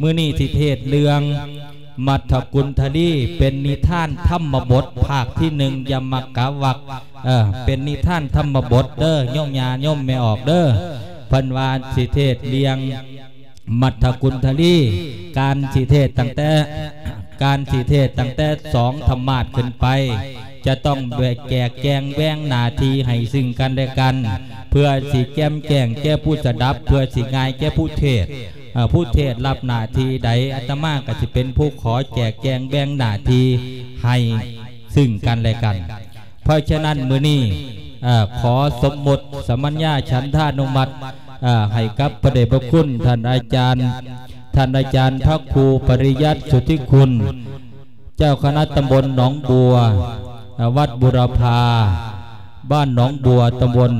มือนี้สิเทศเรือง มัทกุลทลีเป็นนิท่านธรรมบทภาคที่หนึ่งยมกะวักเออเป็นนิท่านธรรมบทเด้อย่อมยาย่อมไม่ออกเด้อพันวาสิเทศเรียง มัทกุลทลีการสิเทศตั้งแต่การสิเทศตั้งแต่สองธรรมาทขึ้นไป จะต้องแบกแกกแกงแว้งนาทีให้ซึ่งกันและกัน เพื่อสีแก้มแกงแก้ผู้สดับ เพื่อสีงายแก้ผู้เทศ ผู้เทศรับหนาทีใดอาตมาก็จะเป็นผู้ขอแจกแกงแบ่งหนาทีให้ซึ่งกันและกัน เพราะฉะนั้นมือนี้ขอสมมติสมัญญาฉันทานุมัติให้กับพระเดชพระคุณท่านอาจารย์ท่านอาจารย์พระครูปริยัติสุทธิคุณ เจ้าคณะตำบลหนองบัว วัดบุรพา บ้านหนองบัวตำบล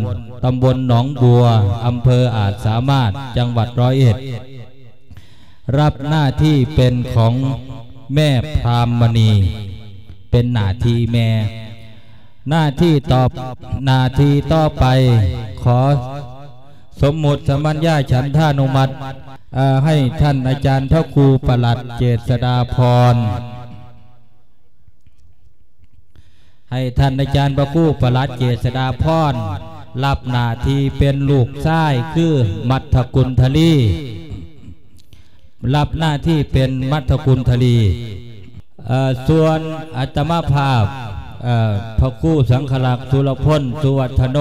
ตำบลหนองบัวอำเภออาจสามารถจังหวัดร้อยเอ็ด รับหน้าที่เป็นของแม่พรามมณี เป็นหน้าที่แม่ หน้าที่ตอบหน้าที่ต่อไป ขอสมมุติสมัญญาฉันท่านุมัติให้ท่านอาจารย์พระครูประหลัดเจษดาพร ให้ท่านอาจารย์พระครูประหลัดเจษดาพรรับหน้าที่เป็นลูกชายคือมัทกุลทลี รับหน้าที่เป็นมัทกุลทลีส่วนอัตมาภาพพระกู้สังขลักษ์สุรพลสุวัฒโน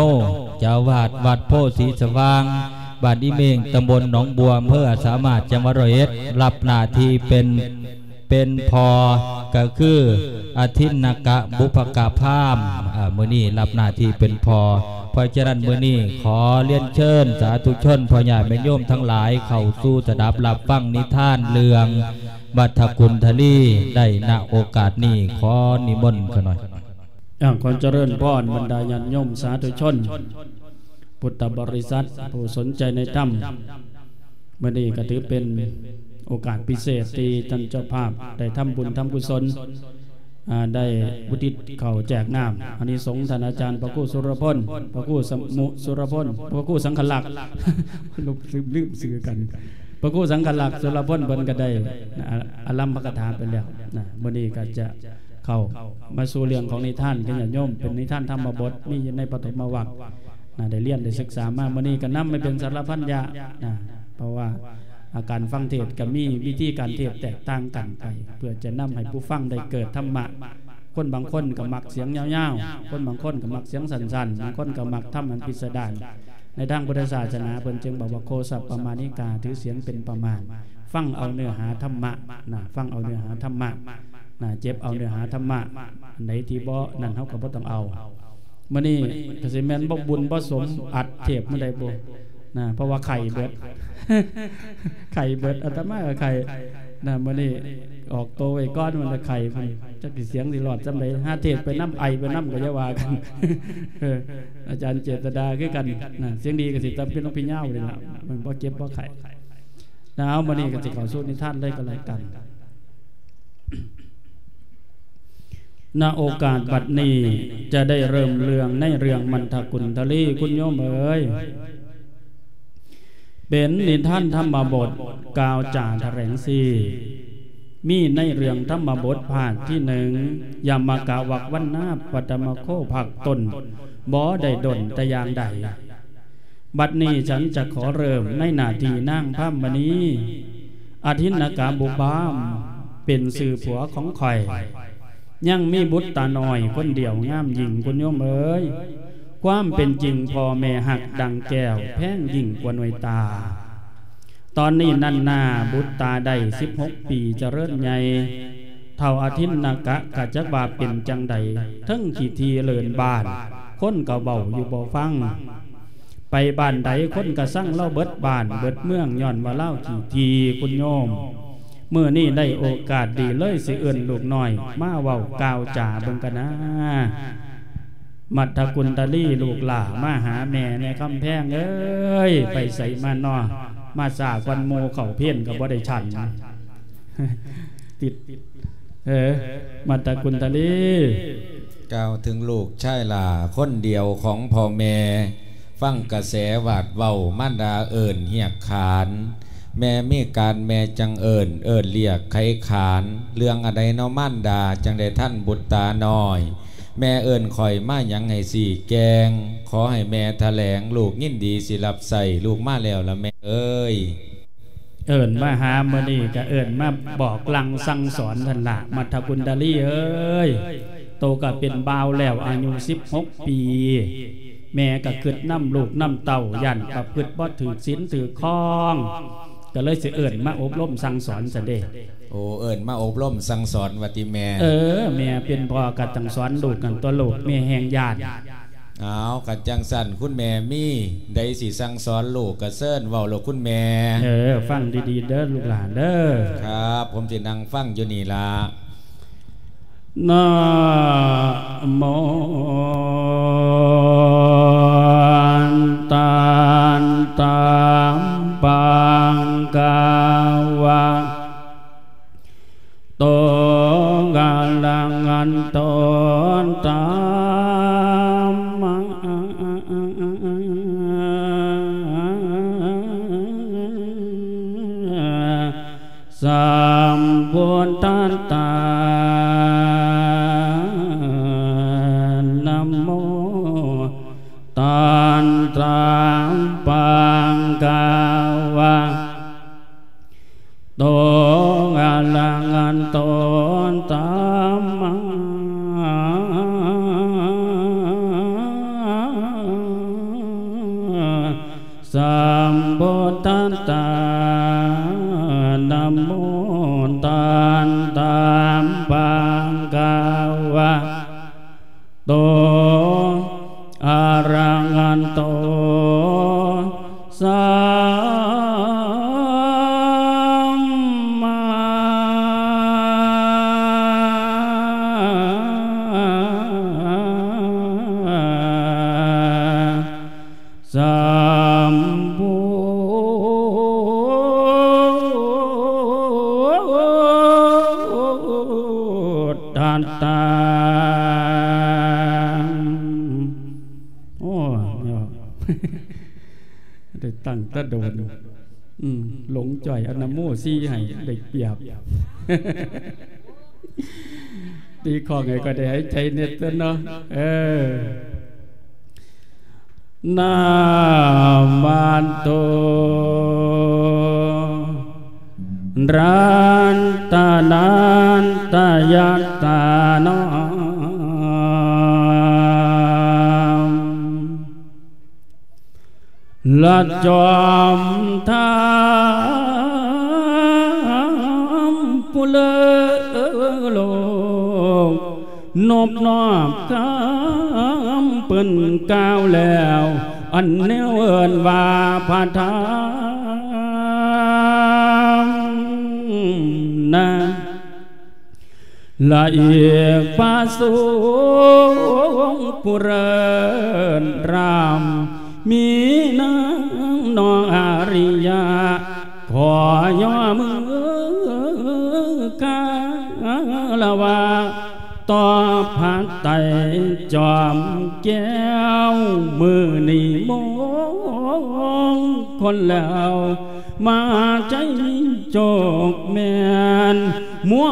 เจ้าวาดวัดโพธิ์ศรีสว่างบ้านอิเมงตำบลหนองบัวอำเภอสามารถจังหวัดร้อยเอ็ดรับหน้าที่เป็น เป็นพอก็คืออาทินนกะบุพกาพามอ่ามือนี้รับหน้าที่เป็นพอเพราะฉะนั้นมือนี้ขอเลียนเชิญ สาธุชนพ่อใหญ่แม่โยมทั้งหลายเข้าสู่สดับรับฟังนิทานเรื่อง บัตรกุลทลีได้ณโอกาสนี้ขอนิมนต์กันหน่อยอ่าขอเจริญพรบรรดาญาณโยมสาธุชน พุทธบริษัทผู้สนใจในธรรมมื่อนี้ก็ถือเป็น โอกาสพิเศษที่ท่านเจ้าภาพได้ทำบุญทำกุศลได้บุติเข่าแจกน้ำอันนี้สงส์ท่านอาจารย์พระคู่สุรพลพระคู่สมุสุรพลพระคู่สังขลักษ์ลืมลืมสื่อกันพระคู่สังขลักษ์สุรพลเพิ่นก็ได้อารัมพกถาไปแล้วนะมื่อนี้ก็จะเข้ามาสู่เรื่องของนิทานกันอย่าโยมเป็นนิทานธรรมบทมีในปฐมวรรคนะได้เรียนได้ศึกษามามื่อนี้ก็นำไม่เป็นสารพันยานะเพราะว่า อาการฟังเทศก็มีวิธีการเทศแตกต่างกันไปเพื่อจะนำให้ผู้ฟังได้เกิดธรรมะคนบางคนก็มักเสียงยาวๆ คนบางคนก็มักเสียงสั้นๆ บางคนก็มักทำมันพิสดารในทางพุทธศาสนาเพิ่นจึงบอกว่าโคสัปปมาณิกาถือเสียงเป็นประมาณ ฟังเอาเนื้อหาธรรมะนะฟังเอาเนื้อหาธรรมะนะเจ็บเอาเนื้อหาธรรมะอันไหนที่บ่นั่นเฮาก็บ่ต้องเอามื้อนี้ก็สิแม่นบ่บุญบ่สมอัดเทพมื้อใดบ่ นะเพราะว่าไข่เบิดไข่เบิดอาตมาก็ไข่นะมื้อนี้ออกโตไว้ก้อนมันละไข่เพิ่นจักสิเสียงสิรอดจำาไดหาเทศไปน้ำไอไปน้ำก็อย่าว่ากันเอออาจารย์เจษดาคือกันนะเสียงดีก็สิตามพี่น้องพี่เหย้าเลยล่ะมันบ่เจ็บบ่ไข่นะเอามื้อนี้ก็สิเข้าสู่นิทานเลยก็แล้วกันณโอกาสบัดนี้จะได้เริ่มเรื่องในเรื่องมันทกุลทลีคุณโยมเอ๋ย เป็นนิท่านธรรมบทกาวจ่าแถลงซีมีในเรื่องธรรมบทผ่านที่หนึ่งยามากาวักวันนาปัตมโคผักตนบ่ได้ดนตะยางใด บัดนี้ฉันจะขอเริ่มในนาทีนั่งพระมณีอาทินนากาบุบามเป็นสื่อผัวของข่อย ยังมีบุตรตาหน่อยคนเดียวงามยิ่งคุณโยมเอ๋ย ความเป็นจริงพอแม่หักดังแก้ว แพ่งยิ่งกว่าหน่วยตา ตอนนี้นันนาบุตรตาได้สิบหกปีจะเริ่ใหญ่เท่าอาทิตย์นากะกะจักบาเป็นจังใดทั้งขีทีเลินบานคนก็เบาอยู่บ่ฟัง ไปบ้านใดคนก็สั่งเล่าเบิดบ้านเบิดเมืองย่อนว่าเล่าขีทีคุณโยมเมื่อนี่ได้โอกาสดีเลยสิเอื่นลูกน้อย มาเว้ากาวจ่าเบิงกันนะ มัทกุลตลี่ลูกหล่ามาหาแม่ในคำแพงเอ้ย ไปใส่มานอมาสากันโมเข่าเพี้ยนกับบ่ได้ฉันติดเออมัทกุลตลีกล่าวถึงลูกชายหลาคนเดียวของพ่อแม่ ฟังกระแสวาดเว้ามารดาเอิญเหียกขาน แม่มีการแม่จังเอิญเอิญเรียกไขขาน เรื่องอะไรเนอมั่นดาจังได้ท่านบุตรตาน้อย แม่เอิญคอยมาหยังไงสี่แกง ขอให้แม่แถลงลูกยินดีสิรับใส่ลูกมาแล้วละแม่เอ้ยเอิญมาหาเมื่อนี้ก็เอิญมาบอกลังสั่งสอนท่านละมัทกุลดาลีเอ้ยโตก็เป็นบ่าวแล้วอายุ16ปี แม่ก็ขึ้นน้ำลูกน้ำเต่ายันประพฤติบ่ถือศีลถือข้อง ก็เลยเสิเอิญมาอบรมสั่งสอนเสด็จ โอ้เอิญมาอบรมสั่งสอนวัติแม่ เออแม่เป็นพ่อกัดจังสอนลูกกันตัวลูกแม่แหงญาติเอากัจังสันคุณแม่มีได้สิสั่งสอนลูกกระเซินเว้าลูกคุณแม่ เออ ฟังดีๆเด้อลูกหลานเด้อครับ ผมจะนั่งฟังอยู่นี่ละนะโมตันตัมปัง เปรียบตีข้อไงก็ได้ให้ใจเน็ตตัวเนาะเออนามันโตรันตานันตายัตตานามละจอ นี่มองคนแล้วมาใจโจกแมนม้ว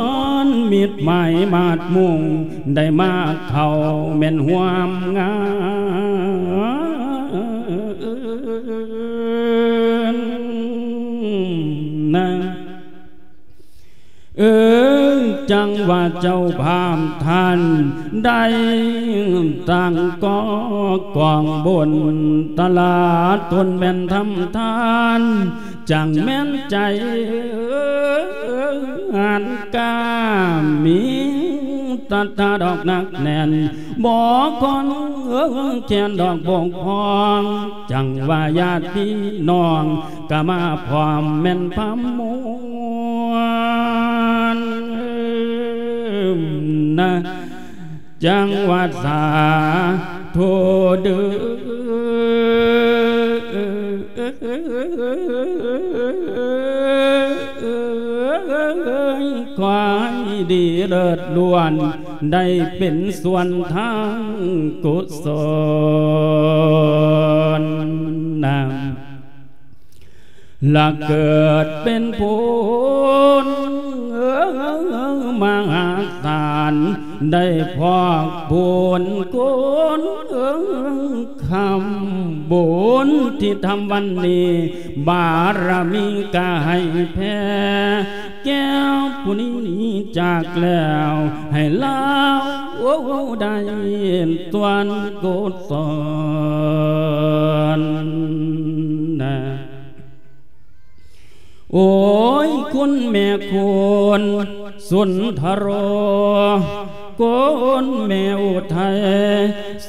นมิดไม้มาดมุงได้มาเข้าแม่นหวามงานนะเออ ว่าเจ้าพามท่านได้ตั้งก็กองบนตลาดตนแม่นทำทานจังแม่นใจอ่านกามีตาตาดอกนักแน่นบอกคนเอื้อแขนดอกบงพองจังว่าญาติพี่น้องก็มาพร้อมแม่นพามว นะ จังหวัดสาโทเดือควายดีเลิศล้วน ได้เป็นส่วนทางกุศลนำ ละเกิดเป็นผลมาหาศาลได้พอกบุญกุลคำบุญที่ทำวันนี้ บารมีกาให้แพ้แก้วผู้นี้จากแล้วให้เล่าโอ้ได้ตวนโกศล ยคุณแม่คุณสุนทรคุณแม่อุทัย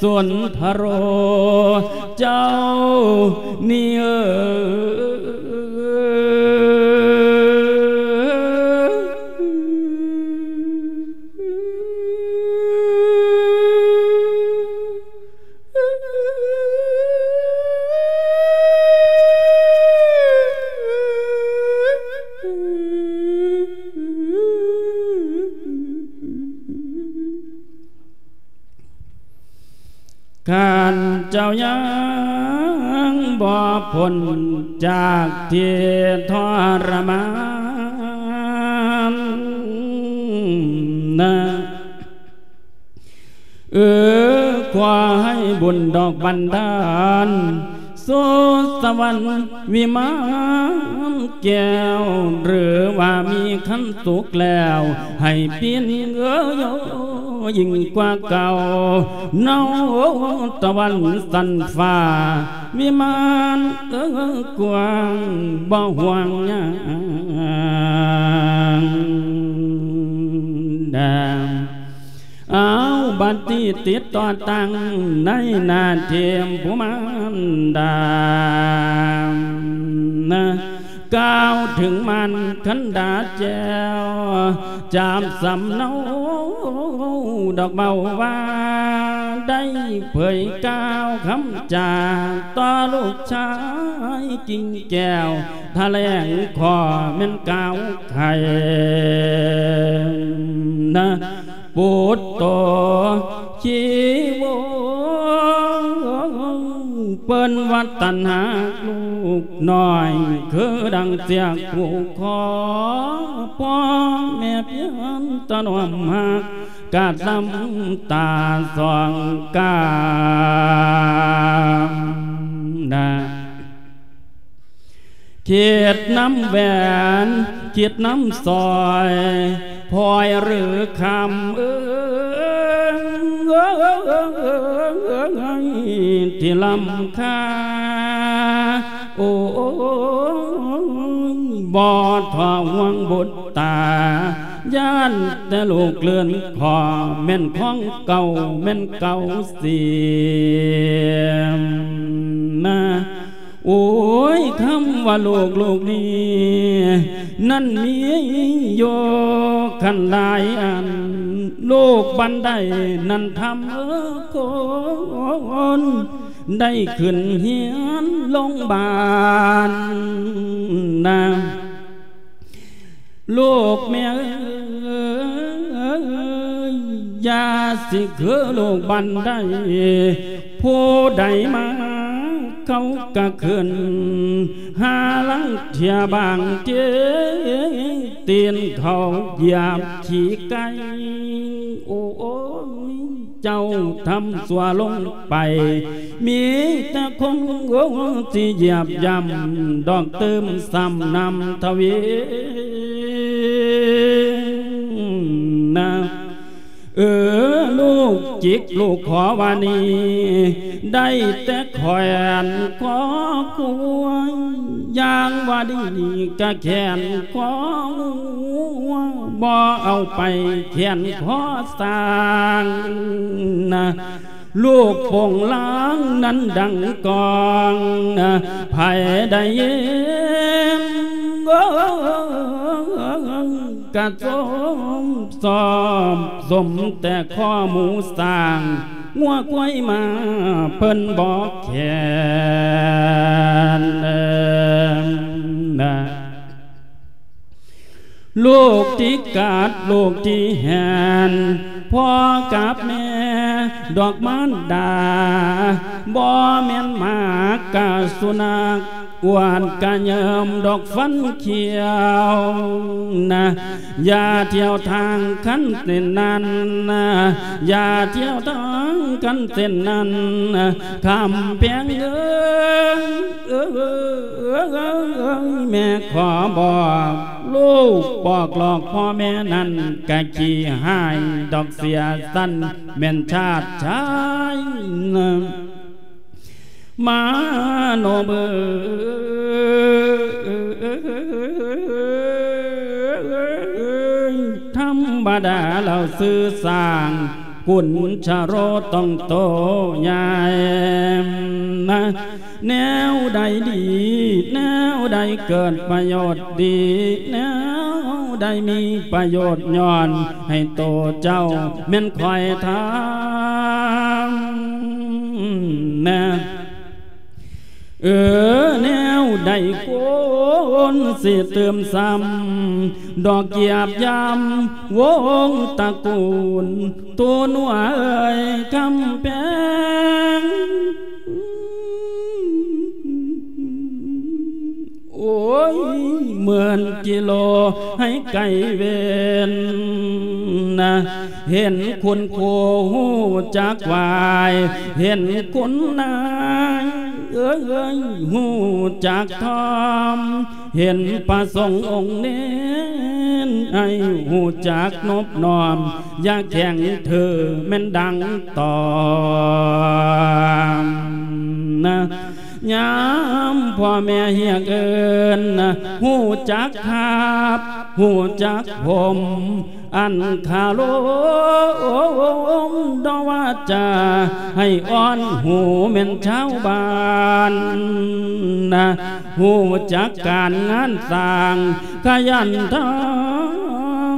สุนทรเจ้านี่เออ เจ้ายังบ่พ้นจากเที่ทรมานนะเออควายบุญดอกบันดาล สุสวรรค์วิมานแก้ว หรือว่ามีขันสุกแล้ว ให้เปลี่ยนเงยยิ่งกว่าเก่าเนาตะวันสันฟ้าวิมานเออกว้างบ่ห่วงยางดาม เอาบัติติดต่อตั้งในนาเทียมผู้มันดามนะก้าวถึงมันขันดาแจวจามสำเนาดอกเบาว่าได้เผยก้าวคำจากต่อลูกชายกิ่งแก้วทะเลงคอแม่นก้าวไข่นะปุตโตชีวเปิ้นวัดตันหาลูกน้อย คือดังเสียงผูกคอพ่อแม่เพียนตะนวมหักกาดลำตาสองกามนะเขียดน้ำแหวนเขียดน้ำซอย พลอยหรือคำเออที่ลำคาโอ้บอดทอหวงบุตรตาย่านแต่ลูกเลื่อนคอแม่นของเก่าแม่นเก่าเสียมนะ โอ้ยคำว่าลูกลูกนี้ นั่นมีโยขันหลายอันลูกบันไดนั่นทำเออคนได้ขึ้นเฮียนลงบานนะลูกแม่ยาสิคือลูกบันไดผู้ใดมา เขาก็ขึ้นหาลังเทียบางเจเตียนเขาหยาบขี้ไก่โอ้เจ้าทำสัวลงไป มีแต่คงโง่ที่หยียบยำดอกเติมซ้ำนำทวีนะ เออลูกจิกลูกขอวานี ได้แต่แขวนขอควยยางวาดีกะแขนขอบ่เอาไปแขนขอสางนะ ลูกโป่งล้างนั้นดังกองนะภายได้เย็นกระสมสอบสมแต่ข้อหมูสร้างงัวกล้วยมาเพิ่นบอกแขนนะลูกที่กาดลูกที่แหนพ่อกับแม่ ดอกมันดาบ่แม่นหมากกะสุนักอวนกะเยิมดอกฟันเขียวนะอย่าเที่ยวทางคันเส้นนั้นนะอย่าเที่ยวทางคันเส้นนั้นนะคำเพียงเอ้ยเอ้ยเอ้ยเอ้ยแม่ขอบอกลูกบอกหลอกพ่อแม่นั้นกะขี้หายดอกเสียสั้นแม่นชาาติชายมาโนเบอธรรมดาเราซื้อสร้าง กุญชาโรต้องโตใหญ่นะแนวใดดี แนวใดเกิดประโยชน์ดี แนวใดมีประโยชน์ย้อน ให้โตเจ้าเม่นคอยทางนะ เออแนวใดโกนสิเติมซ้ำดอกเกียบยำวงตะกูล ตัวหนัวเอ่ยคำแปง โอ้ยเหมือนกิโลให้ไก่เวนนะเห็นคุณโคหูจักวาย เห็นคุณนายเอ้ยเอ้ยหูจักทอมเห็นประสงค์องค์เน้นไอ้หูจักนบนอมอยากแข่งเธอแม่นดังต่อนะ ยามพ่อแม่เฮียกเอินหูจักครับหูจักผมอันคาโลมดอว่าจะให้อ่อนหูเม่นชาวบ้านนะหูจักการงานสร้างขยันทำ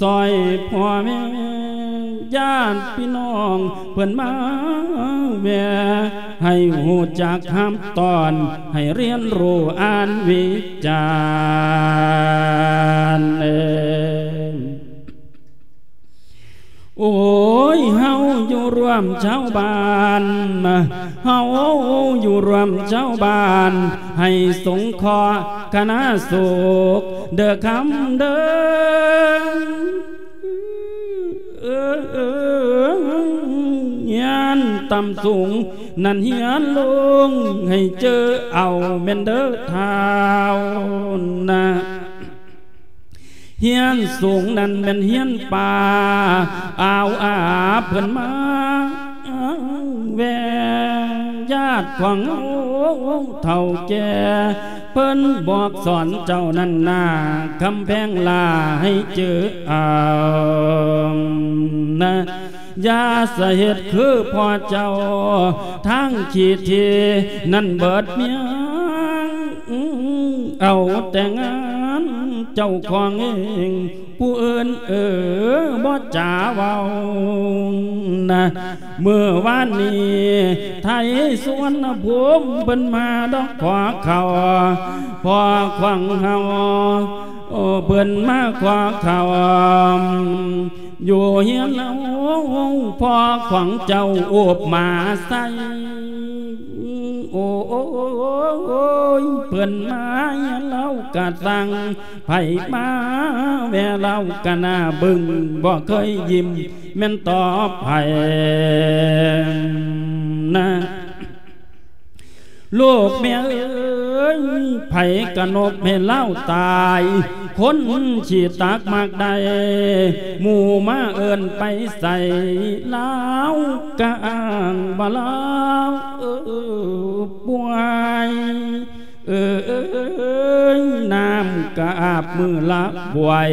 ซอยพ่อแม่ญาติพี่น้องเพื่อนมาแม่ให้หูจักห้ามตอน ให้เรียนรู้อ่านวิจารณ์เองโอ้ย เฮาอยู่รวมชาวบ้านเฮาอยู่รวมชาวบ้าน ให้สงเคราะห์ คณะสุขเด้อคำเด้อเฮียนต่ำสูง นั่นเฮียนลง ให้เจอเอาเมนเดอร์เท้านะเฮียนสูงนั่นเป็นเฮียนป่าเอาอาเพิ่นมาแว ญาติของเท่าแก่เพิ่นบอกสอนเจ้านั่นนาคำแพงลาให้เจอเอานะยาสาเหตุคือพอเจ้าทางขีดทีนั่นเบิดเมียเอาแต่งาน เจ้าของเองผู้อื่นเออบ่จ่าเว้านะเมื่อวานนี้ไทยสวนภูมิเพิ่นมาดอกขวาเขาพอขวังเฮาโอ้เพิ่นมาขวาเขาอยู่เฮียนเอาพอขวังเจ้าโอบมาใส่ โอ้โอ้ยเพื่อนมาเล่ากะตังไผมาแว่เล่ากะนาบึงบ่เคยยิ้มแม่นตอบไผ่นะ ลูกแม่เอ้ยไผกะนบให้เล่าตาย คนฉีดตากมากใดหมู่มาเอินไปใส่เล้าวกะอ่างบาลาเออป่วยเออเออน้ำกะอาบมือละบวย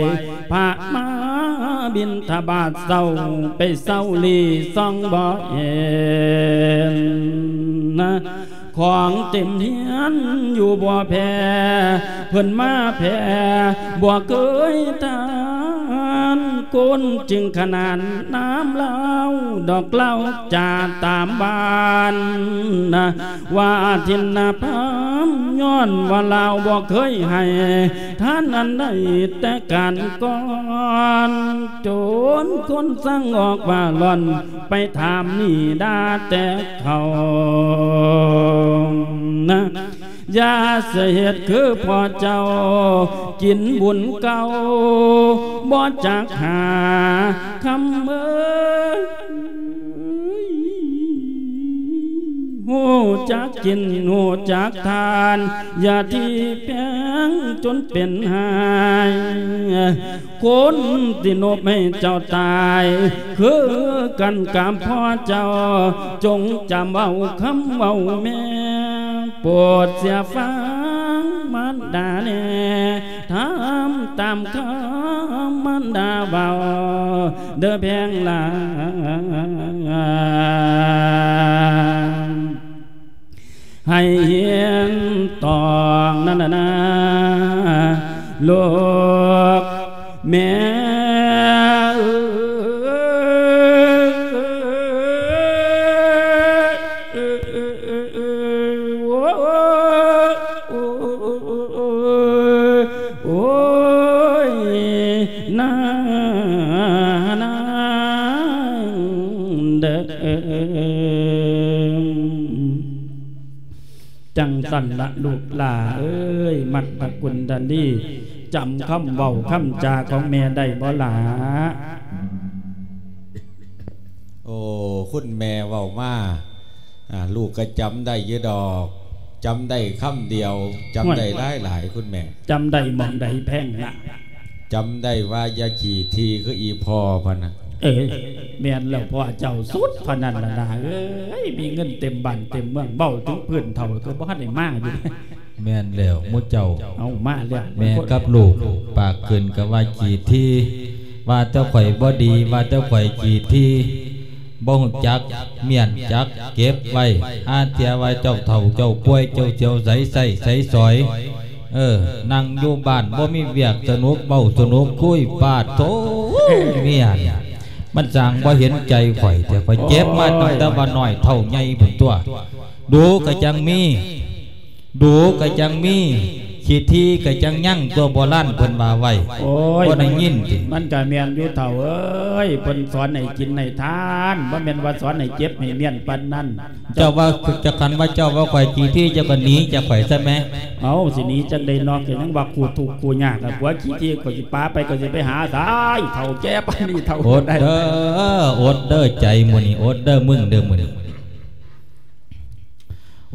พระมาบินทบาทเศร้าไปเศร้าลีซองบ่เห็นนะ ของเต็มเฮียนอยู่บ่แพเพิ่นมาแพบ่เคยทานกุนจึงขนานน้ำเล่าดอกเล่าจาตามบานนะว่าทินนาพามย้อนว่าเราบอกเคยให้ท่านอันใดแต่การก่อนโจนคนสั่งออกว่าหล่อนไปถามนี่ดาแต่เขานะยาเสียดคือพ่อเจ้า กินบุญเก่าบ่จักหาคำเมื่อ หูจักกินหูจักทาน อย่าที่แพงจนเป็นหายคนที่นบให้เจ้าตาย คือกันกับพ่อเจ้า จงจำเอาคำเอาแม่ โปรดเสียฟังมันดาเน่ทำตามคำมันดาเบาเด้อแพงลาให้เห็นตองนั่นนะลูกแม่ จังสันละลูกหลาเอ้ย มัดตะกุลดันดีจำคำเบาคำจาของแม่ได้บ่หลา โอ้คุณแม่เว้ามาอ่าลูกก็จำได้เยอะดอกจำได้คำเดียวจำได้หลายหลายๆคุณแม่จำได้หมองใดแพ่งละจำได้ว่าอยาขี่ทีคืออีพอพะนะ เอ้ยแม่นแล้วพ่อเจ้าสุดพนันละนาเอ้ยมีเงินเต็มบ้านเต็มเมืองเบ้าถึงเพื่อนเท่าก็บ่ทันได้มาอยู่แม่นแล้วมุเจ้าเอามาแล้วแม่กับลูกปากขึ้นก็ว่ากี่ที่ว่าเจ้าข่อยบ่ดีว่าเจ้าข่อยกี่ที่บ่ฮู้จักเมียนจักเก็บไว้อาเตียไว้เจ้าเฒ่าเจ้าป่วยเจ้าเจียวใสใสใสสอยเออนั่งอยู่บ้านบ่มีเวียกสนุกเบ้าสนุกคุยปาดโถเมียน มันจางว่าเห็นใจข่อยแต่ข่อยเจ็บมาตั้งแต่ว่าน้อยเท่าใหญ่พุ่นตัว ดูก็จังมี ดูก็จังมี ขีดที่ก็จังยั่งตัวโบราณเพิ่นว่าไว้โอ้ยบ่ได้ยินติมันก็แม่นอยู่เท่าเอ้ยเพิ่นสอนให้กินให้ทานบ่แม่นว่าสอนให้เจ็บให้เมียนปานนั้นเจ้าว่าจะคันว่าเจ้าว่าข่อยขีดที่เจ้าก็หนีจะข่อยใช่ไหมเอาสิหนี้จังได้นอกอย่างนั้นว่ากูถูกกูยากกับหัวขี้ที่ก็สิป้าไปก็สิไปหาสายเท่าแก่ปานนี้เท่าอดได้เด้ออดเด้อใจมื้อนี้อดเด้อมึงเด้อมื้อนี้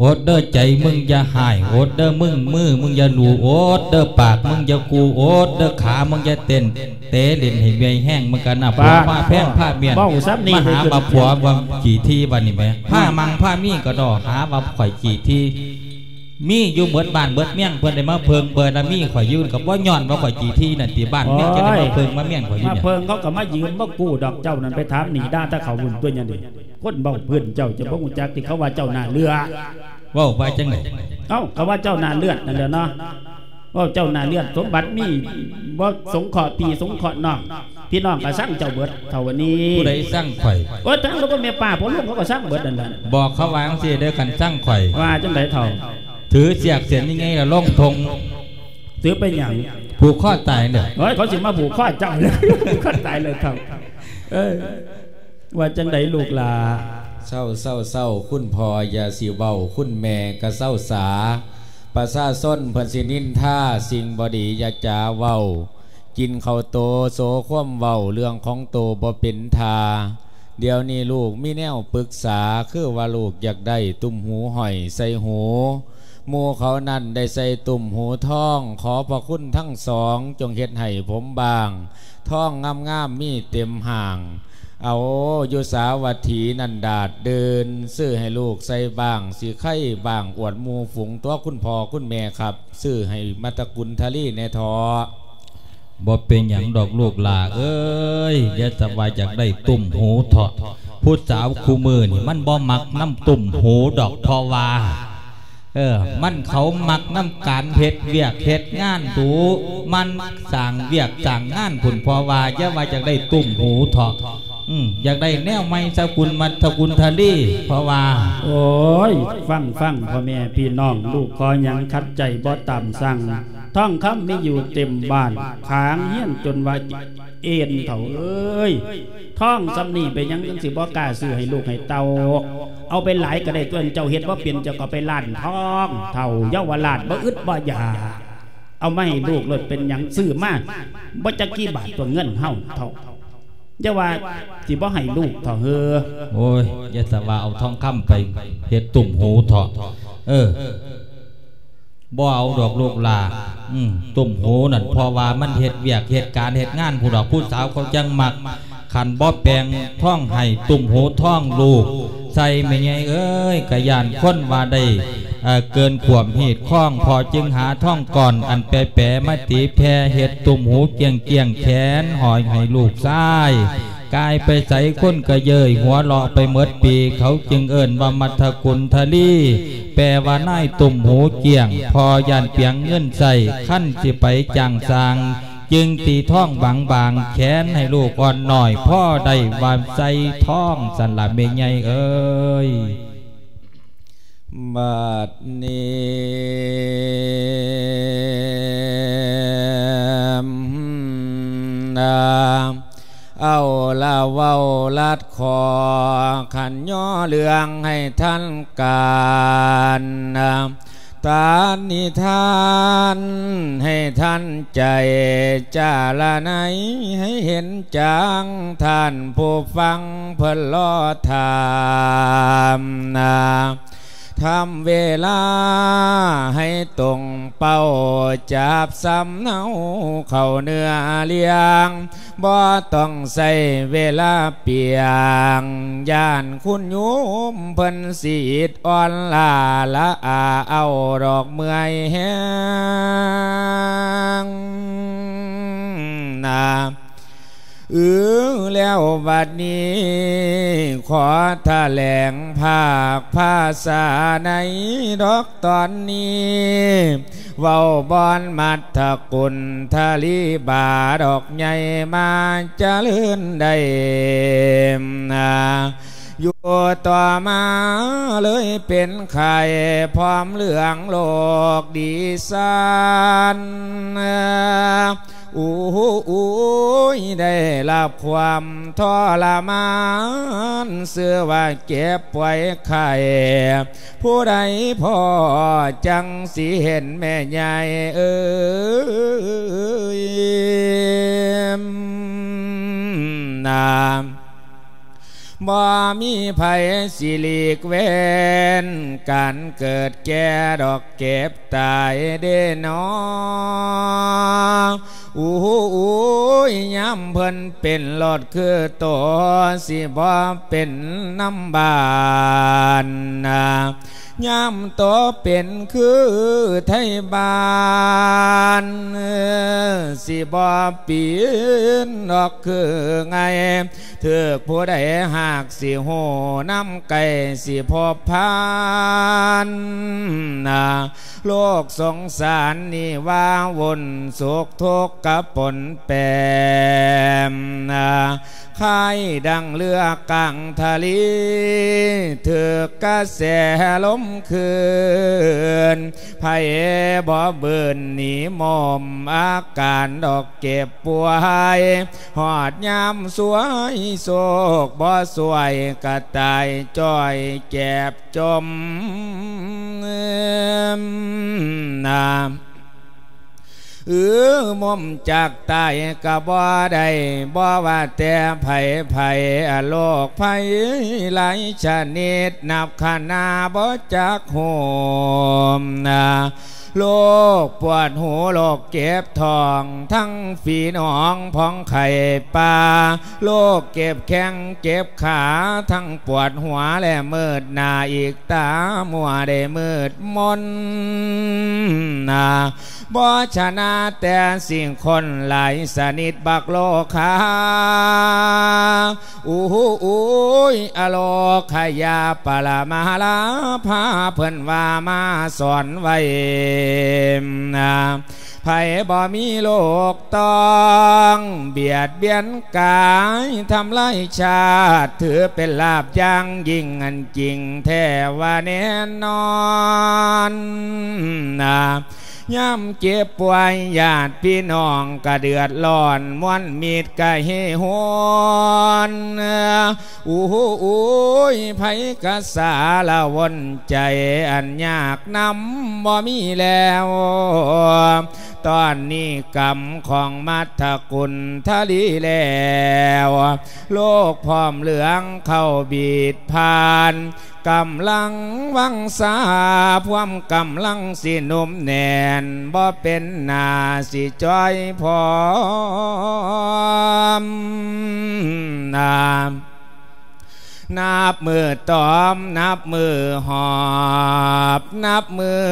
อดเด้อใจมึงอย่าหายอดเด้อมึงมือมึงอย่าหลูอดเด้อปากมึงอย่ากูอดเด้อขามึงอย่าเต้นเตะเล่นให้เมียแห้งมึงกันน่ะผัวผ้าแพงผ้าเมียนเบ้าซับนี่มาหาว่าผัวว่ากี่ที่วันนี้ไหมผ้ามังผ้ามีก็ดอหาว่าข่อยกี่ที่มีอยู่เบิดบ้านเบิดเมี่ยงเพิ่นได้มาเพิงเบิดละมีข่อยยืนกับว่าย้อนว่าข่อยกี่ที่นั่นที่บ้านเมี่ยงจะได้มาเพิงมาเมี่ยงข่อยอยู่มาเนี่ยเพิงเขาก็มายืมบ่กู้ดอกเจ้านั่นไปถามหนีด้าถ้าเขาบุญตัวยันดิคนเบ้าเพื่อนเจ้าจะบ่ฮู้จักที่เขาว่าเจ้าหน้าเรือเว่าไปจังไหนเอ้าเขาว่าเจ้าหน้าเลือดนั่นแหละเนาะว่าเจ้าหน้าเลือดสมบัติมีบ่สงเคราะห์ปีสงเคราะห์น้องพี่น้องก็สร้างเจ้าเบิดเท่าวันนี้ผู้ใดสร้างข่อยโอ้ยทั้งลูกก็แม่ป้าผมลูกเขาก็สร้างเบิดนั่นแหละบอกเขาวาจังสิเด้อกันสร้างข่อยว่าจังไดเท่าถือเสียกเสียนยังไงล่ะล่องทงซื้อไปหยังผูกข้อตายเด้อเฮ้ยเขาสิมาผูกข้อเจ้าเลยข้อตายเลยครับเอ้ยว่าจังไดลูกหลา เศร้าเศร้าเศร้าคุณพออย่าสิเว้าคุณแม่ก็เศร้าสาประสาส้นเพิ่นสินินท่าสิ่งบดีอย่าจาเว้า กินเข้าโตโสคว่ำเว้าเรื่องของโตบ่เป็นทา เดี๋ยวนี้ลูกมีแนวปรึกษาคือว่าลูกอยากได้ตุ่มหูหอยใส่หูมูเขานั่นได้ใส่ตุ่มหูท่อง ขอพระคุณทั้งสอง จงเฮ็ดให้ผมบาง ท่องงามๆมีเต็มห่าง เอาอยู่สาวัตถีนันดาดเดิน ซื้อให้ลูกใส่บางสีไข่บางอวดมูฝูงตัวคุณพ่อคุณแม่ครับ ซื้อให้มัตกุลทะลีในทอบ่เป็นหยังดอกลูกหลาเอ้ยย่าสบายอยากได้ตุ่มหูเถาะผู้สาวคู่มือนี่มันบ่มักน้ำตุ่มหูดอกเพอวาเออ มันเขามักน้ำการเฮ็ดเวียกเฮ็ดงานดูมันสั่งเวียกสั่งงานผุนพอว่าจะว่าจะได้ตุ่มหูเถาะ อยากได้แนวไม่สกุลมัทกุลทะลีเพราะว่า โอ้ย ฟังฟังพ่อแม่พี่น้องลูกขอยังคัดใจบ่ตามสั่งท่องคำมีอยู่เต็มบ้านขางเฮี้ยนจนว่าเอ็นเถาเอ้ยท่องสำนีไปยังจังสิบ่กล้าซื้อให้ลูกให้เตาเอาไปหลายก็ได้ตัวเจ้าเฮ็ดว่าเปลี่ยนเจ้าก็ไปล้านท่องเท่าเยาวราชบ่อึดบ่อยาเอาไมาให้ลูกเลยเป็นยังซื้อมาบ่จะกี่บาทตัวเงินเฮาเท่า อย่าว่าสิบ่ให้ลูกเท่าเฮอโอ้ยอยาสว่าเอาทองคำไปเฮ็ดตุ่มหูเถาะเออบ่เอาดอกลูกลาอืมตุ่มหูนั่นเพราะว่ามันเฮ็ดเวียกเห็ดการเห็ดงานผู้ดอกผู้สาวเขาจังมักขันบ่แปลงท่องให้ตุ่มหูท่องลูก ใส่ไม่ไงเอ้ยกะยานค้นว่าได้เกินขวมหีดข้องพอจึงหาท่องก่อนอันแปรแปรมาตีแพรเฮ็ดตุ่มหูเกียงเกียงแขนหอยให้ลูกซ้ายกายไปใส่คนกระเยยหัวเลาะไปเมดปี เขาจึงเอิ่นว่ามัทกุลทลี แปลว่านายตุ่มหูเกียง พอยานเปียงเงินใส่ขั้นสิไปจางสาง จึงตีท่องบางบางๆแขนให้ลูกอ่อนหน่อยพ่อได้วามใส่ท่องสันหละเมยใหญ่เอ้ยบัดนี้นาเอาละเว้าลัดคอขันย่อเรื่องให้ท่านการนะ ตานิทานให้ท่านใจจาละไหนให้เห็นจางท่านผู้ฟังเพิ่นรอถามนะ ทำเวลาให้ตรงเป้าจับสำเนาเข้าเนื้อเลี้ยงบ่ต้องใส่เวลาเปียงย่านคุณโยุมเพิ่นสีดอ่อนลาละอาเอาดอกเมื่อยแห้งนา เออแล้วบัดนี้ ขอถาแหลงภาคภาษาในดอกตอนนี้เว้าบอนมัทกุลทะลีบาดอกใหญ่มาจะเลื่อนได้ อยู่ต่อมาเลยเป็นไข่พร้อมเหลืองโลกดีสันอู้หูอู้ยได้รับความทรมานเสื้อว่าเก็บไว้ไข่ ผู้ใดพ่อจังสีเห็นแม่ใหญ่เอ้ยนาม บ่มีภัยสิลีกเวนการเกิดแก่ดอกเก็บตายเด้นออู้อู้ยย้ำเพิ่นเป็นหลอดคือตัวสิบ่เป็นน้ำบานนะ ย้ำตัวเป็นคือไทยบานสิบ่ปีนดอกคือไงเถือกผู้ใดหากสิโหน้ำไก่สิพบพานนะโลกสงสารนี่ว่าวนสุขทุกข์กับปนแปมนะคายดังเรือกลางทะเลเถือกระแสลมคืนไผ่บ่เบินหนีมอมอาการดอกเก็บป่วยหอดยามสวยโศกบ่สวยกระตายจ้อยแก็บจมน้ำ เออมอมจากตายก็บ่ได้บ่ว่าแต่ไผไผโลกไผหลายชนิดนับขนาบ่จักโหมนะโลกปวดหูโลกเก็บทอง ทั้งฝีหนองพองไข่ปลาโลกเก็บแข้งเก็บขา ทั้งปวดหัวและมืดหน้าอีกตามัวได้มืดมนนะ บ่ชนะแต่สิ่งคนหลายสนิทบักโลคาอู้อู้ยอโลขยาปลามาลาพาเพิ่นว่ามาสอนไว้นะไผบ่มีโลกต้องเบียดเบียนกายทำลายชาติ ถือเป็นลาบย่างยิ่งอันจริงแท้ว่าแน่นอนนะ ย่ำเจ็บป่วยญาติพี่น้องก็เดือดร้อนม้วนมีดก็เฮหวนอู้หูอู้ยไผกะสาละวนใจอันยากนำบ่มีแล้ว ตอนนี้กรรมของมัทกุลทะลีแล้วโลกพร้อมเหลืองเข้าบีดผ่านกำลังวังสาพวมกำลังสินุ่มแน่นบ่เป็นนาสิจอยพอ นับมือตอมนับมือหอบ นับมือ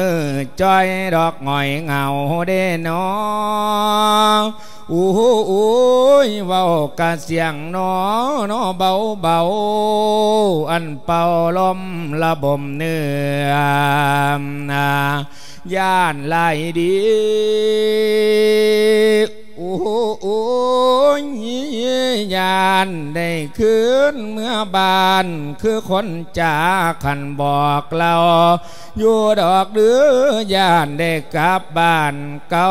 จ้อยดอกหงอยเงาเด้นออู้อู้ยเว้ากะเสียงนอนอเบาเบาอันเป่าลมระบมเนื้อย่านไหลดี อ้โอ้ยยานได้คืนเมื่อบานคือคนจาขันบอกเรา อยู่ดอกหรือยานได้กลับบ้านเก่า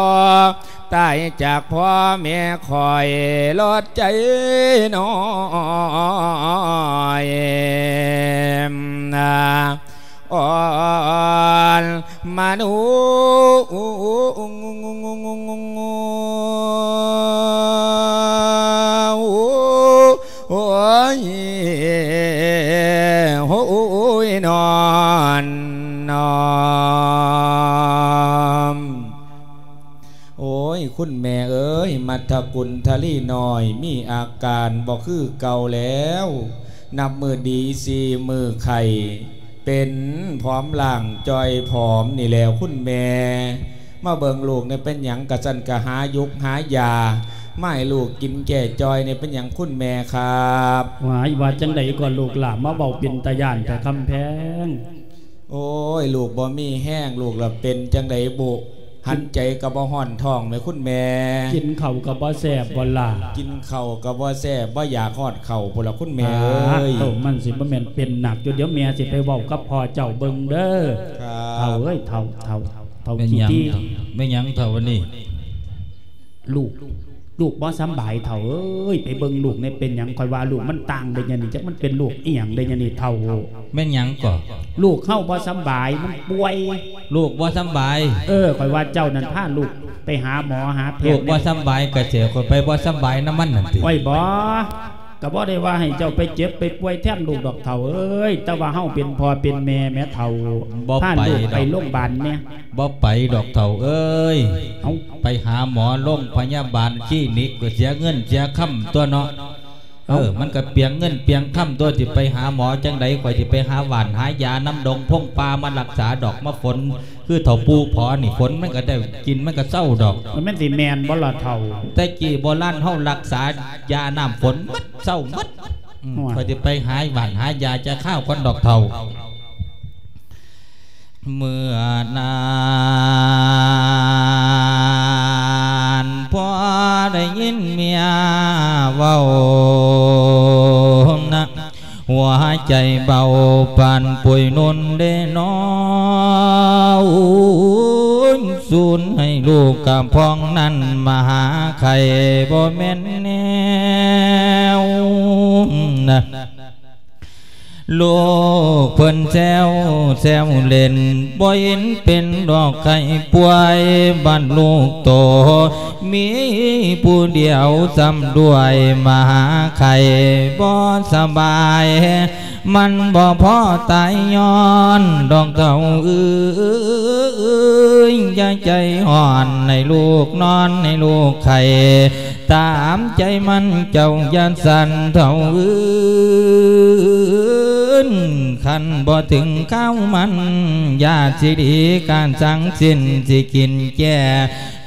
ตายจากพ่อแม่คอยลดใจน้อยนะ อ่อนมนุโอ้ยโอ้ยนอนนอนโอ้ยคุณแม่เอ้ยมัทกุลทะลี่หน้อย มีอาการบอกคือเก่าแล้ว นับมือดีสีมือไข่ เป็นพร้อมหลังจอยผอมนี่แล้วคุณแม่มาเบิงลูกเนี่ยเป็นหยังกระสันกระหายุกหายาไม่ลูกกินแก่จอยเนี่ยเป็นหยังคุณแม่ครับหวายว่าจังใดก่อนลูกหลานมาเบาเป็นตาย่านแต่คำแพง โอ้ย ลูกบ่มีแห้งลูกละเป็นจังไดบุ หันใจกับบ่ห่อนท้องไหมคุณแม่ กินเข่าวกับบ่แสบบ่ล่ะกินเข่าวกับบ่แซ่บบ่อยากฮอดเข่าวพุ่นละคุณแม่อ่าเอ้ยโตมันสิบ่แม่นเป็นหนักอยู่เดี๋ยวแม่สิไปเว้ากับพ่อเจ้าเบิ่งเด้อครัเฒ่าบเอ้ยเฒ่าเฒ่าเฒ่าเป็นขี้หยังที่ไม่หยังเท่าวันนี้ ลูก ลูกบ่สำบายเฒ่าเอ้ยไปเบิ่งลูกเนี่ยเป็นหยังคอยว่าลูกมันต่างได้ยังนี่จักมันเป็นลูกอีหยังได้ยังนี่เฒ่าแม่นหยังก่อลูกเข้าบ่สำบายมันป่วย ลูกว่าสำบาย เออคอยว่าเจ้านั่นพาลูกไปหาหมอหาแพลูทกย์ว่าสำบายกระเสียคนไปว่าสำบายน้ำมันนั่นติไว้บ่ ก็บ่ได้ว่าให้เจ้าไปเจ็บไปป่วยแทนลูกดอกเฒ่าเอ้ย แต่ว่าเฮาเป็นพ่อเป็นแม่แม่เฒ่าบ่พาไปลูกดไปอกโรงพยาบาลเนี่ยบ่ไปดอกเท่าเอ้ย เอ้าไปหาหมอโรงพยาบาลคลินิกก็เสียเงินเสียค่ำตัวเนาะ เออ มันก็เปียงเงินเปียงค่ำตัวที่ไปหาหมอจังใดข่อยที่ไปหาหวานหายาน้ำดงพงปลามารักษาดอกมะฝน คือเถาปูพอนี่ฝนมันก็ได้กินมันก็เศร้าดอก มันแม่นสิแม่นบ่ล่ะเฒ่าแต่กี้โบราณเฮารักษายาน้ำฝนมัดเศร้ามัดอืมห่วยข่อยที่ไปหาหวานหายาจะข้าวคนดอกเท่าเมื่อนาน พ่อได้ยินเมียเว้านะหัวใจเบาปานป่วยนนเดนอนสูนให้ลูกกับพ้องนั้นมาหาใครบ่แม่นแนวนะ ลูกเพิ่นแซวแซวเล่นบ่เห็นเป็นดอกไข่ป่วยบ้านลูกโต มีผู้เดียวจำด้วยมาหาไข่บ่สบาย มันบ่พอตายย้อนดอกเต่าเอ้ยอย่าใจอ่อนในลูกนอนในลูกไข่ตามใจมันเจ้ายันสันเท่าเอ้ย นขันบ่ถึงข้าวมันญาติสิดีการสังสินสิกินแก่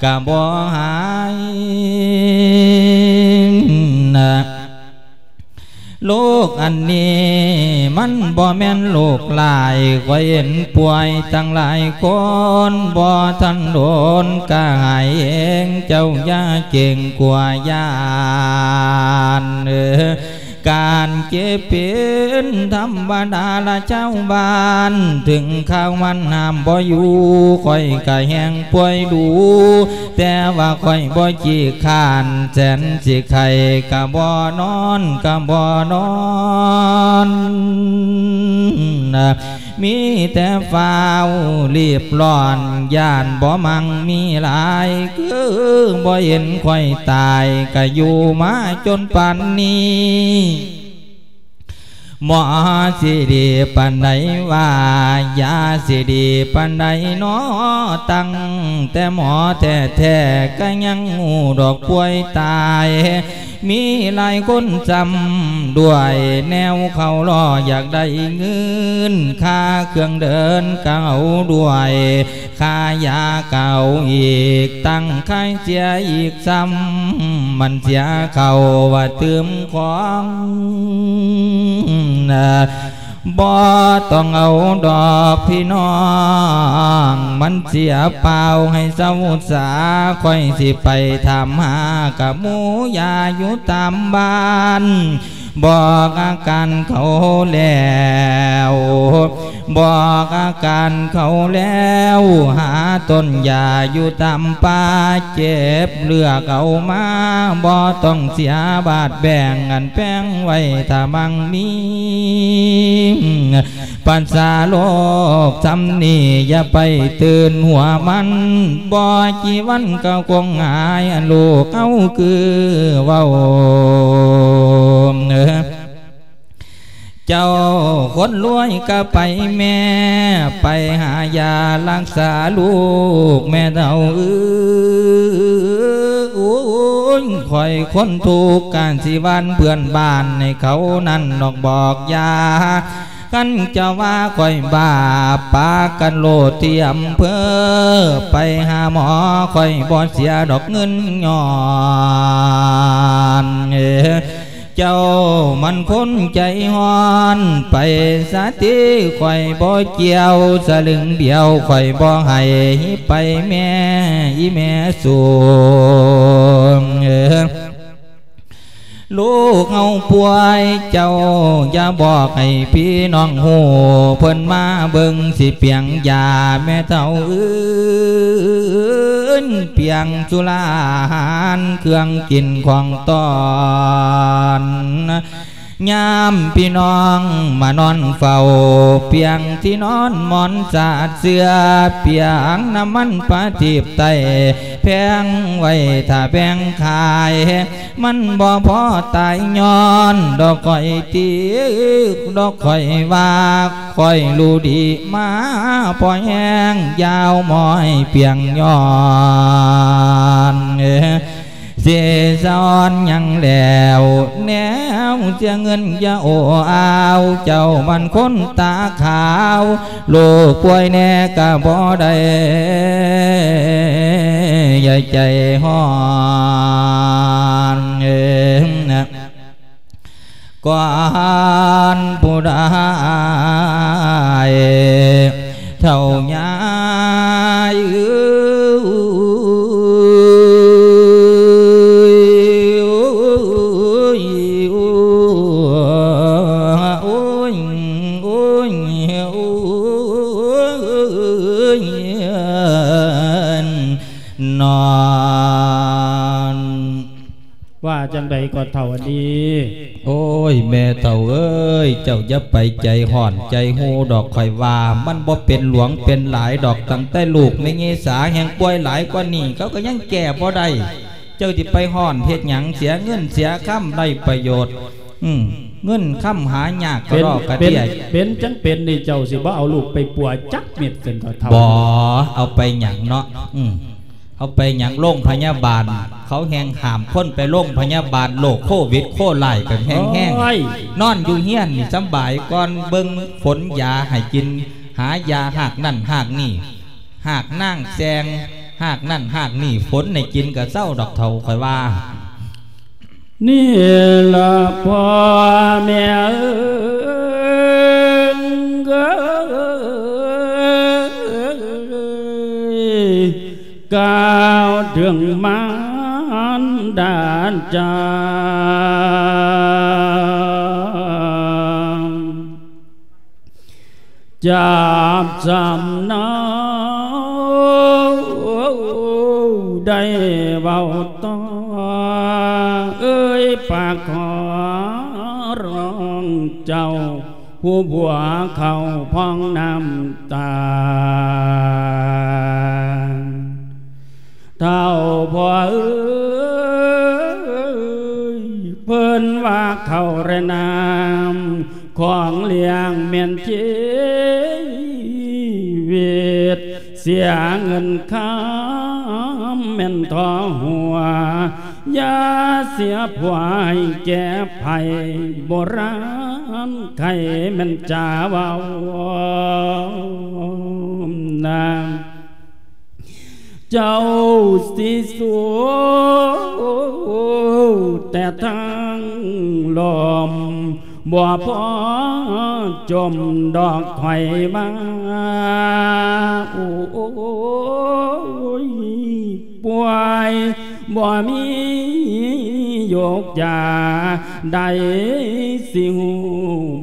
กะบ่หายนะโลกอันนี้มันบ่แม่นโลกหลายก็เห็นป่วยตั้งหลายคนบ่ทันโดนกายเองเจ้ายาเก่งกว่ายานเออ การเก็บเป็นธรรมดาละเจ้าบ้าน ถึงข้าวมันน้ำบ่อยู่คอยกะแห้งป่วยดู แต่ว่าคอยบ่จีขานแสนสิไข่กะบ่นอนกะบ่นอนนะ มีแต่ฟ้าวรีบร้อนย่านบ่มังมีหลายคือบ่เห็นค่อยตายกะอยู่มาจนป่านนี้หมอสิดีปันใดว่ายาสิดีปันใดนอตั้งแต่หมอแท้แท้ๆก็ยังงูดอกป่วยตาย มีหลายคนจำด้วยแนวเขาล่ออยากได้เงินค่าเครื่องเดินเก่าด้วยค่ายาเก่าอีกตั้งค่ายเสียอีกซ้ำมันเสียเขาว่าเติมของนะ บ่ต้องเอาดอกพี่น้อง มันเสียเปล่าให้สมุทสาค่อยสิไปทำหากับหมูยาอยู่ตามบ้าน บอกอาการเขาแล้วบอกอาการเขาแล้ว หาต้นยาอยู่ตามป่าเจ็บเลือกเอามาบ่ต้องเสียบาทแบ่งกันแป้งไว้ถ้ามังมีปัญษาโลกทำนี่อย่าไปตื่นหัวมันบ่กี่วันก็คงหายอันลูกเอาคือเว้าเจ้าคนรวยก็ไปแม่ ไปหายารักษาลูกแม่เท่าเอ้ยโอ้ยคอยคนถูกการสิวันเพื่อนบ้านในเขานั่นดอกบอกยากันจะว่าคอยบาปากันโลดเทียมเพื่อไปหาหมอคอยบ่เสียดอกเงินย้อน เจ้ามันคนใจฮ้อนไปสาธิข่อยบ่เกี่ยวสลึงเดียวข่อยบ่ให้ไปแม่อีแม่สูง ลูกเอาป่วยเจ้าอย่าบอกให้พี่น้องหูเพิ่นมาเบิ่งสิเปียงยาแม่เท่าเอื้นเปียงสุราอาหารเครื่องกินของตอน ยามพี่น้องมานอนเฝ้าเปียงที่นอนหมอนสาดเสือเปียงน้ำมันปลาทิบไตแพงไว้ถ้าแพงขาย มันบ่พอตายย้อน ดอกข่อยตีดอกข่อยว่าข่อยรู้ดีมาพอแห้งยาวมอยเปียงย้อน เอ้อเสียสอนยังแล้วแนวเสียเงินอยาโออา งใดก็เท่าอันนี้ โอ้ย แม่เต่าเอ้ย เจ้าอย่าไปใจห่อนใจโหดอกข่อยว่า มันบ่เป็นหลวงเป็นหลายดอกตั้งแต่ลูกไม่เงสาแห่งป่วยหลายกว่านี้เขาก็ยังแก่บ่ได้เจ้าที่ไปห่อนเฮ็ดหยังเสียเงินเสียค่ำได้ประโยชน์ อืมเงินค่ำหายากก็เป็นรอกกระเป็นเดียเป็นจังเป็นนี่เจ้าสิบ่เอาลูกไปปัวจักเม็ดเป็นก็เท่าบ่เอาไปหยังเนาะอืม เอาเอาไปหยังโรงพยาบาล เขาแหงหามคนไปโรงพยาบาลโรคโควิดโคไล่กันแห้งแห้งโอ้ยนอนอยู่เฮียนนี่สำบายก่อนเบิ่งฝนยาให้กิน หายาหากนั่นหากนี่หากนั่งแซงหากนั่นหากนี่ฝนในกินกับเศร้าดอกเทาคอยว่า นี่ละพ่อแม่เอ้ ก้าวถึงมานดานจางจับจำนาได้ เท่าพ่อเอ้ยเพิ่นว่าเขาระนามของเลี้ยงเมียนเจวิตเสียเงินค้ามแม่นทอหัวยาเสียผัวให้แก่ภัยโบราณใครแม่นจ่าเบานาง เจ้าสิสูแต่ทางลมบ่พอจมดอกไข่มาโอ้ยป่วยบ่มีโยกยาได้สิหู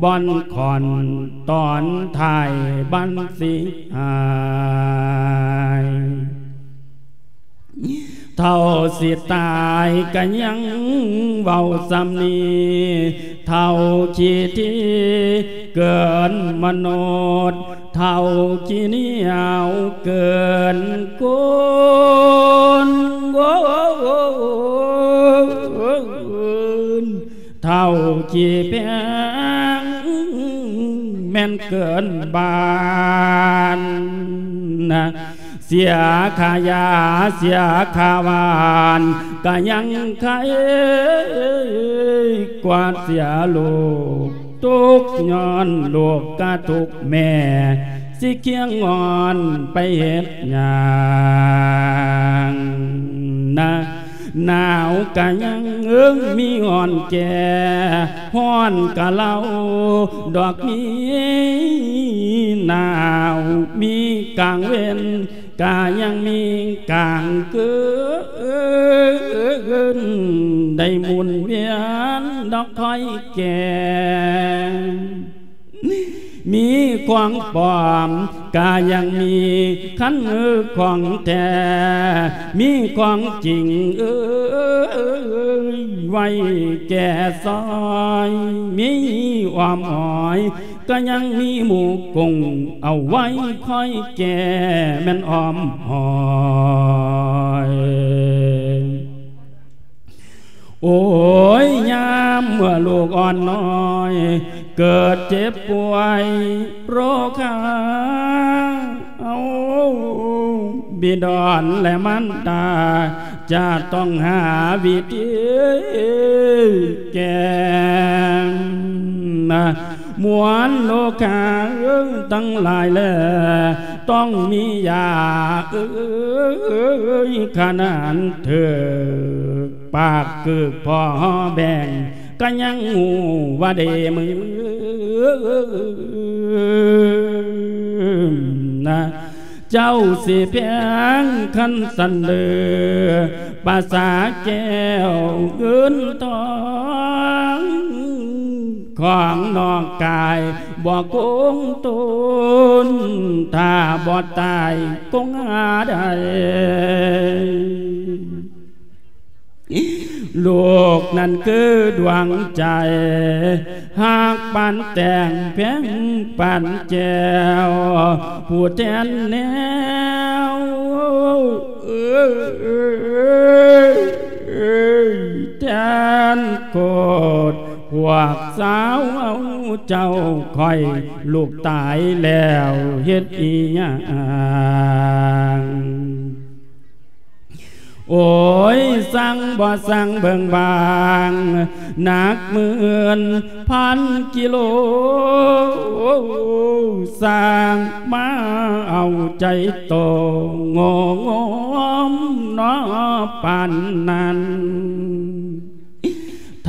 บอนคอนตอนถ่ายบันสิหาย เท่าสิตายกันยังเบาสำนีเท่าขีที่เกินมโนุษย์เท่าขีเนียวเกินกุนโนเท่าขีแพงแม่นเกินบานนะ เสียขายาเสียขาวานก็ยังใครกว่าเสียลูกทุกย้อนลูกกะทุกแม่ สิเคียงงอนไปเฮ็ดหยังนะหนาวกะยังเอิงมีอ่อนแก่ฮ้อนกะเล่าดอกนี้หนาวมีกลางเว้น กายังมีกางเกินได้มุนเวียนดอกคอยแก่มีความปลอมกายังมีขันมือของแท้มีความจริงเอ้ยไว้แก่ซอย มีความอ่อย ก็ยังมีหมูกงเอาไว้คอยแก่แม่นออมหอยโอ้ยยามเมื่อลูกอ่อนน้อย เกิดเจ็บป่วยโรคาเอาบิดอนและมันตา จะต้องหาวิธีแก้นะ มวนโลกาเอิ้งตั้งหลายแลต้องมียาเอ้ยขนาดเธอปากกึกพอแบ่งก็ยังงูว่าเดมือนะเจ้าสิเพียงคันสันเลือภาษาแก้วเงินทอง ของนอกกายบ่คงตุนถ้าบ่ตายคงหาได้ลูกนั่นคือดวงใจ หากปันแต่งเพียงปันแจวผู้แทนแนวแทนโกด พวกสาวเอาเจ้าคอยลูกตายแล้วเฮ็ดอีหยังโอ้ยสั่งบ่สั่งเบิ่งบางหนักหมื่นพันกิโลสร้างมาเอาใจโตงงมนอปานนั้น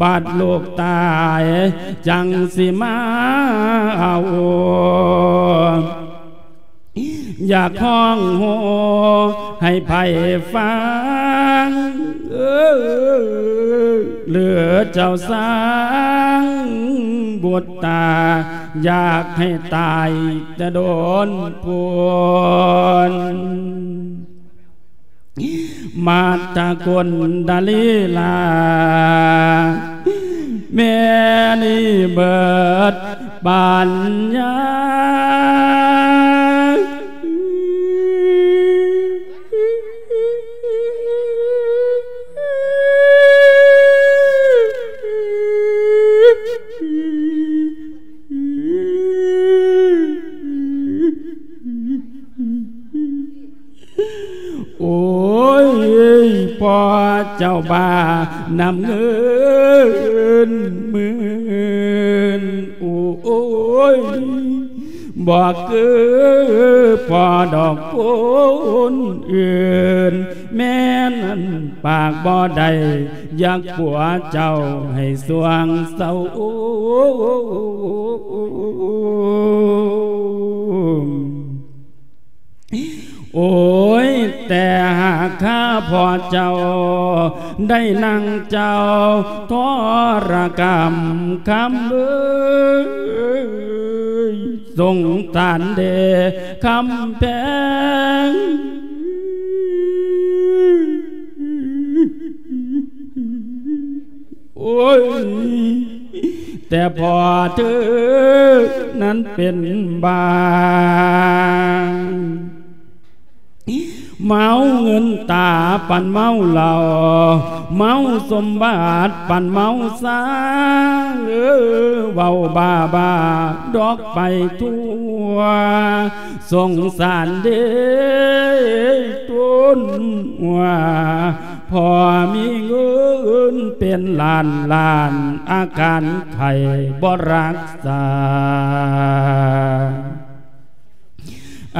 บาดลูกตาย จังสิมาเอาอยากห้องโหให้ไผ่ฟังเหลือเจ้าสังบวชตา อยากให้ตายจะโดนปวน มาตะกนดาลีลาแม่นี่เบิดปัญญา เจ้าบ้านำเงินหมื่นโอ้ยบอกคือพอดอกคนอื่น แม่นั้นปากบ่ได้อยากผัวเจ้าให้สวงเศร้า โอ้ย แต่หากข้าพอเจ้า ได้นั่งเจ้าทรกรรมคำเอ้ยทรงสารเดคำแพงโอ้ย แต่พอเธอนั้นเป็นบาง เมาเงินตาปันเมาเหล่า เมาสมบัติปันเมาสาเออเบาบาบาดอกไปทั่วสงสารเด้ตุนว่าพอมีเงินเป็นล้านล้านอาการไข้บ่รักษา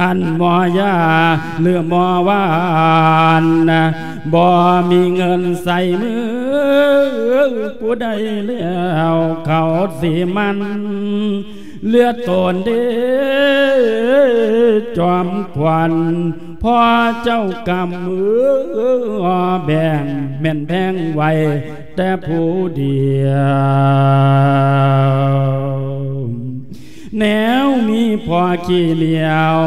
อันมอยาเลือมอวานนะบ่มีเงินใส่มือผู้ใดแล้วเขาสิมัน เลือดตนเดจอมควันพ่อเจ้ากำมือแบ่งแม่นแพงไว้แต่ผู้เดียว แนวมีพอขี้เหลียว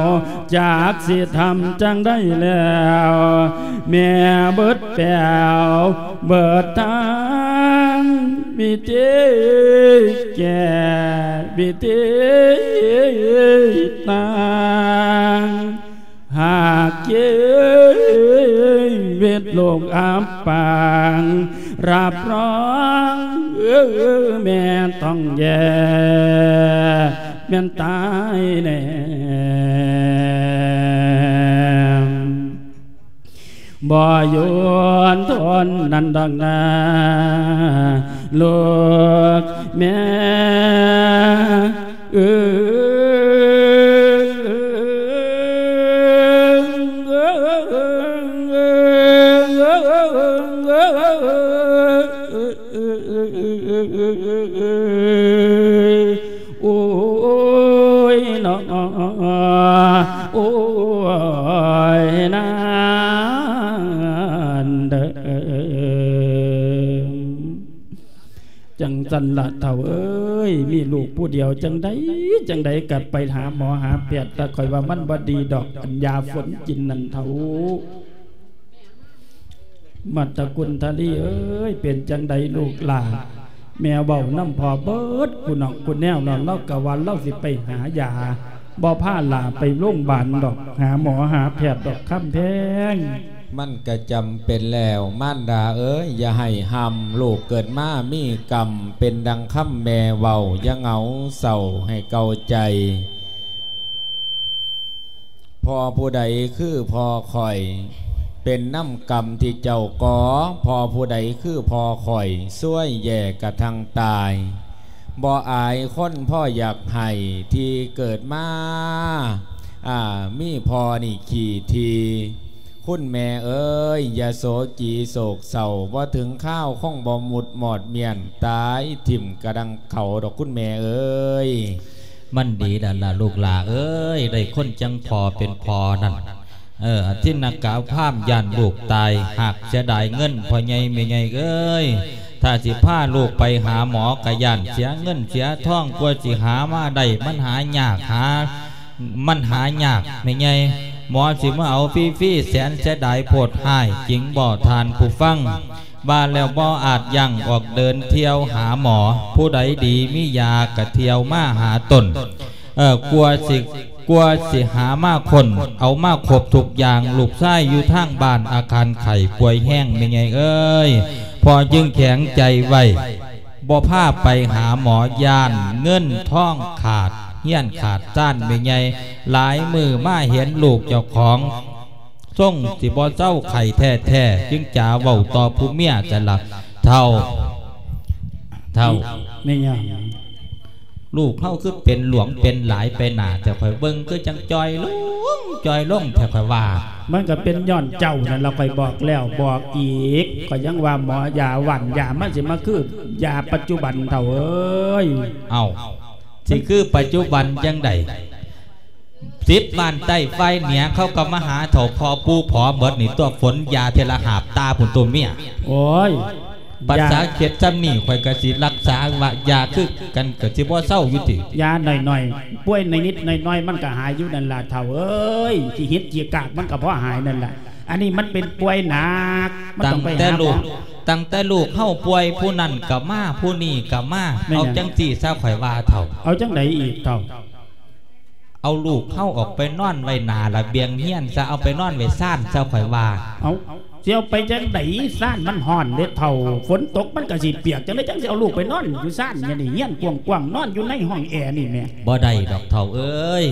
จากสิทำจังได้แล้ว แม่เบิดแปวเบิดทางมีเจแก่มีเจตางหากเย้เวทโลกอับปางรับร้องเออแม่ต้องแย่ แม่นตายแน่บ่ยวนทนนันดังนาลูกแม่เออ จังจันละเท่าเอ้ย มีลูกผู้เดียวจังไดจังไดกลับไปหาหมอหาเปียดแต่คอยว่ามันบดีดอกอัญญาฝนกินนันเท่ามัตตกุลทลีเอ้ย เป็นจังใดลูกหลาแมวเบาน้ำพอเบิดกุนอกกุนแนวเราเล่ากะวันเล่าสิไปหายาบ่ผ้าหลาไปโรงพยาบาลดอก หาหมอหาแพทย์ดอกคำแพง มันก็จำเป็นแล้วม่านดาเอ้ยอย่าให้หำลูกเกิดมามีกรรมเป็นดังคำแม่เว้าอย่าเหงาเศร้าให้เกาใจ พอผู้ใดคือพอคอย เป็นน้ำกรรมที่เจ้าก่อพอผู้ใดคือพอคอยช่วยแย่กระทังตายบ่อายคนพ่ออยากให้ที่เกิดมาอ่ามีพอนี่ขี่ที คุณแม่เอ้ยอย่าโศจีโศกเศร้าว่าถึงข้าวข้องบ่หมุดหมอดเมียนตายถิ่มกระดังเขาดอกคุณแม่เอ้ยมันดีดันละลูกหลาเอ้ยได้คนจังพอเป็นพอนั่นเออที่นักกาวภาพยันลูกตายหากเสียดายเงินพอไงไม่ไงเอ้ยถ้าสิพาลูกไปหาหมอกระยันเสียเงินเสียท่องกลัวสิหามาได้มันหายากหา มันหายากไม่ไง หมอสิมาเอาฟรีแสนเสียดายโพดหายจิงบ่ทานผู้ฟังบ้านแล้วบ่อาจยังออกเดินเที่ยวหาหมอ ผู้ใดดีมียากะเที่ยวมาหาตนเออกลัวสิกลัวสิหามากคน เอามาครบทุกอย่างลูกไส้อยู่ทางบ้านอาคารไข่ป่วยแห้งไม่ไงเอ้ย พอจึงแข็งใจไว้บ่พาไปหาหมอยานเงินท่องขาด เฮี้ยนขาดจ้านไม่ไงหลายมือมาเห็นลูกเจ้าของส่งสิบ่เจ้าไข่แท้แท้ๆจึงจ่าเว้าต่อผู้เมียจะหลับเท่า เท่าไม่ยังลูกเขาคือเป็นหลวงเป็นหลายไปหนาแต่ข่อยเบิ่งคือจังจอยลงจอยลงแต่ข่อยว่า มันก็เป็นย้อนเจ้านั่นเราคอยบอกแล้วบอกอีกก็ยังว่าหมอยาหวันยามันสิมาคือยาปัจจุบันเท่าเอ้ยเอา สิคือปัจจุบันยังไดสิบบ้านใต้ไฟเหนียเขาก็มาหาเถาพอปูผอเบิดนี่ตัวฝนยาเทละหาบตาผุนตัวเมียโอ้ยภาษาเขียดจำนี่ข่อยกสิรักษาว่ายาคือกันก็สิบ่เศร้าอยู่ติยาหน่อยหน่อยๆป่วยในนิดหน่อยหน่อยๆมันก็หายอยู่นั่นล่ะเท่าเอ้ยที่ฮิตเจียกากมันก็เพราะหายนั่นแหละ อันนี้มันเป็นป่วยหนักมันตั้ต้องงไปแต่หาหมลูอ กตั้งแต่ลูกเข้าป่วยผู้นั่นกับมาผู้นี่กับมาไม่เอาหยังจังจีซาข่อยว่าเถ่า เอาจังไหนอีกเท่าเอาลูกเข้าออกไปนอนไว้หนาระเบียงเฮียนจะเอาไปนอนไว้ซ่านเจ้าข่อยว่า เอา เสียวไปจังไหนซ่านมันห่อนเด็ดเท่าฝนตกมันก็สิเปียกจังไดจังสิเอาลูกไปนอนอยู่ซ่านอย่างนี้เงี้ยนกว้างๆนอนอยู่ในห้องแอร์นี่แม่บ่ได้ดอกเถ่าเอ้ย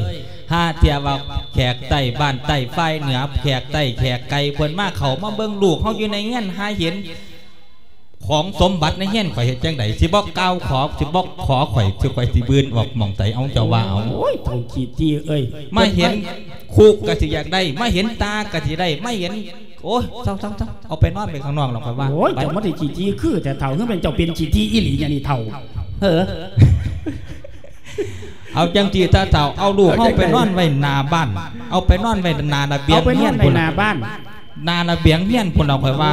ห้าเทียว่าแขกใต้บ้านใต้ไฟเหนือแขกใต้แขกไกลเพิ่นมาเขามาเบิ่งลูกเขาอยู่ในเฮียนหาเห็นของสมบัติในเฮียนข่อยเฮ็ดจังไดสิบ่กล่าวขอสิบ่ขอข่อยสิข่อยสิบืนออกหม่องไตเอาเจ้าว่าเอาโอ้ยเท่าขี้ตีเอ้ยมาเห็นคุกก็สิอยากได้มาเห็นตาก็สิได้ไม่เห็น โอ้ยเศร้าเศร้าเศร้าเอาไปนอนไปข้างนอกหรอกครับว่าโอ้ยไปเจ้ามันได้ขี้ตีคือแต่เท่าคือเป็นเจ้าเป็นขี้ตีอีหลีอย่างนี้เท่าเฮ้อเอาจังจีตาเต่าเอาลูกเข้าไปนอนไว้หนาบ้าน เอาไปนอนไว้หนาระเบียเอางไปนเฮีอยนนในพุ่นนาบ้านหนาระเบียงเฮียนพุ่นเอาค่อยว่า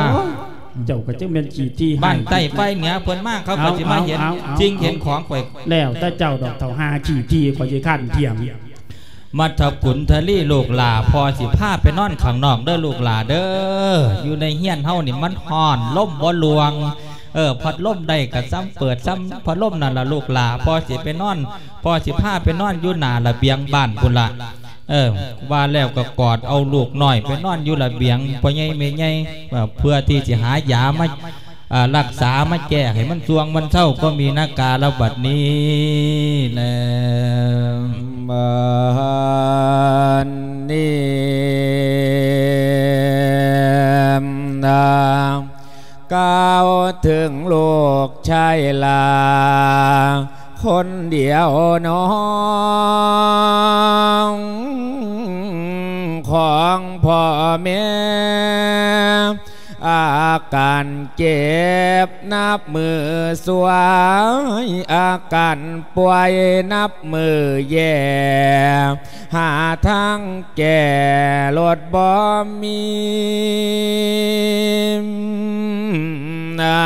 เจ้าก็จะเป็นขี้ตีบ้านใต้ไฟเหนือเพิ่นมากเขาก็สิมาเห็นเอาเอาเอาจริงเห็นของข่อยแล้วแต่เจ้าดอกเท่าหาขี้ตีกว่าจะขั้นเทียม มัทกุนทะลี่ลูกหลาพอสิพาไปนอนข้างนอกเด้อลูกหลาเด้ออยู่ในเฮียนเฮานี่มันฮ้อนล่มบ่ลวงเออพัดลมได้ก็ซ้ำเปิดซ้ำพัดลมนั่นละลูกหลาพอสิไปนอน พอสิพาไปนอนอยู่หนาระเบียงบ้านพุ่นละเออว่าแล้วก็กอดเอาลูกหน่อยไปนอนอยู่ระเบียงพ่อใหญ่แม่ใหญ่เพื่อที่จะหายามาอ่า รักษามาแก้ให้มันสวงมันเศร้าก็มีหน้ากาแล้วบัดนี้แล้วมันนี่นางก้าวถึงโลกชายลา คนเดียวน้องของพ่อแม่ อาการเจ็บนับมือสวย อาการป่วยนับมือแย่ หาทางแก่ลดบ่มีนา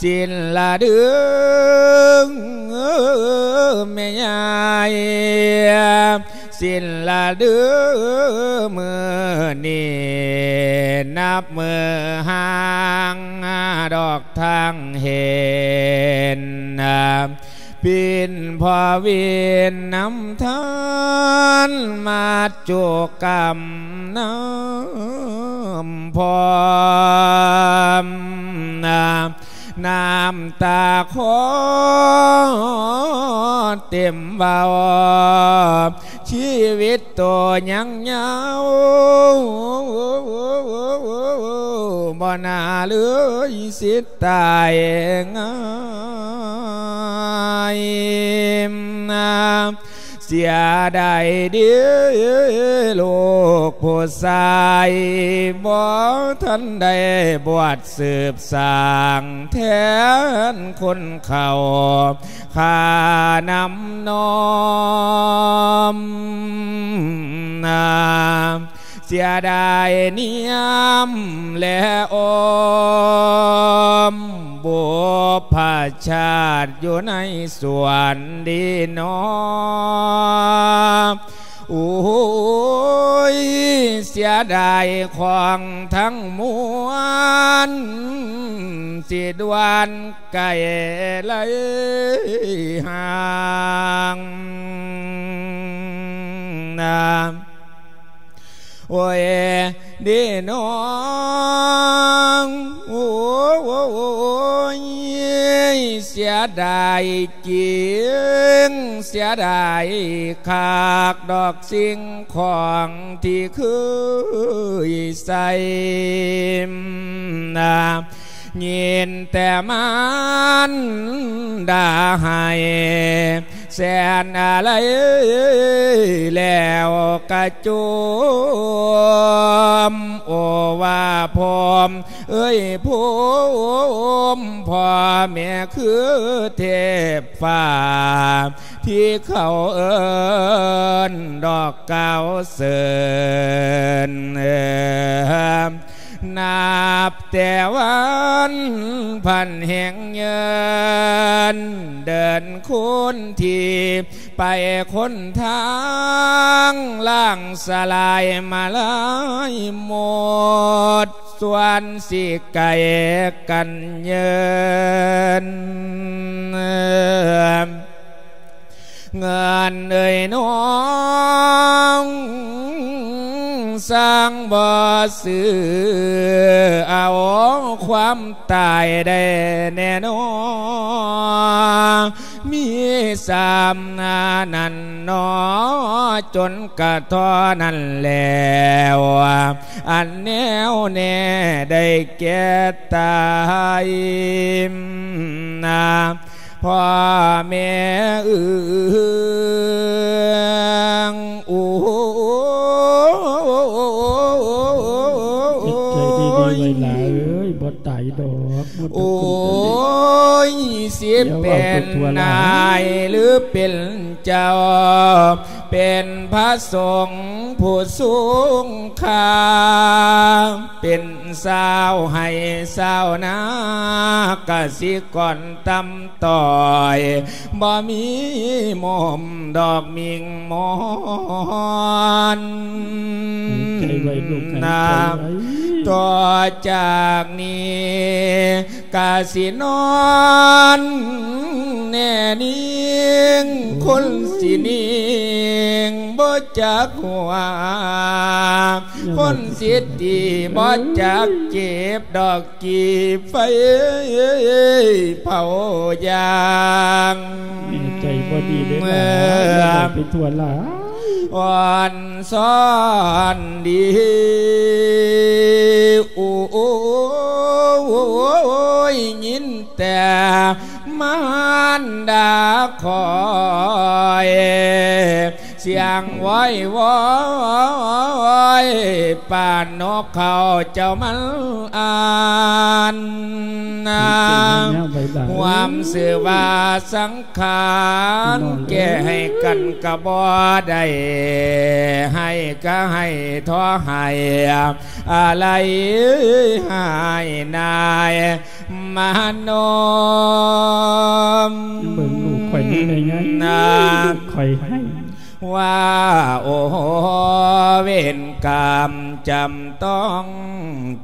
สิ้นละเดืองแม่ยายสิ้นละเดือมือนี่นับมือห่างดอกทางเห็นปินพอเวินน้ำทานมาจุกรรมน้ำพอม น้ำตาคอเต็มเบาชีวิตตัวยังเงาบ่นาเหลือสิตายง่ายนา เสียดายเดีลูกผู้ชายบ่ทันได้บวชสืบสางแทนคนเขาข้านำน้อมนา เสียดายเนียมและอมบุพชาติอยู่ในสวนดีนอโอ้ยเสียดายของทั้งมวลสิดวนไก่เลยห่างนา โอ้ยดีน้องโอ้ยเสียดายจริงเสียดายขากดอกสิ่งของที่เคยใส่นา ยินแต่มันด่าให้แสนอะไรแล้วกระจุมโอว่าพรมเอ้ยพมพ่อแม่คือเทพฟ้า ที่เขาเอินดอกเก้าเสิ นนับแต่วันพันแห่งเงินเดินคุณทีไปคนทางล่างสลายมาลายหมด ส่วนสิไก่กันเยิน เงินเอ่ยน้องสร้างบ่อซื้อเอาความตายได้แน่นอนมีสามนานันนอจนกระทอนั่นแล้วอันแนวแน่ได้แก่ตายนา พ่อแม่เอืองโอ้ใจดีๆไว้หลาเอ้ยบ่ตายดอกบ่ต โอ้กขึ้นยเสียเป็นนายหรือเป็นเจ้า เป็นพระสงฆ์ผู้สูงค่าเป็นสาวให้สาวนา กสิก่อนตำต่อยบ่มีมอมดอกมิงมอนใจไว้ลูกใจนาไว้ต่อจากนี้กาสินอนแน่นิ่งคนสินิ่งบ่จักหัวคนสิตีบ่จักเก็บดอกกีบไฟเผายางแม่ใจบ่ดีเด้อเมื่ล่ะอไปทั่วหลา วันซ้อนดีโอ้โอยยินแต่มานดาคอย เสียงว้อยวอยป่านนกเขาเจ้ามันอ่านนานความเสื่อว่าสังขารแก้ให้กันกระบ่ได้ให้ก็ให้ท้อให้อะไรหายนายมานมเบิ่งลูกข่อยนี่ได้ไงนาข่อยให้ ว่าโอ้เวนกรรมจำต้อง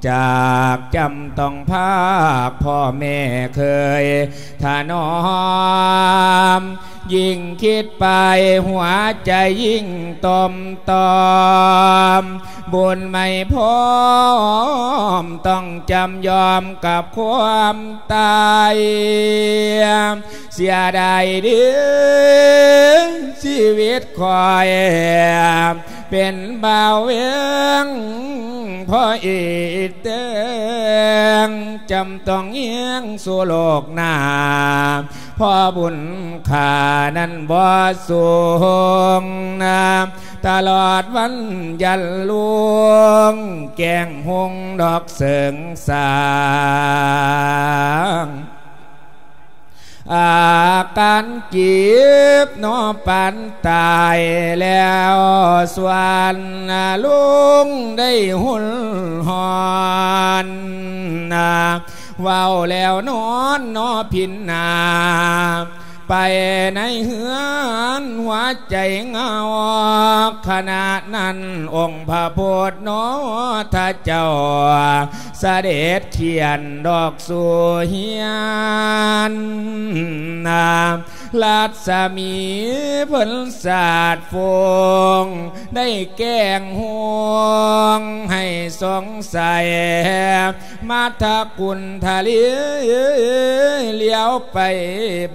จากจำต้องภาคพ่อแม่เคยถานอม ยิ่งคิดไปหัวใจยิ่งตอมตอม บุญไม่พร้อม ต้องจำยอมกับความตาย เสียดายเดือชีวิตคอย เป็นบ่าวเวียงพ่ออีเตงจำต้องเอียงสู่โลกหน้าพ่อบุญขานั้นบ่สูงนาตลอดวันยันลวง แกงหงดอกเสิงสาง อาการจีบนอปันตายแล้วสวรรค์ลุงได้หุนหอนนาว้าแล้วนอนนอพินนา ไปในเหือนหัวใจเงาขนาดนั้นองค์พระพุทธโนท่าเจ้าเสด็จเขียนดอกสุเฮียนนาลัดสามีเพิ่นศาสตร์ฟงได้แก้งห่วงให้สงสัยมาทากุลทะเลเลี้ยวไป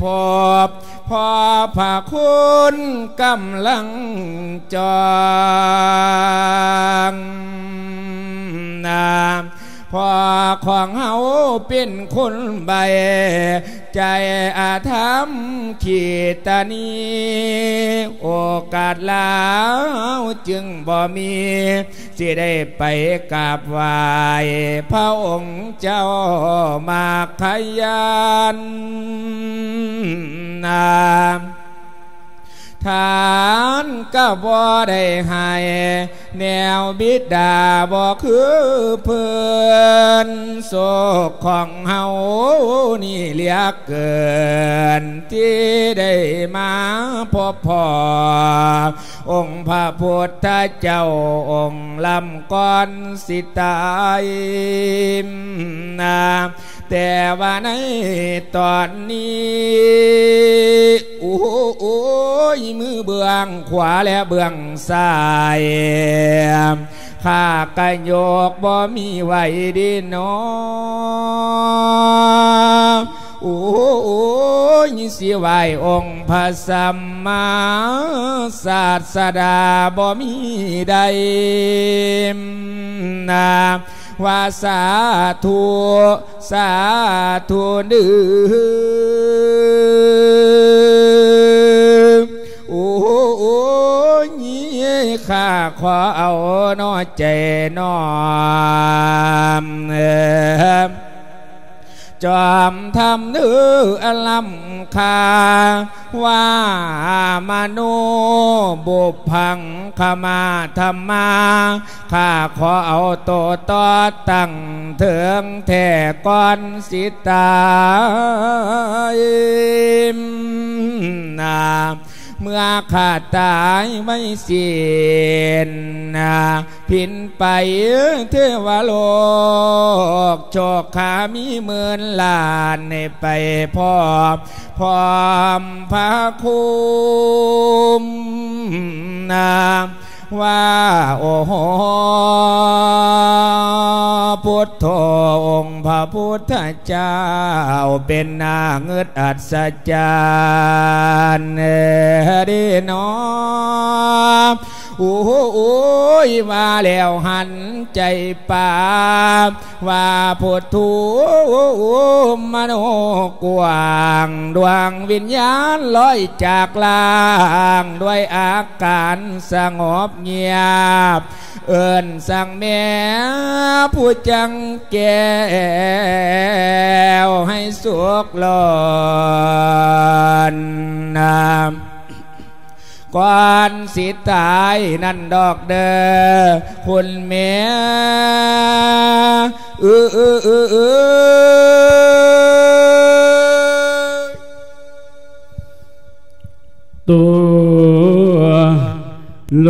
พอบพอผาคุณกำลังจอง พอของเฮาเป็นคนใบ ใจอาธรรมขีตานีโอกาสลาวจึงบ่มีสิได้ไปกราบไหว้พระองค์เจ้ามาขยันนา มทานก็บ่ได้ให้แนวบิดาบ่คือเพื่อนโศกของเฮานี่เหลือเกิน ที่ได้มาพบพ่อองค์พระพุทธเจ้าองค์ลำก่อนสิตายนาแต่ว่าในตอนนี้ โอ้โอ้ยมือเบื้องขวาและเบื้องซ้ายข้ากระโยกบ่มีไหวดีนอโอ้โอ้ยสิไหวองค์พระสัมมาศาสดาบ่มีใดนาว่าสาธุสาธุดื้อ ยข้าขอเอานอใจนอมจอมทำเนื้อลัมคา ว่ามโนบุพังขมาธรรมาข้าขอเอาโตต่อตั้งเถิงแท่ก้อนสิตายนา เมื่อขาดตายไม่สิ้นพินไปเทวโลกโชคขามีหมื่นล้านในไปพ่อพร้อมพระคุมนา ว่าโอ้โหพุทโธองค์พระพุทธเจ้า เป็นนาเงืดอัศจรรย์ดีนอโอ้โอ้ยว่าแล้วหันใจป่าว่าพุทธูมโนกวางดวงวิญญาณลอยจากลาง ด้วยอาการสงบเงียบ เอินสั่งแม่ผู้จังแก้วให้สุกหลอนนามก่อนสิตายนั่นดอกเดอคุณเมียเออเออเออเออตัว โล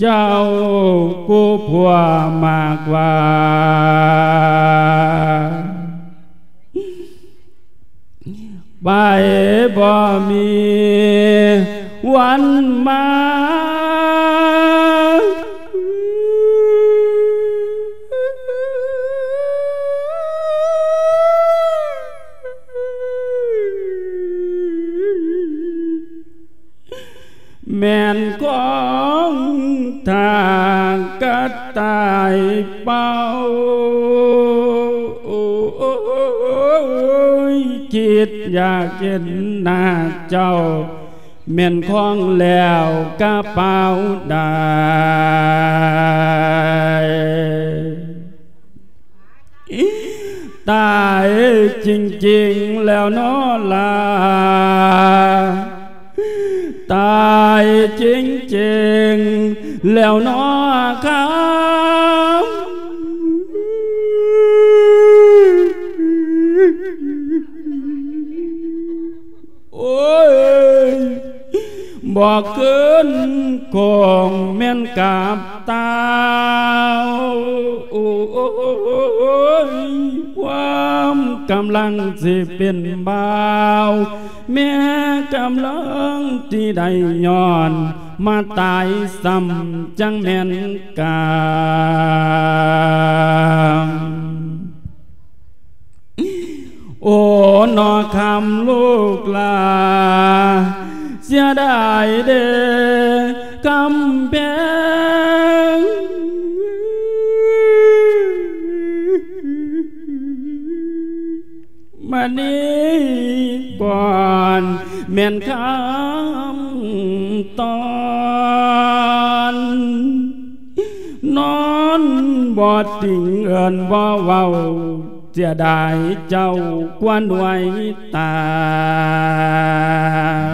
เจ้าผู้ผัวมาก แม่นของทางกระต่ายเป่าคิดอยากเห็นหน้าเจ้าแม่นของแล้วกระเป๋าได้ตายจริงๆแล้วเนอลา ตายจริงๆแล้วเนอครับโอ้ยบอกเกิน ความกำลังสิเป็นบ่าแม่กำลังที่ได้ย้อน มาตายซ้ำจังแม่นกามโอ้นอคำลูกลา เสียดายเด้กำแพงมา นี้ก่อนแม่นคำตอนนอนบอดติงเอินบ่เว้าเสียดายเจ้ากวนไว้ตา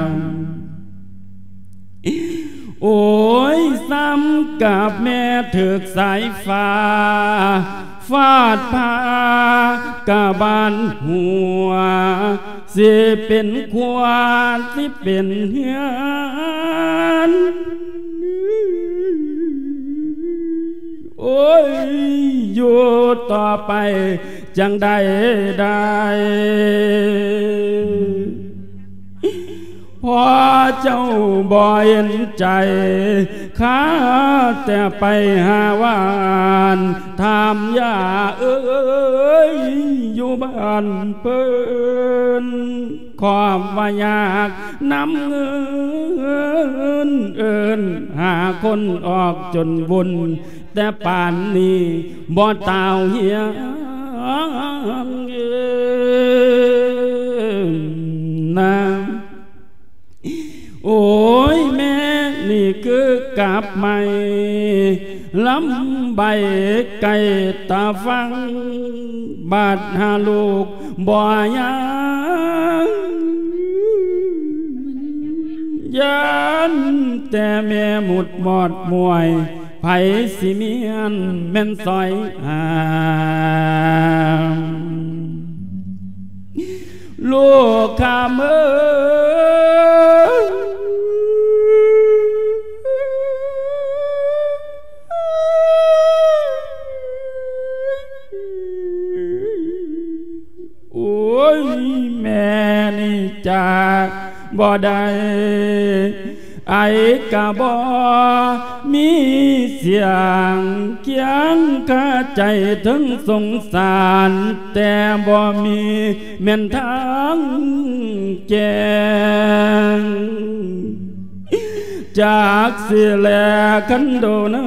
ม โอ้ยซ้ำกับแม่ถึกสายฟ้า ฟาดพากะบานหัว สิเป็นควานสิเป็นเฮือนโอ้ยอยู่ต่อไป จังได้ได้ พอเจ้าบ่เห็นใจข้าแต่ไปหาวานทำยาเอ้ยอยู่บ้านเปิ้นความว่ายากนำเงินเอินหาคนออกจนบุญแต่ป่านนี้บ่ตาวเฮียงเอิ้น โอ้ยแม่นี่คือกับใหม่ลำใบไก่ตาฟัง บาดหาลูกบ่อยังยันแต่แม่หมุดหมอดมวยไผสิเมียนแม่นซอยอาม ลูกข้ามือโอ้ยแม่นี่จากบ่ได้ ไอ้กะบ่มีเสียงเคียงกะใจถึงสงสาร แต่บ่มีแม่นทางแจงจากสิแลกันโดนา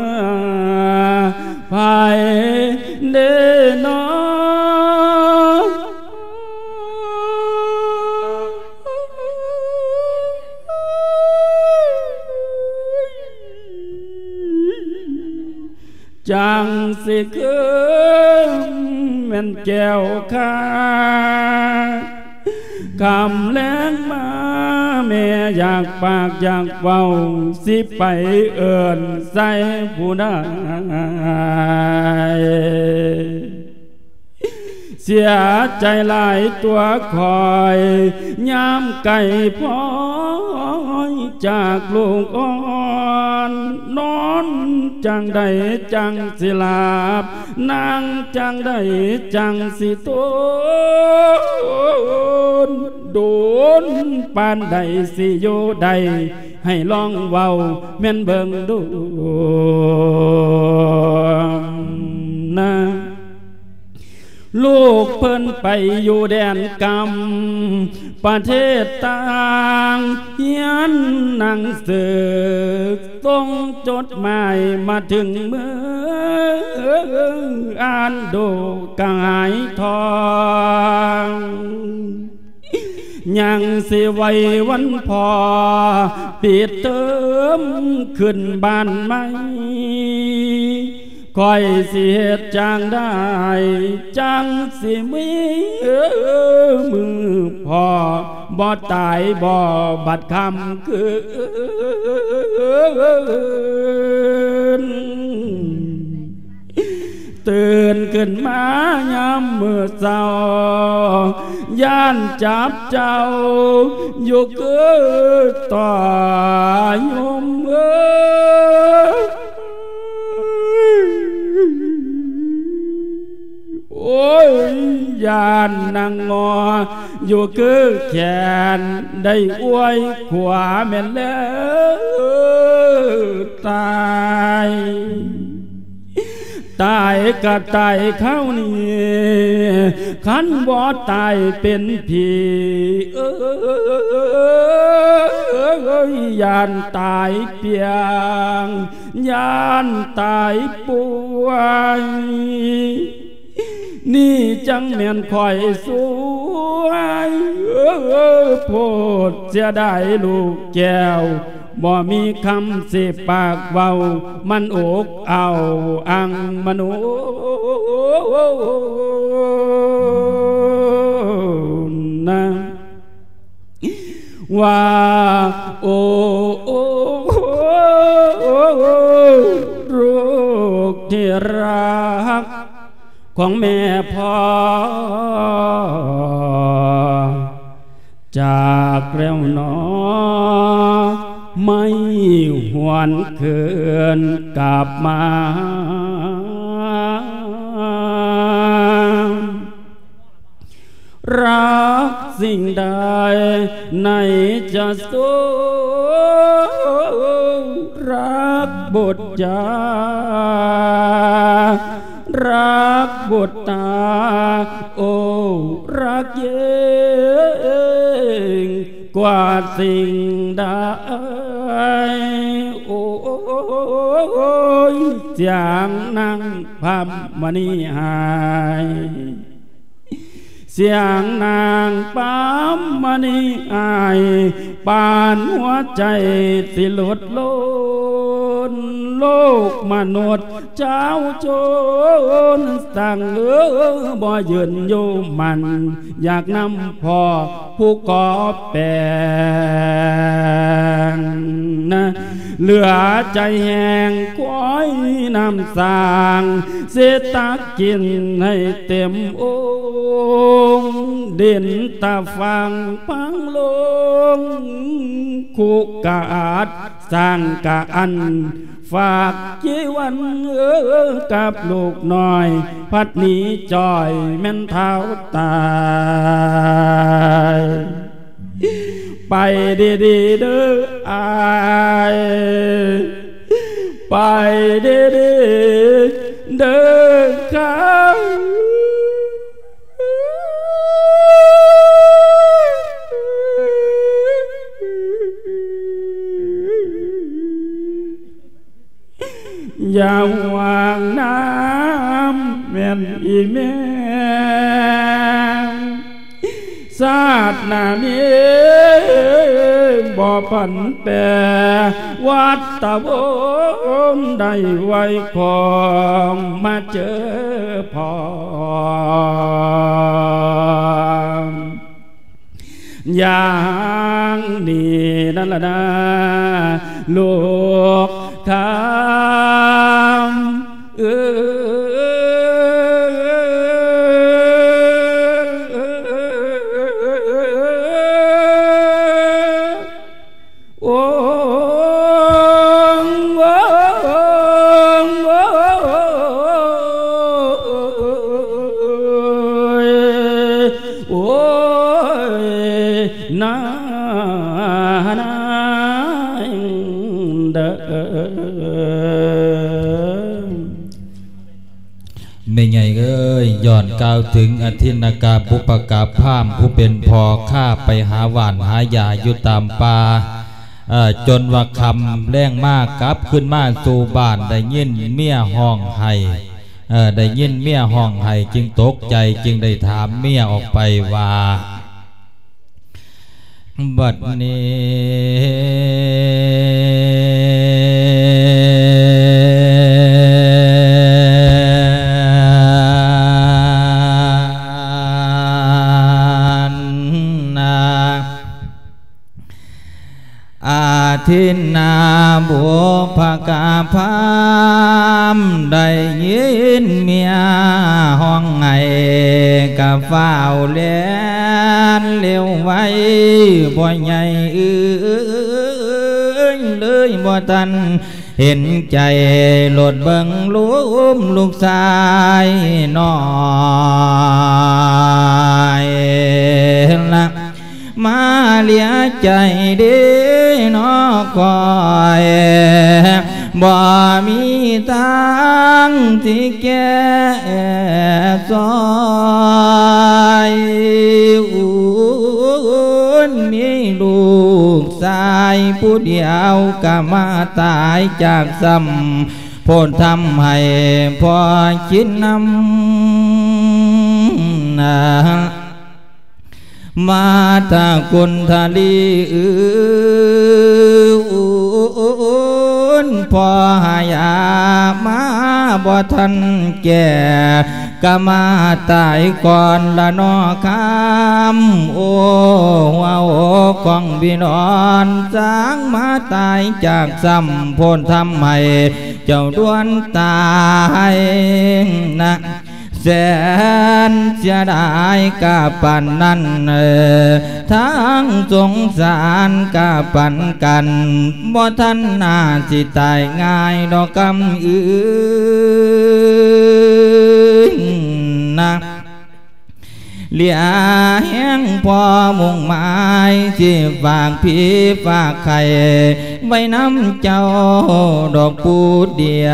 ภายเดนอ จังสิคือแม่นแก้วคาคำแรงมาแม่อยากปากอยากเว้าสิไปเอินใส่ผู้ได เสียใจหลายตัวคอยยามไก่พอยจากลูกอ่อนนอนจังใดจังสิลาบนางจังใดจังสิโตนโดนปานใดสิโยใดให้ลองเว้าแม่นเบิงดู ลูกเพิ่นไปอยู่แดนกรรม ประเทศต่างเฮียนหนังสือต้องจดหมายมาถึงเมืองอ่านดูกายทองยังสิไว้วันพอปิดเติมขึ้นบ้านใหม่ คอยสิเหตุจางได้จังสิมีเออมือพอบ่ตายบ่บัดคำคืนตื่นขึ้นมายามมือเช้าย่านจับเจ้าอยู่เกิดต่อยมเอ้ย โอ้ยยานนางงอ อยู่คือแขนได้อวยขวาแม่นแล้วตายตายก็ตายเข้านี่ขันบ่ตายเป็นผีเอ้ยยานตายเปียงยานตายป่วย นี่จังแม่นคอยสวยโพดเสียได้ลูกแก้วบ่มีคำสิปากเบามันอกเอาอังมโนนะว่าโอ้โอ้ลูกที่รัก ของแม่พ่อ จากแล้วหนอ ไม่หวนเคืนกลับมา รักสิ่งใดในจะสู้รักบทจา รักบทตา โอ้รักเยงกว่าสิ่งใดโอ้ยจางนั่งพามณีหาย เสียงนางปั๊มมณีอายปานหัวใจสิหลุดโลนโลกมนุษย์เจ้าโจรสั่งเออบ่ยืนอยู่มัน อยากนำพ่อผู้ก่อแปลงนะเหลือใจแหงก้อยน้ำสาง เสตักกินให้เต็มโองเด่นตาฟังปังลงคุกกาดสร้างกะอัน ฝากจีวันเออกับลูกน้อย พัดหนีจอยแม่นเท้าตายไปดีดีๆเด้ออายไปดีดีๆเด้อครับ อย่าวางน้ำแม่นอีแม่ศาสนานี้บ่ผันแปรวัดตะวนได้ไว้ของมาเจอพออย่างนี้นั่นละนะลูก ท ยย้อนกล่าวถึงอธินากาบุปกาพามผู้เป็นพอข้าไปหาหวานหายาอยู่ตามป่าจนว่าคำแรงมากกลับขึ้นมาสู่บ้านได้ยินเมียห้องไห้ได้ยินเมียห้องไห้จึงตกใจจึงได้ถามเมียออกไปว่าบัดนี้ ทินนาบุพกาพามได้ยินเมียห้องไงกะฝ้าวเลียนเลี้ยวไว้บ่ใหญ่อื้อเลยบ่ทันเห็นใจหลดเบิงลุ้มลูกชายน้อยละ มาเลียใจเดีนอคอยบ่มีทางที่แก่ซอยอุ่นมีลูกชายผู้เดียวก็มาตายจากซ้ำพ้นทำให้พอคิดนำนะ มาตากุนทาลีอืนพอหายามาบ่ทันแก่ก็มาตายก่อนละนอคำโอ้หัวโอ้กองพี่นอนสางมาตายจากซ้ำพ้นทำให้เจ้าดวนตายนะ แสนเสียดายกาปันนั้นเออทั้งสงสารกาปันกันบ่ท่านน่าสิตายง่ายดอกกำอือ เหลียแห้งพอมุงหมายที่ฝากพี่ฝากไข่ไว้น้ำเจ้าดอกปูเดีย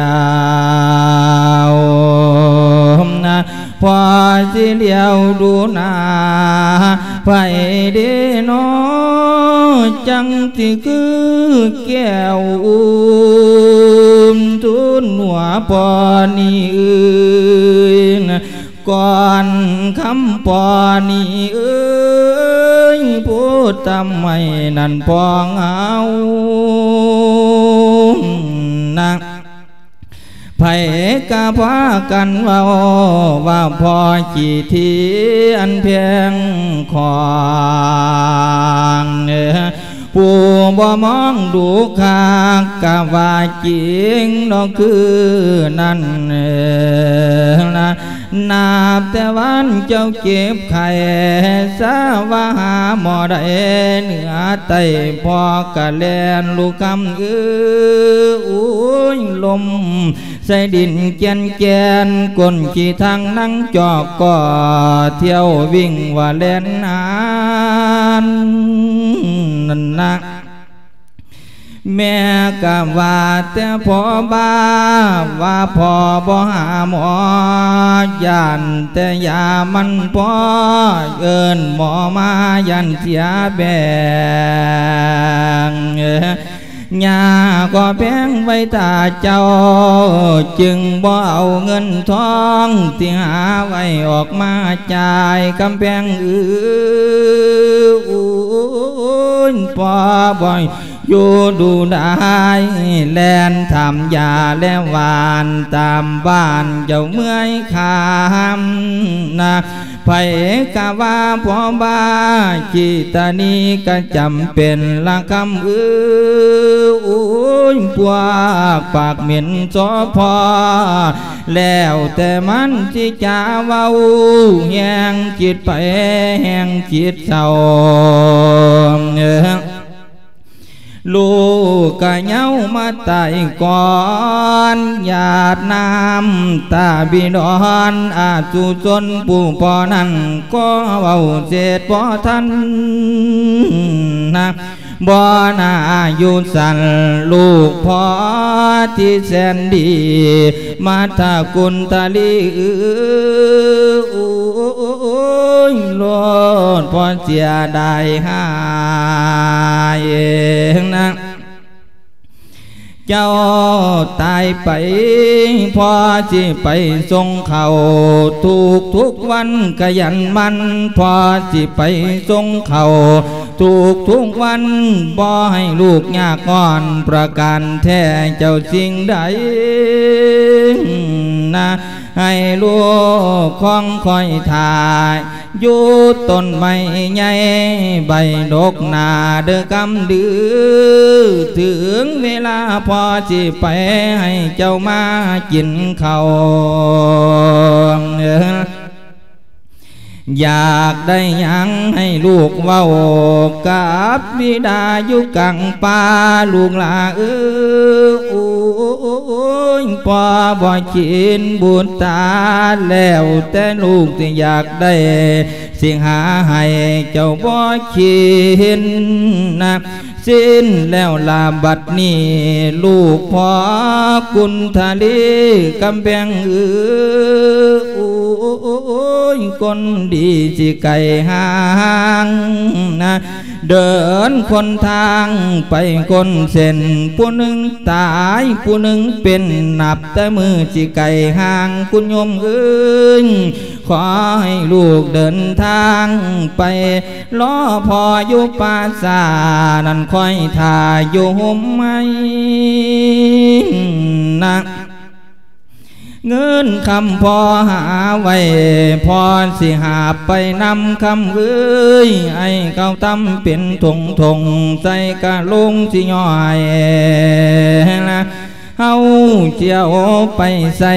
วนะพอสิเลียวดูนาไปเดนอจังที่คือแก้วอุ้มทุนหัวปอนี่อื่น ก่อนคำปอนี่เอ้ยพูดทำไมนั่นพองเอานะไผกะพากันเว่าว่าพอจีทีอันเพียงขวางผู้บ่มองดูคากกะว่าจริงดอกคือนั่นนะ นาบแต่วันเจ้าเก็บไข่สาวาหาหมอได้เหนือไตพอกะแลนลูกคำเอื้ออุ้ยลมใส่ดินเกนเกนกลขี่ทางนั่งจอกก่อเที่ยววิ่งว่าเล่นานนั่นนะ แม่ก็ว่าแต่พอบ้าว่าพอบ่หาหมอย่านแต่ยามันพอเอินหมอมายันเสียแบงเอ้อยาก็แพงไว้ตาเจ้า จึงบ่เอาเงินทองที่หาไว้ออกมาจ่ายกำแพงอืออุ้นพอบ่อย อยู่ดูได้แลนทำยาและหวานตามบ้านเจ้าเมื่อยคามนะไผกะว่าพอบาจิตานีก็จำเป็นละคำอืออุ้ยพวกปากเหม็นจอพอ แล้วแต่มันสิจะเว้าแหงจิตไปแหงจิตเศร้าเออ ลูกกะเหงามาไต่ก่อนหยาดน้ำตาบิดอนอาจุจนผู้พอนั้นก็เบาเจ็ดพอทันนะบ่นาอยู่สันลูกพ่อที่แสนดี มาทากุณตาลีอ้อโอ้ยโลดพอเสียดายหา องนะเจ้าตายไปพอสิไปส่งเขาทุกทุกวันขยันมันพอสิไปส่งเขาทุกทุกวันบ่ให้ลูกยากอ่อนประการแท้เจ้าสิ่งใดนะ ให้ลูกของคอยถ่ายอยู่ต้นไม้ใหญ่ใบดกหนาเดือกำดือถึงเวลาพอสิไปให้เจ้ามากินเขาเอยากได้ยังให้ลูกเว้ากับบิดาอยู่กังป่าลูกลาเออโอ้ยพอบ่กินบุญตาแล้วแต่ลูกที่อยากได้สิหาให้เจ้าบ่ชินนะ สิ้นแล้วลาบัดนี้ลูกพ่อกุณทะเลกำแพงเออโอ้ยคนดีสิไก่ห่างนะเดินคนทางไปคนเส้นผู้หนึ่งตายผู้หนึ่งเป็นนับแต่มือสิไก่ห่างคุณโยมเอ้ยขอให้ลูกเดินทางไปล้อพออยู่ปราสานั่นคอยทายอยู่ห่มไม่นะเงินคำพอหาไว้พอสิหาไปนำคำเอ้ยไอ้เกาตำเป็นทงทงใส่กะลุงสิย่อยนะ เฮาเจียวไปใส่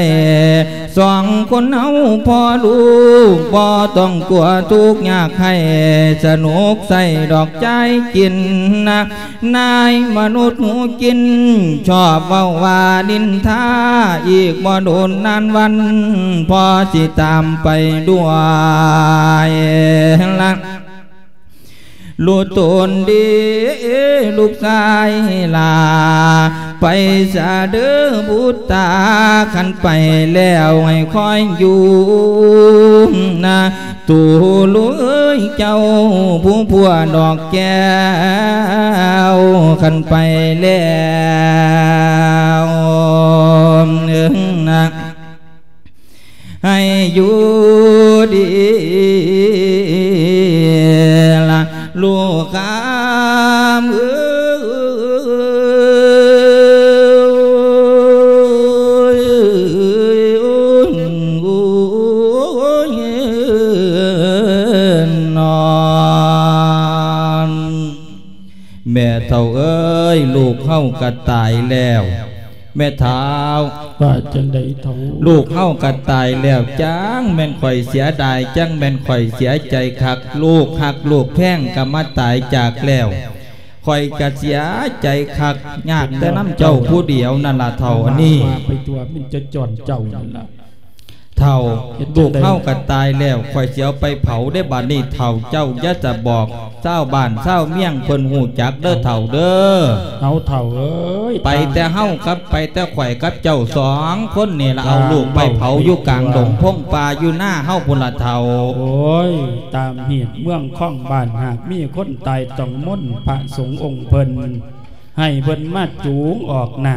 สองคนเฮาพอลูกบ่ต้องกลัวทุกข์ยากให้สนุกใส่ดอกใจกินนะนายมนุษย์หูกิน ชอบเว้าว่าดินท่าอีกบ่โดนนานวัน พอสิตามไปด้วยละลูกตนดีลูกชายลา ไปสาเด้อบุตตาขันไปแล้วให้คอยอยู่นะตูลูกเอ้ยเจ้าผู้ผัวดอกแก้วขันไปแล้วเอิ้งนะให้อยู่ดีละลูกคำ กเข้ากระตายแล้ว แม่เท้าว่าจังใดเท่าลูกเข้ากันตายแล้วจังแม่นข่อยเสียดายจังแม่นข่อยเสียใจคักลูกหักลูกแพ่งก็มาตายจากแล้วข่อยกะเสียใจคักยากแต่น้ำเจ้าผู้เดียวนั่นล่ะเท่าอันนี้ว่าไปตัวมันจะจอนเจ้านั่นล่ะเท่าลูกเข้ากันตายแล้วข่อยเสียวไปเผาได้บาดนี้เท่าเจ้าอย่าจะบอกเจ้าบ้านเจ้าเมี่ยงเพิ่นหูจักเด้อเท่าเด้อเอาเท่าเอ้ยไปแต่เฮากับไปแต่ข่อยกับเจ้าสองคนนี่ละเอาลูกไปเผาอยู่กลางดงพงป่าอยู่หน้าเฮาพุ่นละเท่าโอ้ยตามเหตุเมืองข้องบ้านหากมีคนตายต้องม่นต์พระสงฆ์องค์เพิ่นให้เพิ่นมาจูงออกหน้า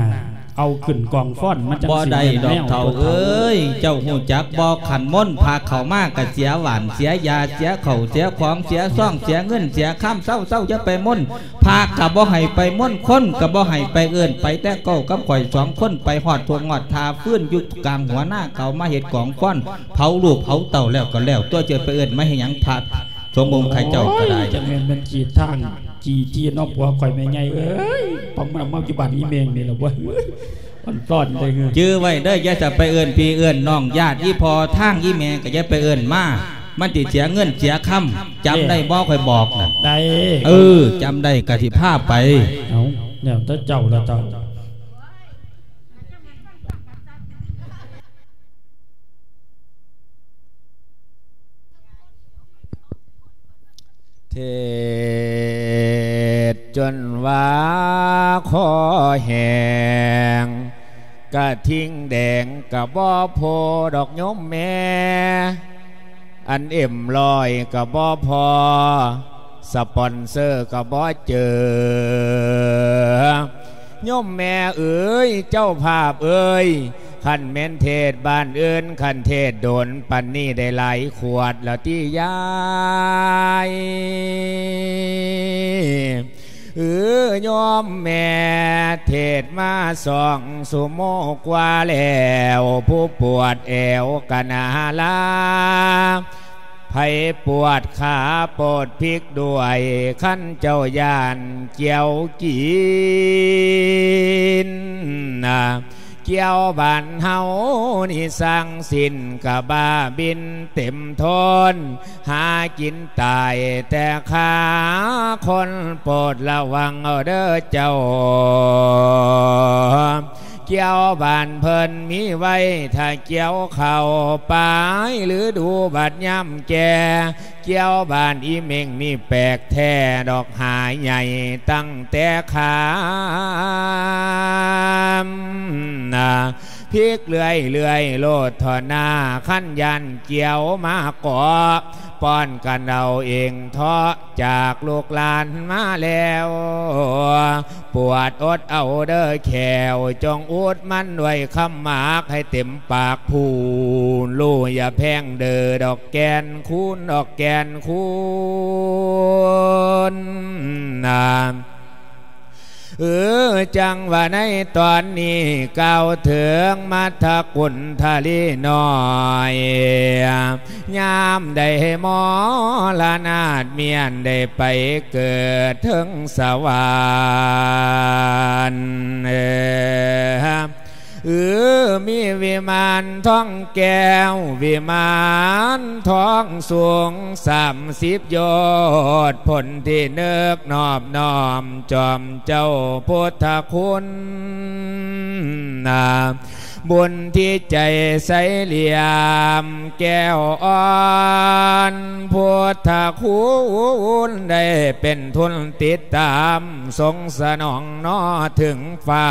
เอาขึ้นกองฟ้อนมันจะบ่ได้ดอกเท่าเอ้ย เจ้าหูจักบ่ขันม้นพาเข้ามากะเสียหวานเสียยาเสียเข่าเสียของเสียซ่องเสียเงินเสียข้ามเศร้าเศร้าจะไปม้นพากะบ่ให้ไปม้นคนกะบ่ให้ไปเอื้นไปแต่เก้ากับข่อยสองคนไปหอดทวงหอดทาฟื้นอยุดกลางหัวหน้าเขามาเห็ดกองฟ้อนเผาลูกเผาเต่าแล้วก็แล้วตัวเจอไปเอื้นไม่ให้หยังพัดสมองใครเจ้าก็ได้จะเม็นเป็นจีทาง จีที่นอกหัวข่อยไม่ไงเอ้ยปองมาเมาจุบันอีเมงนี่แหละเว้ยมันต้อนได้เงินจื้อไว้เด้ออย่าจะไปเอื้นพี่เอื้นน้องญาติยี่พอทางยี่แม่ก็อย่าไปเอื้นมามันติเสียเงินเสียคำจำได้บ่ค่อยบอกน่ะได้เออจำได้กะทิภาพไปเอาเดี๋ยวถ้าเจ้าละเจ้า เทศจนว่าคอแหงกะทิ้งแดงกะบ่โพดอกยมแม่ อันเอ็มลอยกะบ่พอ สปอนเซอร์กะบ่เจอยมแม่เอ๋ยเจ้าภาพเอ๋ย ขันเมนเทศบ้านเอินขันเทศโดนปันนี่ได้หลายขวดแล้วที่ยายเออยอมแม่เทศมาสองสุโมกว่าแล้วผู้ปวดแอวกนาลาไผปวดขาปวดพริกด้วยขั้นเจ้ายานเกี่ยวกินนะ เกี่ยวบานเฮานี่สร้างสินกะบ้าบินเต็มทน หากินตายแต่ขาคนโปรดระวังเอาเด้อเจ้า เกี่ยวบานเพิ่นมีไว้ ถ้าเกี่ยวเข่าปลายหรือดูบัดย่ำแก เกี่ยวบานอีเม่งนี่แปลกแท้ดอกหายใหญ่ตั้งแต่ขามนาพริกเลื่อยเลื่อยโลดทอนาขั้นยันเกี่ยวมากาะป้อนกันเราเองเทาะจากลูกหลานมาแล้ว ปวดอดเอาเด้อแขวจงอุดมันด้วยคำหมากให้เต็มปากพูนลู่อย่าแพงเด้อดอกแกนคูนดอกแกนคูนนามเออจังว่าในตอนนี้เก้าถึงมัทกุลทะเลน้อยยามได้หมอลานาดเมียนได้ไปเกิดถึงสวรรค์ เออมีวิมานท้องแก้ว วิมานท้องสูงสามสิบยอดผลที่เนิกนอบน้อมจอมเจ้าพุทธคุณนา บุญที่ใจใสเหลี่ยม แก้วอ่อนพุทธคุณได้เป็นทุนติดตามทรงสนองนอถึงฟ้า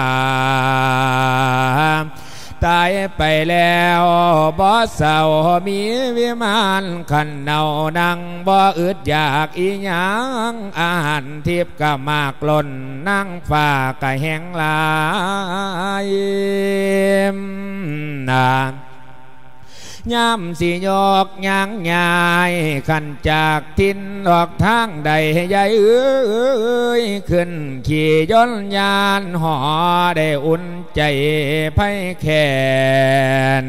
ตายไปแล้วบ่เศร้ามีวิมานขันเนานังบ่อึดอยากอีหยังอาหารทิพย์ก็มากล้นนั่งฝ่ากะแห้งลายนาน ย่ำสิยกยางยายขันจากทินออกทางใดใหญ่เอ้ยขึ้นขี่ย้อนยานหอได้อุ่นใจไพ่แขน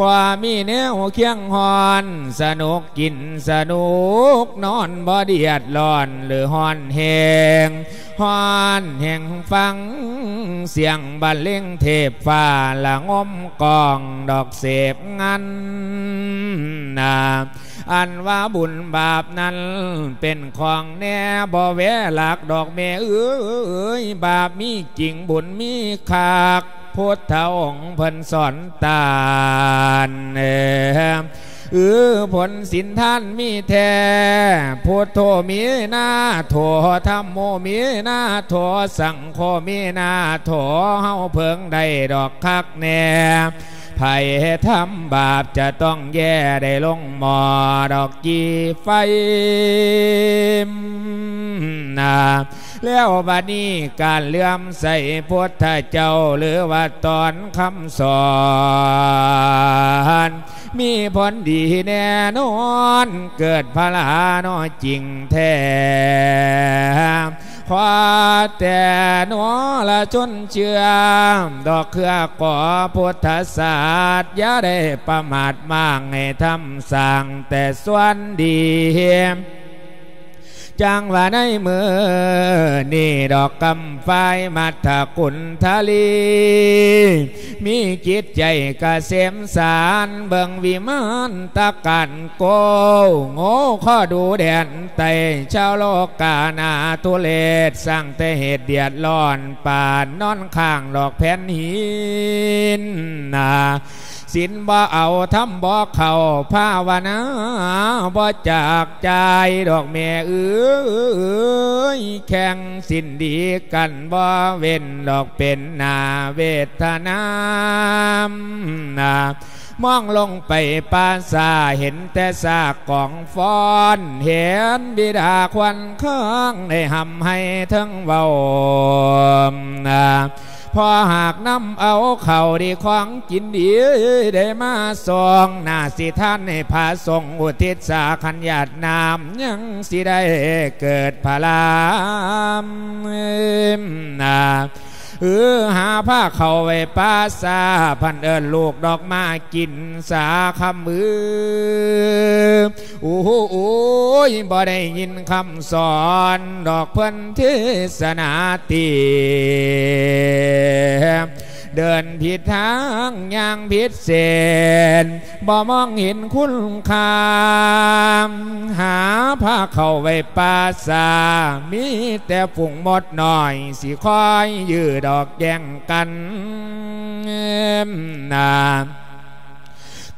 บ่มีแนวเคียงหอน สนุกกินสนุกนอนบ่เดียดร้อนหรือหอนแหงฮอนแห่งฟัง เสียงบรรเลงเทพฟ้าละงมกองดอกเสพงันนาอันว่าบุญบาปนั้น เป็นของแน่บ่แวหลักดอกแม่เอ้ยบาปมีจริงบุญมีขาก พุทธองค์พันสอนตานเออเออผลสินท่านมีแท้พุทโธมีหน้าโถธรรมโมมีหน้าโถสังโฆมีหน้าโถเฮาเพิงได้ดอกคักแน่ ภัยทำบาปจะต้องแย่ได้ลงหมอดอกจีไฟนาแล้วบัดนี้การเลื่อมใสพุทธเจ้าหรือว่าตอนคำสอน มีผลดีแน่นอน เกิดพลานอจริงแท้ขอแต่หนอละจนเชื่อมดอกเครือก่อพุทธศาสตร์อย่าได้ประมาทมากให้ทำสั่งแต่ส่วนดี จังว่าในมือนี่ดอกกำไฟมัทกุลทะลี มีจิตใจกะเสมสารเบิงวิมานตะกันโกโง่ข้อดูแดนไตชาวโลกานาทุเลศสร้างแต่เหตุเดียดร้อนป่านนอนข้างดอกแผ่นหินนา สินบ่เอาทำบ่เข้าภาวนาบ่จากใจดอกแม่เอ้ยแข่งสินดีกันบ่เว้นดอกเป็นนาเวทนามนามองลงไปปาสาเห็นแต่ซากกองฟอน เห็นบิดาควันข้างได้หำให้ทั้งเบานา พอหากนำเอาเข่าดีของกินดีได้มาสองนาสิท่านให้พาทรงอุทิศสาขัญญาตนามยังสิได้เกิดพลามนา เออหาผ้าเขาไว้ป้าซาพันเอิญลูกดอกมากินสาคำมือโอ้โอ้ยบ่ได้ยินคำสอนดอกเพิ่นเทศนาตี เดินผิดทางย่างผิดเส้นบ่มองเห็นคุณค่าหาผ้าเข้าไว้ปาสามีแต่ฝุ่งหมดหน่อย สิคอยยืดดอกแย่งกันนา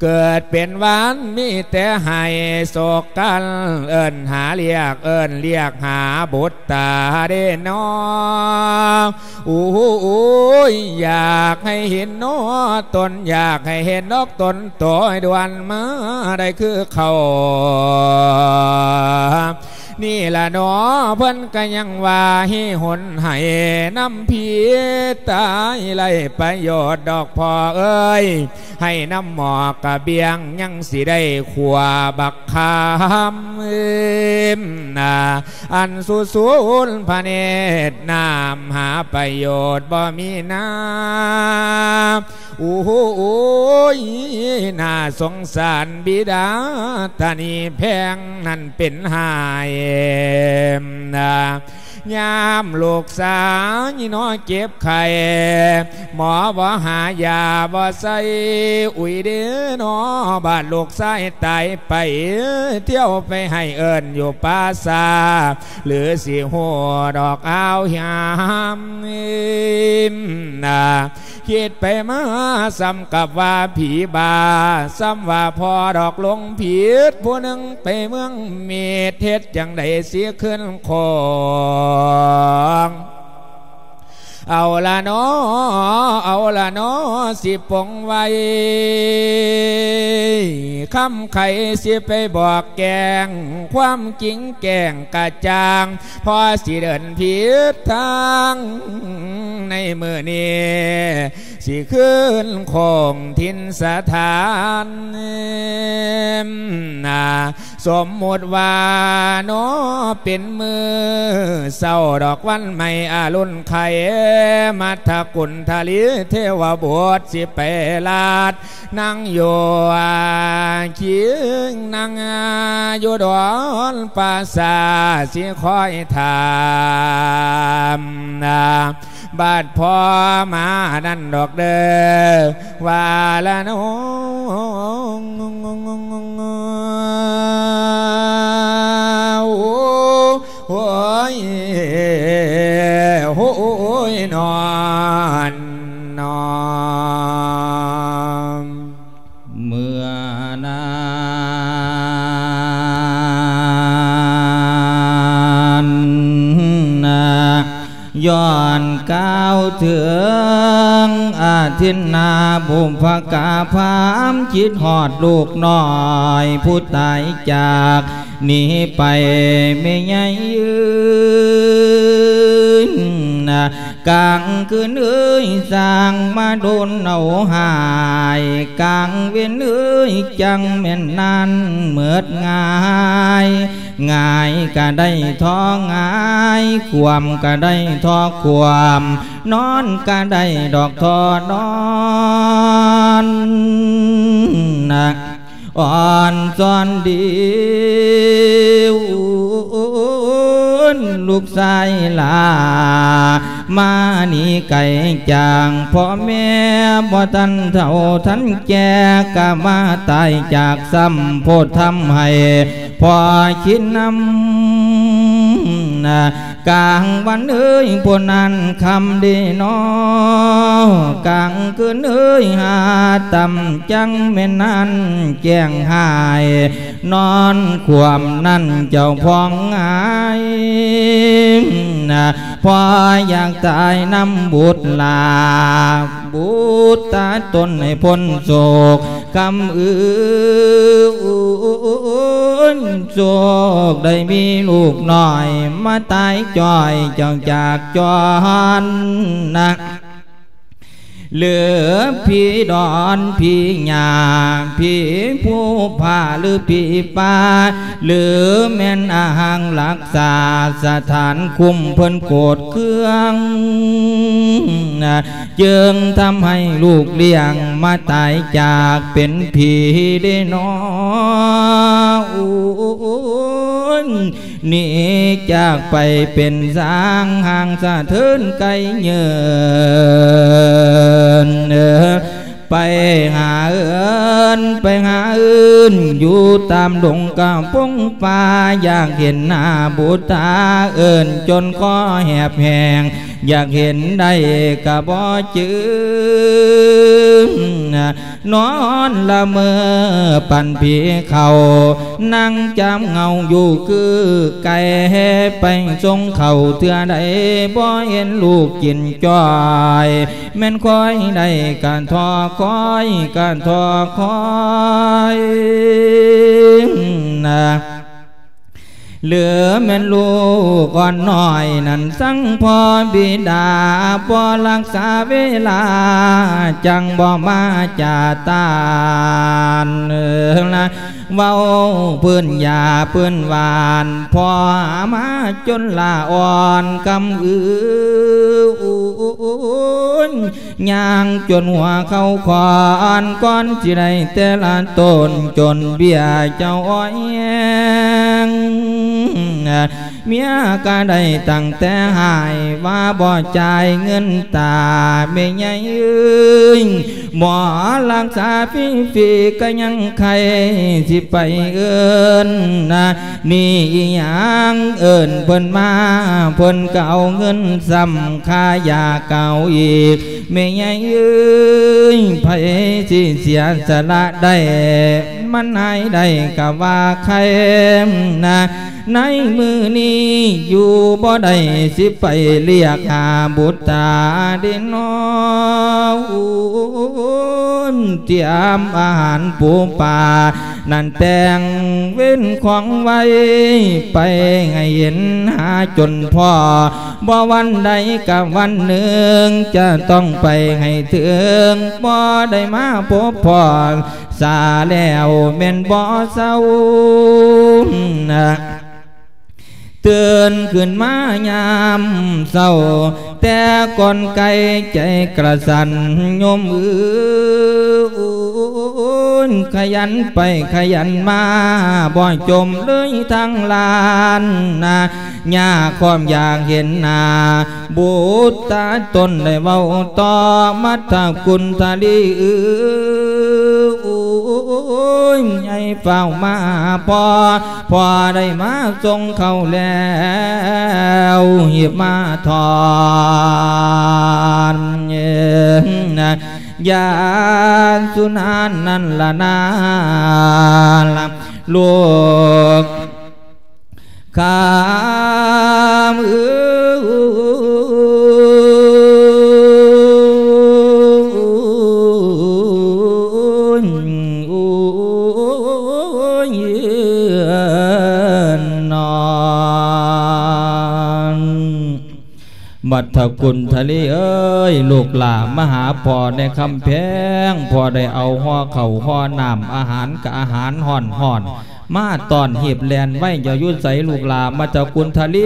เกิดเป็นวันมีแต่ให้โศกกันเอิญหาเรียกเอิญเรียกหาบุตรตาเด้นออู้หูอยากให้เห็นนอตนอยากให้เห็นนกตนตัวดวนมาได้คือเขา นี่ละนอเพิ่นก็ยังว่าให้หนให้น้ำพีตายไล่ประโยชน์ดอกพอเอ้ย ให้น้ำหมอกกระเบียงยังสิได้ขวบักคามนาอันสุสูนพระเนตรนามหาประโยชน์บ่มีน โอ้โหน่าสงสารบิดาตานีแพงนั่นเป็นหายนะ ยามลูกสาวยี่น้อยเก็บไข่หมอบ่หายาบ่ใส่อุ้ยเด้อนอบาดลูกไส้ตายไปเที่ยวไปให้เอิญอยู่ป่าซาหรือสีหัวดอกอ้าวยามนาคิดไปมาซ้ำกับว่าผีบาซ้ำว่าพอดอกลงผิดผู้หนึ่งไปเมืองเมตเทศจังไดเสียขึ้นคอง เอาละเนาะเอาละเนาะสิปงไว้คำไข่สิไปบอกแกง ความจริงแกงกระจาง พอสิเดินผิดทางในมือนี้สิขึ้นคงทินสถานนาสมมติว่านาะเป็นมือเศร้าดอกวันไม่อารุณไข่มัทกุลทลิเทวบทสิเปลาดนั่งอยู่เคียงนั่งอยู่ดอนปาสาสิคอยถามนาบาดพอมานั่นดอกเด้อว่าละน้อง โอ้ยโอ้ยนอนนอนเมื่อนานนาย้อนก้าวถึงอาทินนาบุมภกาพามจิตหอดลูกน้อย ผู้ตายจาก หนีไปไม่ใหญ่ยืนกลางคืนเอ้ยสร้างมาโดนเอาหายกลางเวียนเอ้ยจังแม่นนานเมิดง่ายง่ายก็ได้ท้องง่ายความก็ได้ท้อความ นอนก็ได้ดอกทอนอนนะ อ่อนซ้อนเดียวลูกชายลา มานี่ไก่จางพ่อแม่บ่ทันเท่าทันแก่กะมาตายจากซ้ำโพดทำให้พ่อคิดนำ กลางวันเอ้ยพวนั้นคำดีนอกลางคืนเอ้ยหาต่ำจังแม่นั้นแจ้งหาย นอนความนั่นเจ้าพองหายนะพออยากตายน้ำบุตรลาบุตรตาตนให้พ้นโศกคำอื่ นโศกได้มีลูกน้อย มาตายจอยจังจากจอนนะ เหลือพี่ดอนพี่หยาพี่ผู้ผ่าหรือพี่ป่าหรือแม่นอาหางรักษาสถานคุมเพิ่นโกดเครื่องจึงทำให้ลูกเลี้ยงมาตายจากเป็นผีได้นอนนี่จากไปเป็นสางห่างสะเทินไกลเยินออไปหาเอินไปหาอื่นอยู่ตามดงกำปงป่าอยากเห็นหน้าบุตาเอินจนคอแหบแหงอยากเห็นได้กะบ่จื นอนละเมอปั่นผีเขานั่งจำเงาอยู่คือไก่ไปทรงเข่าเถื่อใดบ่เห็นลูกกินจ้อย แม่นคอยได้การทอคอยการทอคอยนะ เหลือแม่นลูกก่อนหน่อยนั่นสั่งพ่อบิดาบ่รักษาเวลา จังบ่มาจาตานเออนะเว้าเพื่นยาเพื่นหวานพอหามาจนลาอ่อนกำอือนย่างจนหัวเข้าขอนก้อนสิได้แต่ละต้นจนเบี้ยเจ้าอ้อยแง เมียก็ได้ตั้งแต่หายว่าบ่จ่ายเงินตาไม่ใหญ่เอ้ยหมอรักษาฟรีๆก็ยังใครสิไปเอินนะนี่อีหยังเอินเพิ่นมาเพิ่นก็เอาเงินซ้ำค่ายาเก่าอีกไม่ใหญ่เอ้ยไผสิเสียสละได้มันหายได้ก็ว่าใครนะ ในมือนี้อยู่บ่ได้สิไปเรียกหาบุตรตาเดินนอนเตรียมอาหารปูป่า นั่นแต่งเว้นของไว้ ไปให้เห็นหาจนพ่อบ่วันใดกับวันหนึ่ง จะต้องไปให้ถึงบ่ได้มาพบพ่อสาแล้วแม่นบ่เศร้านะ ตือนขึ้นมายามเศร้า แต่ก่อนไกลใจกระสันโยมอืนขยันไปขยันมาบ่อยจมเลยทางลานนาญาความอยากเห็นนาบูตาตนได้เว้าต่อมัทธกุลทาลีอือ ให้เฝ้ามาพอพอได้มาทรงเขาแล้วหยิบมาทอนเย็นนะยาสุนานนั่นละนาละลูกขามอือ ทกุลทะเลเอ้ยลูกหลามหาพอในคำแพงพอได้เอาห่อเข่าห่อน้ำอาหารกับอาหารห่อนห่อนมาตอนเหีบแลนไว้อย่ายุ่นใสลูกหลามาทกุลทะเล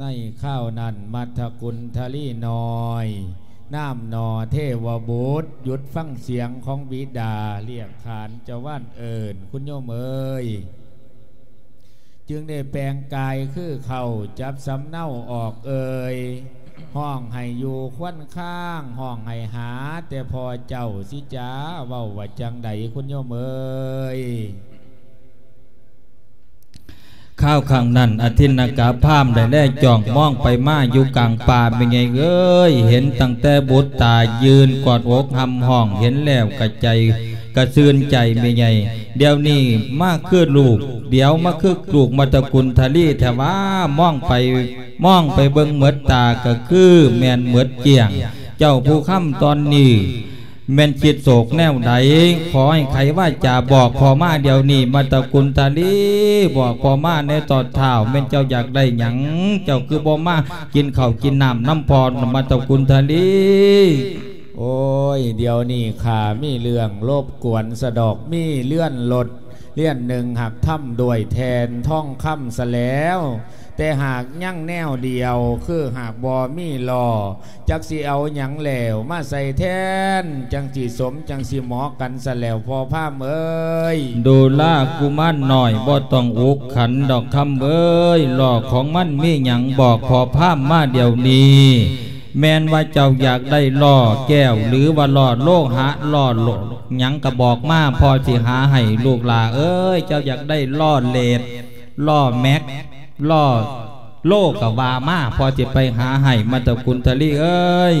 ในข้าวนั้นมัทกุลทะลีน้อยน้ำนอเทวบุตรหยุดฟังเสียงของบิดาเรียกขานเจ้าว่านเอิญคุณโยมเอ้ย จึงได้แปลงกายคือเขาจับสำเนาออกเอ่ยห้องให้อยู่ควนข้าง ห้องให้หา แต่พอเจ้าสิจ้าเว้าว่าจังใดคุณโยมเอ้ยข้าวข้งนั้นอธินกาพามได้แลจ่องมองไปมาอยู่กลางป่าเป็นไงเอ้ย เห็นตั้งแต่บุตรตายืนกอดอกหำห้องเห็นแล้วกระใจ กระซืนใจไม่ไงเดี๋ยวนี้มากคือลูก เดี๋ยวมาคือลูกมาตะกุลทะลีแต่ว่ามองไปมองไปเบิ่งเหมือดตาก็คือแมนเหมือดเกี่ยง เจ้าผู้ค้ำตอนนี้แม่นจิตโศกแนวใดขอให้ใครว่าจะบอกพอมาเดี๋ยวนี้มาตะกุลตาลีบอกพอมาในตอนเท้าแม่นเจ้าอยากได้หยังเจ้าคือบ่มากินข้าวกินน้ำน้ำพรมาตะกุลตาลี โอ้ย เดี๋ยวนี้ข่ามีเรื่องรบกวนสะดอกมีเลื่อนลด เลื่อนหนึ่งหักถ้ำด้วยแทนท่องค่ำซะแล้ว แต่หากยั่งแนวเดียว คือหากบอมีหล่อจักสิเอาหยังแหลวมาใส่แทน จังสีสมจังสีหมอกันซะแล้วพอผ้าเอ้ยดูลากุมารหน่อยบ่ต้องอุกขันดอกคำเอ้ยหลอกของมันมีหยังบอกพอภามาเดี๋ยวนี้ แมนว่าเจ้าอยากได้ล่อแก้ว หรือว่าล่อโลกหะล่อโลหยังกระบอกมาพอสิหาให้ลูกหลาเอ้ย เจ้าอยากได้ล่อเลดล่อแม็กล่อโลกกับวามาพอจะไปหาให้มาตะกุลทะลีเอ้ย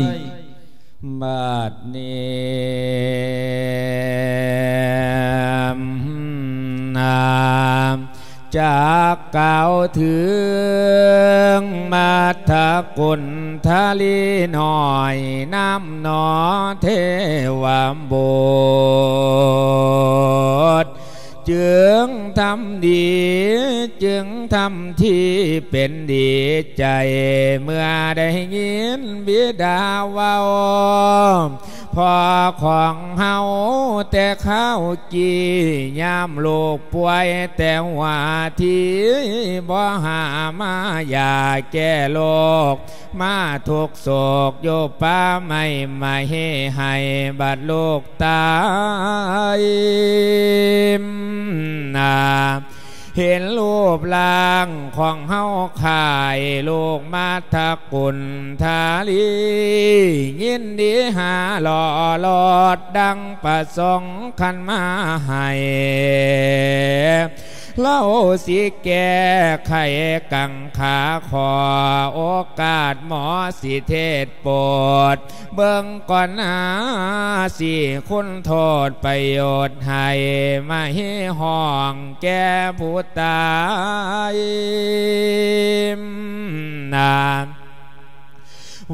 บัดเนี้นาม จากเก่าวถึงมาทกุลทะลีหน่อยน้ำหนอเทวมบท จึงทำดี จึงทำที่เป็นดีใจ เมื่อได้ยินบิดาว่าพอของเฮาแต่ข้าวกียามลูกป่วยแต่ว่าที่บ่หามาอย่าแก้โลก มาทุกโศกโยป้าไม่มาให้ให้บัดลูกตายนาเห็นรูปร่างของเฮาขายลูกมาทะกุลทาลียินดีหาหล่อลอดดังประสงค์ขันมาให้ เล่าสิแก่ไขกังขาขอโอกาสหมอสิเทศโปรดเบิ่งก่อนนาสิคุณโทษประโยชน์ให้มาให้ห้องแก่ผู้ตายนาน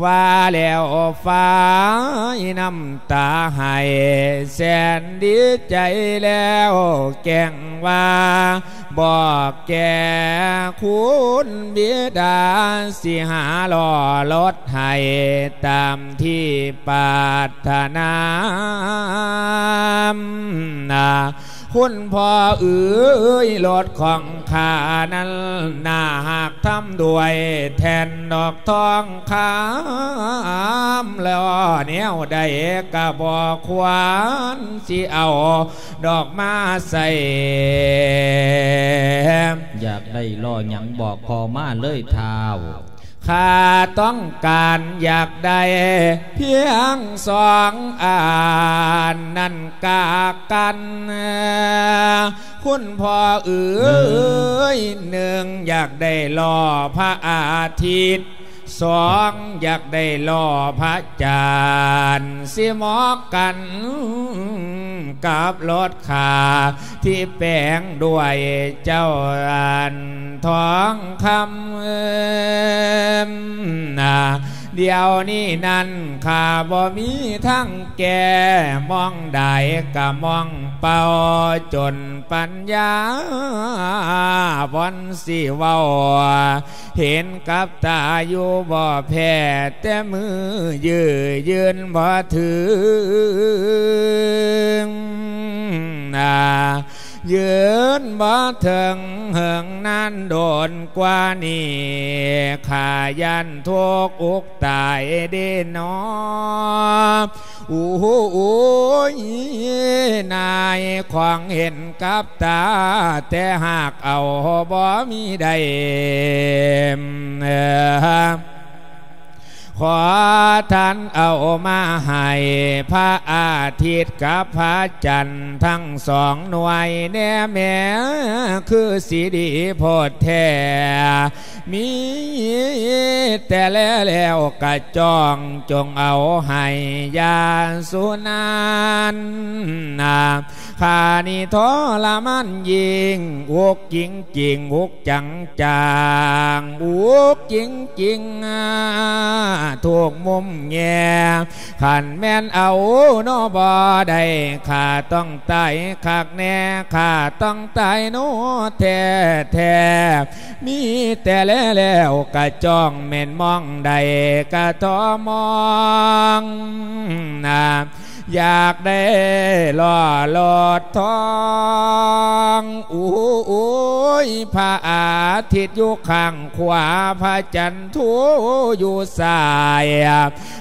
ว่าแล้วฟ้าน้ำตาให้แสนดีใจแล้วแก่งว่าบอกแก่คุณบิดาสิหาหล่อลดให้ตามที่ปาถนานา คุณพ่อเอ้ยรถของข้านั้นน่าหากทำด้วยแทนดอกทองคำแล้วเนี้ยใดกะบอกควานสิเอาดอกมาใส่ อยากได้ล่อหยังบอกพอมาเลยเท้า ข้าต้องการอยากได้เพียงสองอ่านนั่นกากัน คุณพ่อเอ๋ยหนึ่งอยากได้ล่อพระอาทิตย์ สองอยากได้ล่อพระจันทร์สิหมอกันกับรถขาที่แปลงด้วยเจ้าอันท้องคำนาเดี๋ยวนี้นั้นข้าบ่มีทั้งแก่มองใดก็มองเป่าจนปัญญาวันสิเว้าเห็นกับตาอยู่บ่แพ้แต่มือยือยืนบ่ถึงนา ยืนบ่ถึงเหิงนั้นโดนกว่านี่ขายันทุกอุกตายเด้นออู้หูอู้นายขวางเห็นกับตา แต่หากเอาบ่มีใดเอ ขอท่านเอามาให้พระอาทิตย์กับพระจันทร์ทั้งสองหน่วยแน่แม่คือสีดีโพดแท้มีแต่แล้วแล้วกระจองจงเอาให้ยาสุนานนาขานี่ทรมันยิงอุกจริงจริงอุกจังจางอุกจริงจริงอ่าถูกมุมแง่ขันแม่นเอาโนบอได้ข้าต้องตายขักแน่ข้าต้องตายโนแท้แท้มีแต่แล้วแล้วกะจ้องแม่นมองใดกะทอมองนะ อยากได้ล่อลอดทองอู้ยพระอาทิตย์อยู่ข้างขวาพระจันทร์ทูอยู่ซ้าย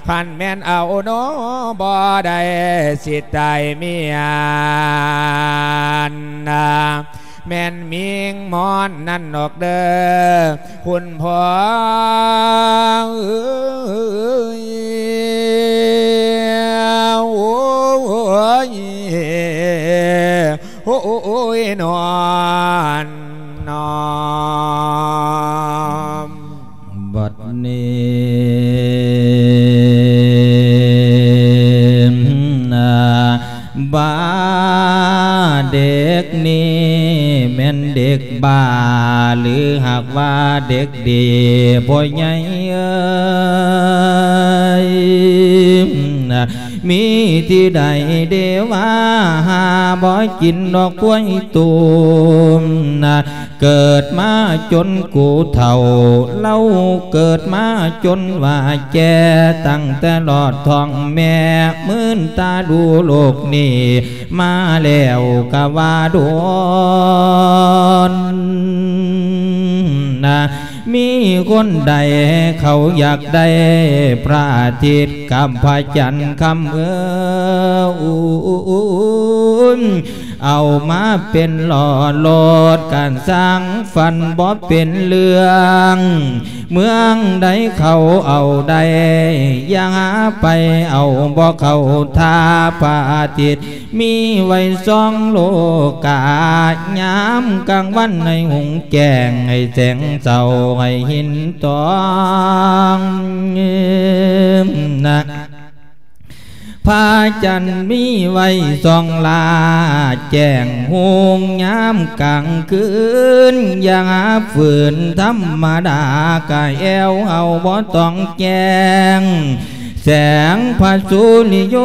ขันแม่นเอาโนบ่ได้สิตายเมียนา แม่นมิงมอนนั่นออกเด้อคุณพ่อเอ้ยโอ้ยโอ้ยนอนนอนบัดนี้นาบาเด็กนี้ นเด็กบ้าหรือหากว่าเด็กดีพ่อใหญ่เอ้ยมีที่ใดเดว่าหาบ่กินดอกกล้วยตูม เกิดมาจนกูเท่าเล่าเกิดมาจนว่าแก่ตั้งแต่หลอดทองแม่มื่นตาดูโลกนี่มาแล้วกะว่าโดนนะมีคนใดเขาอยากได้พระอาทิตย์กับพระจันทร์คำเอออุ่น เอามาเป็นหล่อโลดการสร้างฟันบ่เป็นเรื่องเมืองใดเขาเอาใดยังหาไปเอาบ่เขาทาพระอาทิตย์มีไว้สองโลกายามกลางวันในหุงแกงให้แสงเศร้าให้หินตองนะ พระจันมีไว้สองลา แจ้งหงยามกลางคืน อย่าฝืนธรรมดากายแอวเอาบ่ต้องแจ้งแสงพระสุริโย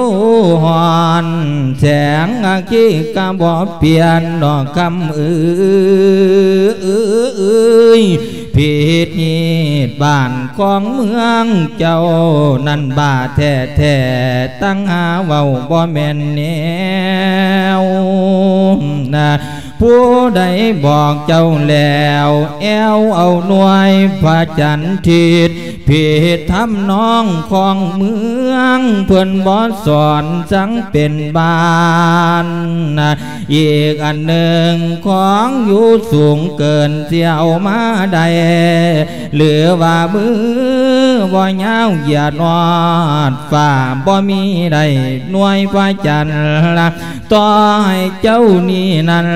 หอนแสงอาคีกาบ่เปลี่ยนดอกคำเอ้ย ผิดนี้บ้านของเมืองเจ้า นั่นบ้าแท้แท้ตั้งหาเว้าบ่แม่นแนวนะ ผู้ใดบอกเจ้าแล้ว แอวเอาหน่วยพระจันทร์ทิศผิดทำน้องของเมือง เพื่อนบอสอนสังเป็นบ้านนะอีกอันหนึ่งของอยู่สูงเกินเสียวมาใดเหลือว่ามือบ่ยาวเหยียดนอดฝ่าบ่มีใดหน่วยพระจันทร์ละต่อให้เจ้านี่นั้น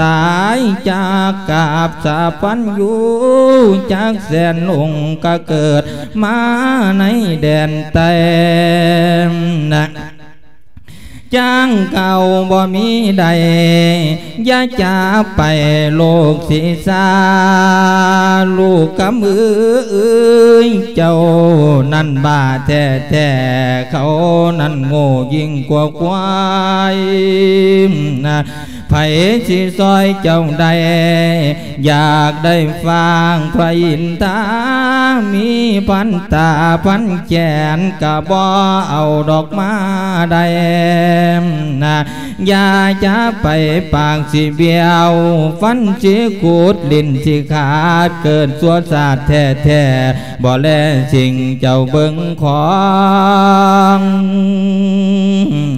ตายจากกาบสาพันอยู่จากแสนองก็เกิดมาในแดนแตมนะจ้างเก่าบ่มีใดย่าจาไปโลกศีสาลูกกำมือเจ้านั่นบาแท้แท้เขานั่นโง่ยิ่งกว่าควายนะ ไผสิซอยเจ้าใด อยากได้ฟังพระอินทามีพันตาพันแขนกะบ่เอาดอกมาได้นะอย่าจะไปปากสิเบียว ฟันสิกูดลิ้นสิขาดเกินสัวศาสตร์แท้แท้บ่แลสิ่งเจ้าเบิ่งของ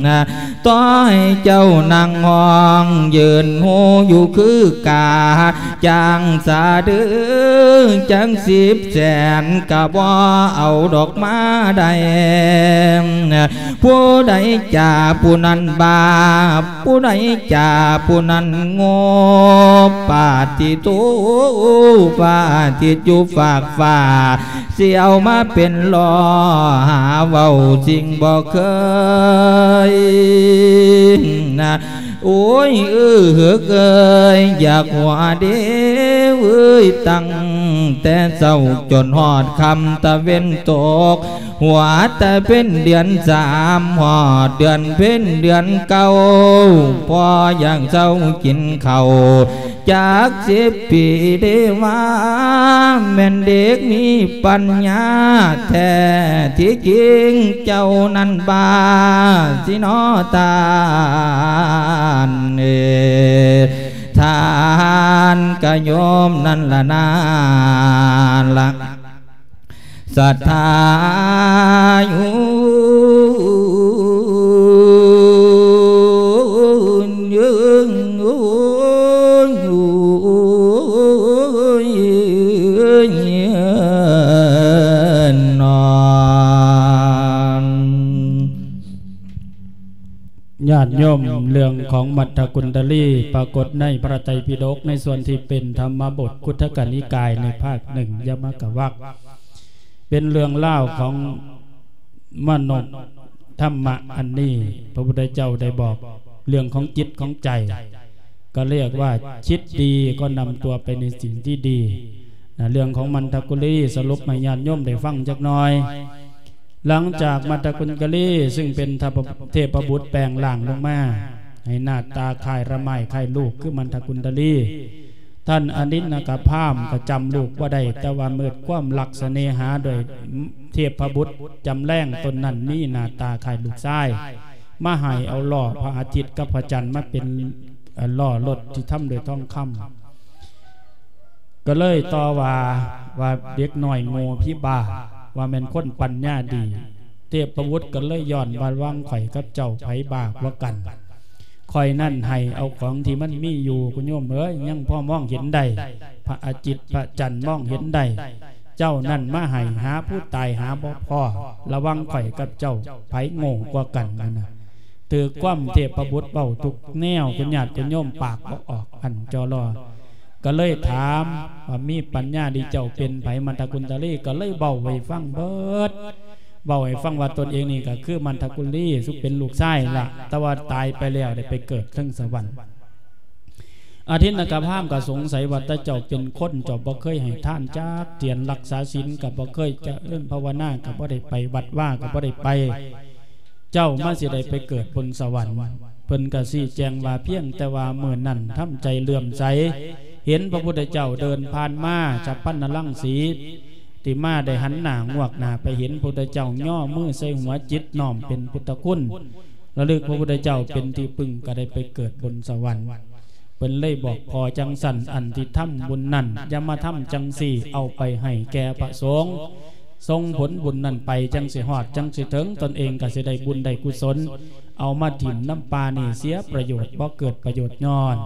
นะ ต่อให้เจ้านั่งหองยืนหูอยู่คือกาจางสาดือจังสิบแสนกะบ่เอาดอกมาได้ผู้ใดจ่าผู้นั้นบาปผู้ใดจ่าผู้นั้นโง่ปาติตูปาติอยู่ฝากฝาเสียวมาเป็นลอหาเว้าจริงบ่เคยนะโอ้ยเออเหือกเอ้ยอยากหัวเดียวเอ้ยตั้งแต่เศร้าจนหอดคำตะเวนตก หัวตะเป็นเดือนสามหอดเดือนเป็นเดือนเก่าพออย่างเศร้ากินเขา จากสิบปีได้มาแม่นเด็กมีปัญญาแท้ที่จริงเจ้านั้นบาสินอตานเอทานกะโยมนั่นละนาละศรัทธาอยู่ยื ติโยมเรื่องของมัทธกุณตลีปรากฏในพระไตรปิฎกในส่วนที่เป็นธรรมบทคุทธกนิกายในภาคหนึ่งยมกวักเป็นเรื่องเล่าของมนุษย์ธรรมะอันนี้ พระพุทธเจ้าได้บอกเรื่องของจิตของใจ ก็เรียกว่าชิดดีก็นำตัวไปในสิ่งที่ดีนะเรื่องของมันทกุลีสรุปมาญาติโยมได้ฟังจักน่อย หลังจากมัตตกุลกะลีซึ่งเป็นเทพบุตรแปลงล่างลงมาให้หน้าตาคายระไมคายลูกคือมันทกุลกะลีท่านอนิจนกพามก็จำลูกว่าได้ แต่ว่าเมื่อความหลักเสน่หาโดยเทพบุตรจำแรงตนนั้นนี่หน้าตาคายลูกชายมาให้เอาหล่อพระอาทิตย์กับพระจันทร์มาเป็นเอ่อล่อรถที่ทำโดยท้องคำก็เลยต่อว่าว่าเด็กหน้อยโง่พี่บา ว่าแม่นคนปัญญาดี เทพประวุฒิก็เลยย้อนบาว่างข่อยกับเจ้าไผบากว่ากันข่อยนั่นให้เอาของที่มันมีอยู่คุณโยมเอ้ยยังพ่อมองเห็นได้พระอาจิตพระจันทร์มองเห็นได้เจ้านั่นมาให้หาผู้ตายหาบ่พ่อ ระวังข่อยกับเจ้าไผโง่กว่ากันนั่นนะถือความเทพประวุฒิเบาทุกแนวคุณญาติคุณโยมปากบ่ออกอันจอรอ ก็เลยถามว่ามีปัญญาดีเจ้าเป็นไผมันตะกุลตะลีก็เลยเบาไว้ฟังเบิดเบาให้ฟังว่าตนเองนี่ก็คือมันตะกุลลีสุเป็นลูกชายละแต่ว่าตายไปแล้วได้ไปเกิดทั้งสวรรค์อาทิตย์นกพามก็สงสัยว่าต่เจ้าเป็นคนเจ้าบ่เคยให้ท่านจักเตียนรักษาศีลกับบ่เคยจะเอื้นภาวนากับบ่ได้ไปวัดว่ากับบ่ได้ไป เจ้ามาสิได้ไปเกิดบนสวรรค์เพิ่นก็สิแจงว่าเพียงแต่ว่าเมื่อนั้นทำใจเลื่อมใส เห็นพระพุทธเจ้าเดินผ่านมาจับปั้นนลังสีติมาได้หันหน้างวกหน้าไปเห็นพระพุทธเจ้าย่อมือใส่หัวจิตน้อมเป็นพุทธคุณระลึกพระพุทธเจ้าเป็นที่พึ่งก็ได้ไปเกิดบนสวรรค์เป็นเลยบอกพอจังสันอันที่ทำบุญนั่นยามาทำจังสี่เอาไปให้แก่พระสงฆ์ทรงผลบุญนั่นไปจังสิหอดจังสิถึงตนเองก็สิได้บุญได้กุศล เอามาถิ่มน้ำปลานี่เสียประโยชน์บ่เกิดประโยชน์ย้อน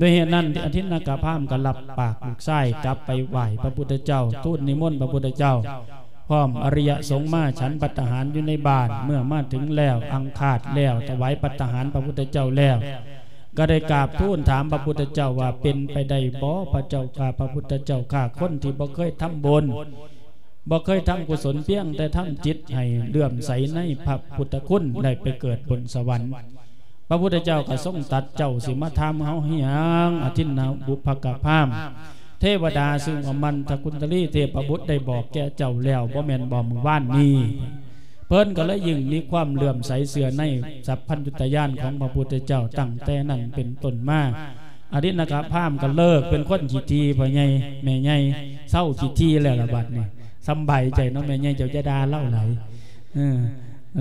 ด้วยเหตุนั้นอาทิตย์นากาพามก็รับปากลูกไส้กลับไปไหวพระพุทธเจ้า ทูตนิมนต์พระพุทธเจ้า พร้อมอริยสงฆ์มาฉันปัตหารอยู่ในบ้าน เมื่อมาถึงแล้ว อังคาดแล้วถวายปัตหารพระพุทธเจ้าแล้ว ก็ได้กราบทูลถามพระพุทธเจ้าว่าเป็นไปได้บ่พระเจ้าข้าพระพุทธเจ้าข้าคนที่บ่เคยทำบุญบ่เคยทำกุศลเพียงแต่ทำจิตให้เลื่อมใสในพระพุทธคุณได้ไปเกิดบนสวรรค์ พระพุทธเจ้าก็ทรงตัดเจ้าสิมาทำเฮาเฮียงอทินนาบุพกพามเทวดาซึ่งอมันทกุลตลีเทพบุตรได้บอกแก่เจ้าแล้วบ่แม่นบ่มือว่านนี้เพิ่นก็เลยยิ่งมีความเลื่อมใสเสือในสัพพัญญุตยานของพระพุทธเจ้าตั้งแต่นั้นเป็นต้นมาอดินากาพามก็เลิกเป็นคนขีทีพ่อใหญ่แม่ใหญ่เศร้าขีทีแล้วละบัดนี่สบายใจน้องแม่ใหญ่เจ้าจะดาเล่าไหล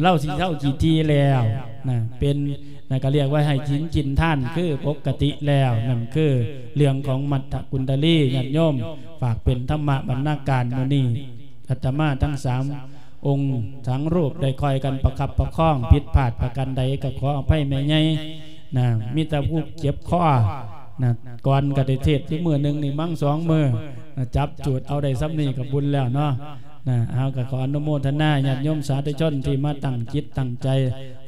เล่าสิเศร้าขีทีแล้วนะเป็น นะก็เรียกว่าให้จินจินท่านคือปกติแล้วนั่นคือเรื่องของมัตตกุณตลีญาติโยมฝากเป็นธรรมะบรรณาการมนีอาตมาทั้งสามองค์ทั้งรูปได้คอยกันประคับประคองผิดพลาดประกันใดก็ขออภัยแม่ใหญ่นะมีแต่ผู้เจ็บข้อนะก่อนกติเทศที่มือหนึ่งนี่มั่งสองมือนะจับจุดเอาได้ซ้ำนี่กับบุญแล้วเนาะ นะเอากับขออนุโมทนาญาติโยมสาธุชนที่มาตั้งจิตตั้งใจ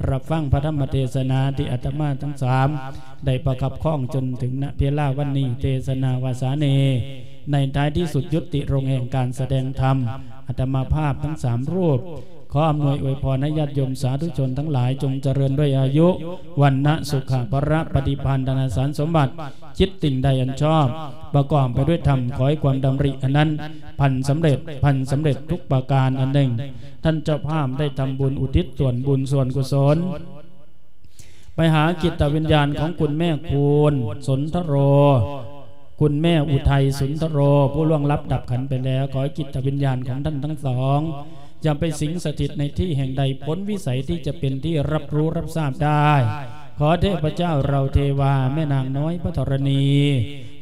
รับฟังพระธรรมเทศนาที่อาตมาทั้งสามได้ประคับข้องจนถึงณเพียล่าวันนี้เทศนาวาสาเน ในท้ายที่สุดยุติโรงแห่งการแสดงธรรมอาตมาภาพทั้งสามรูป ขออำนวยอวยพรให้ญาติโยมสาธุชนทั้งหลายจงเจริญด้วยอายุวันนะสุขะพระปฏิพันธนาสารสมบัติจิตติ่งใดอันชอบ ประกอบไปด้วยธรรมขอให้ความดำริอันนั้น พันสำเร็จพันสำเร็จทุกประการอันหนึ่ง ท่านเจ้าภาพได้ทำบุญอุทิศส่วนบุญส่วนกุศลไปหากิตวิญญาณของคุณแม่คูณสนทโร คุณแม่อุทัยสุนทโร ผู้ล่วงลับดับขันไปแล้ว ขอให้จิตวิญญาณของท่านทั้งสอง จะไปสิงสถิตในที่แห่งใดพ้นวิสัยที่จะเป็นที่รับรู้รับทราบได้ ขอเทพเจ้าเราเทวาแม่นางน้อยพระธรณี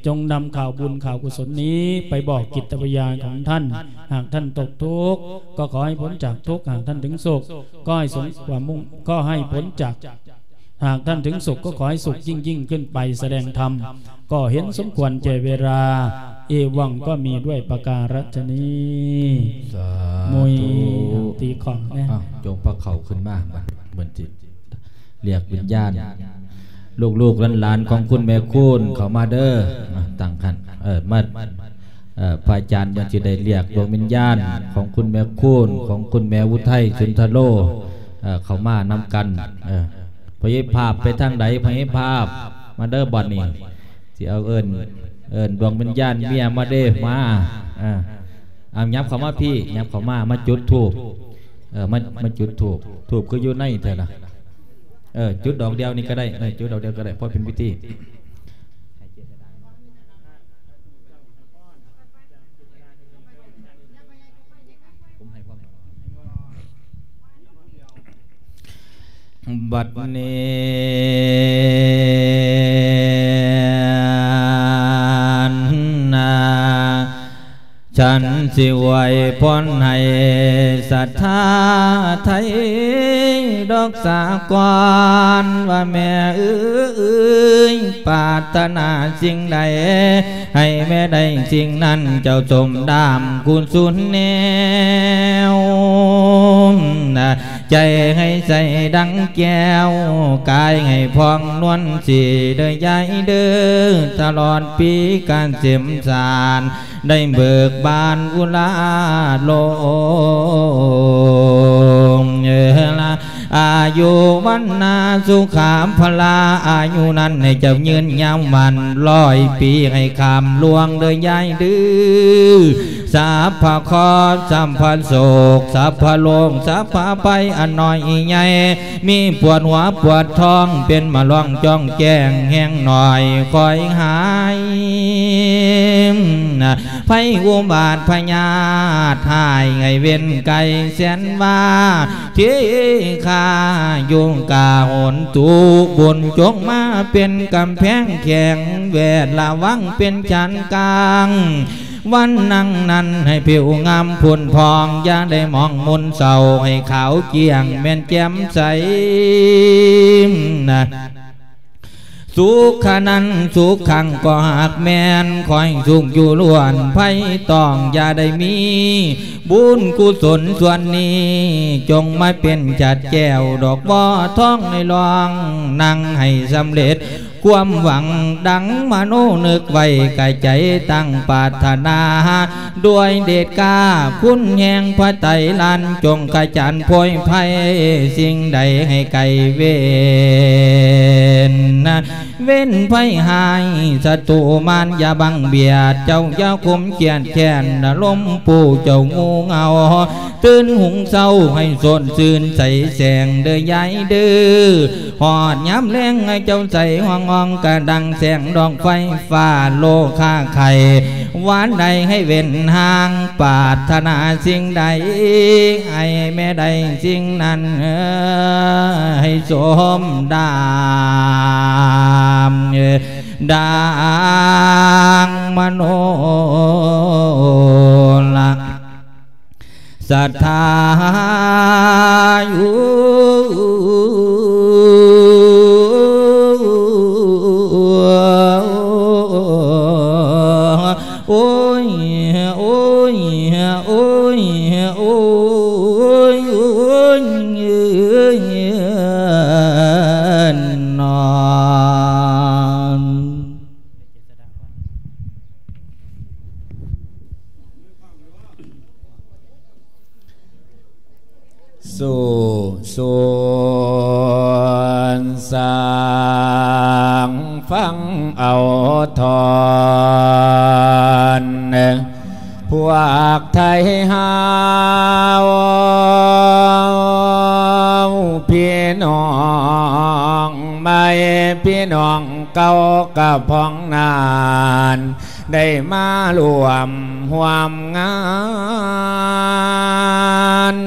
จงนำข่าวบุญข่าวกุศลนี้ไปบอกกิตวิญญาณของท่าน หากท่านตกทุกข์ก็ขอให้พ้นจากทุกข์หากท่านถึงสุขก็ให้สมความมุ่งก็ให้พ้นจากหากท่านถึงสุขก็ขอให้สุขยิ่งยิ่งขึ้นไปแสดงธรรม ก็เห็นสมควรเจเวลา เอวังก็มีด้วยประการฉนี้สามุยธุตีของนะอ้าวจงพระเขาขึ้นมาบัดเหมือนจิตเรียกวิญญาณ ลูกๆหลานๆของคุณแม่คุณเขามาเด้ออะตั้งขันเออมาเอ่อพระอาจารย์ยังจะได้เรียกดวงวิญญาณของคุณแม่คุณของคุณแม่วุฒิสุนทโลเอ่อเขามานำกันเออพยภาพไปทางใดพยภาพมาเด้อบอดนี่สิเอาเอิญ เอิญดวงวิญญาณเมียมาเด้มาอ่าเอาย้ำเขามาพี่ย้ำเขามามาจุดถูกเออมามาจุดถูกถูกก็อยู่ในเถอะนะเออจุดดอกเดียวนี่ก็ได้เออจุดดอกเดียวก็ได้เพราะเป็นพิธี บัดนี้นา ฉันสิไว้พรให้ศรัทธาไทยดอกสากรว่าแม่เอ้ยปรารถนาสิ่งใด ให้แม่ได้สิ่งนั้นเจ้าสมดามคุณสุนแนวใจให้ใส่ดังแก้ว กายให้พองนวลสีเด้อใหญ่เด้อตลอดปีการเสียมสาร ได้เบิกบานอุลาโลมเอละ อายุวันนาสุขามพลาอายุนั้นให้เจ้ายืนยาวมันร้อยปีให้คำลวงเลยยายดื้อสาพะคอสัมพันโศกสัพพโลงสัพพไปอันน้อยใหญ่มีปวดหัวปวดท้องเป็นมาล่องจ้องแจ้งแห้งหน่อยคอยหายไฟอุบาทพญาทายไงเว้นไก่แสนว่าที่ขายุงกาหนตูบุญจงมาเป็นกำแพงแข็งแวดละวังเป็นชันกลางวันนั่งนั้นให้ผิวงามพุ่นพองอย่าได้มองมุนเศร้าให้ขาวเกียงแม่นแจ่มใสนะ สุขานั้นสุขขังก็หากแมนคอยสุขอยู่ล้วนไพ่ต้องอย่าได้มี บุญกุศลส่วนนี้ จงมาเป็นจัดแก้วดอกบ่อท้องในลองนั่งให้สำเร็จ ความหวังดังมโนนึกไว้กายใจตั้งปรารถนา ด้วยเดชกาคุณแยงพระไตรลันจงขจันโพยภัยสิ่งใดให้ไกลเวนเว้นไฟหายศัตรูมานอย่าบังเบียดเจ้าเจ้าคุมเกียนแค้นลมปูเจ้างูเงา ตื่นหุงเศร้าให้สนซื่นใส่แสงเดือยใหญ่ดื้อหอดย้ำแรงให้เจ้าใส่ห้ององกระดังแสงดองไฟฟ้าโลค่าไข่หวานใดให้เว้นห่างปาถนาสิ่งใดให้แม่ใดสิ่งนั้นให้สมดามดังมโนละศรัทธาอยู่ เก่ากับพ้องนาน ได้มารวมหวมงาน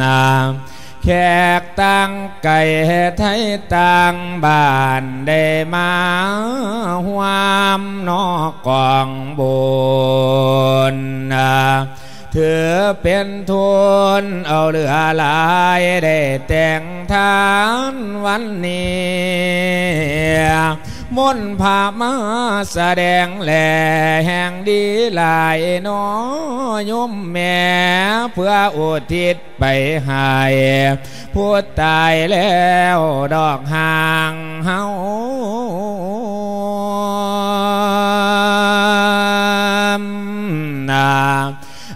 นาแขกตั้งไก่ไทยตั้งบ้านได้มาหวมนอกกองบุญน ถือเป็นทุนเอาเรือหลายได้แต่งทานวันนี้มนต์พามาแสดงแหล่แห่งดีหลายน้อยมแม่เพื่ออุทิศไปให้ผู้ตายแล้วดอกห่างเฮา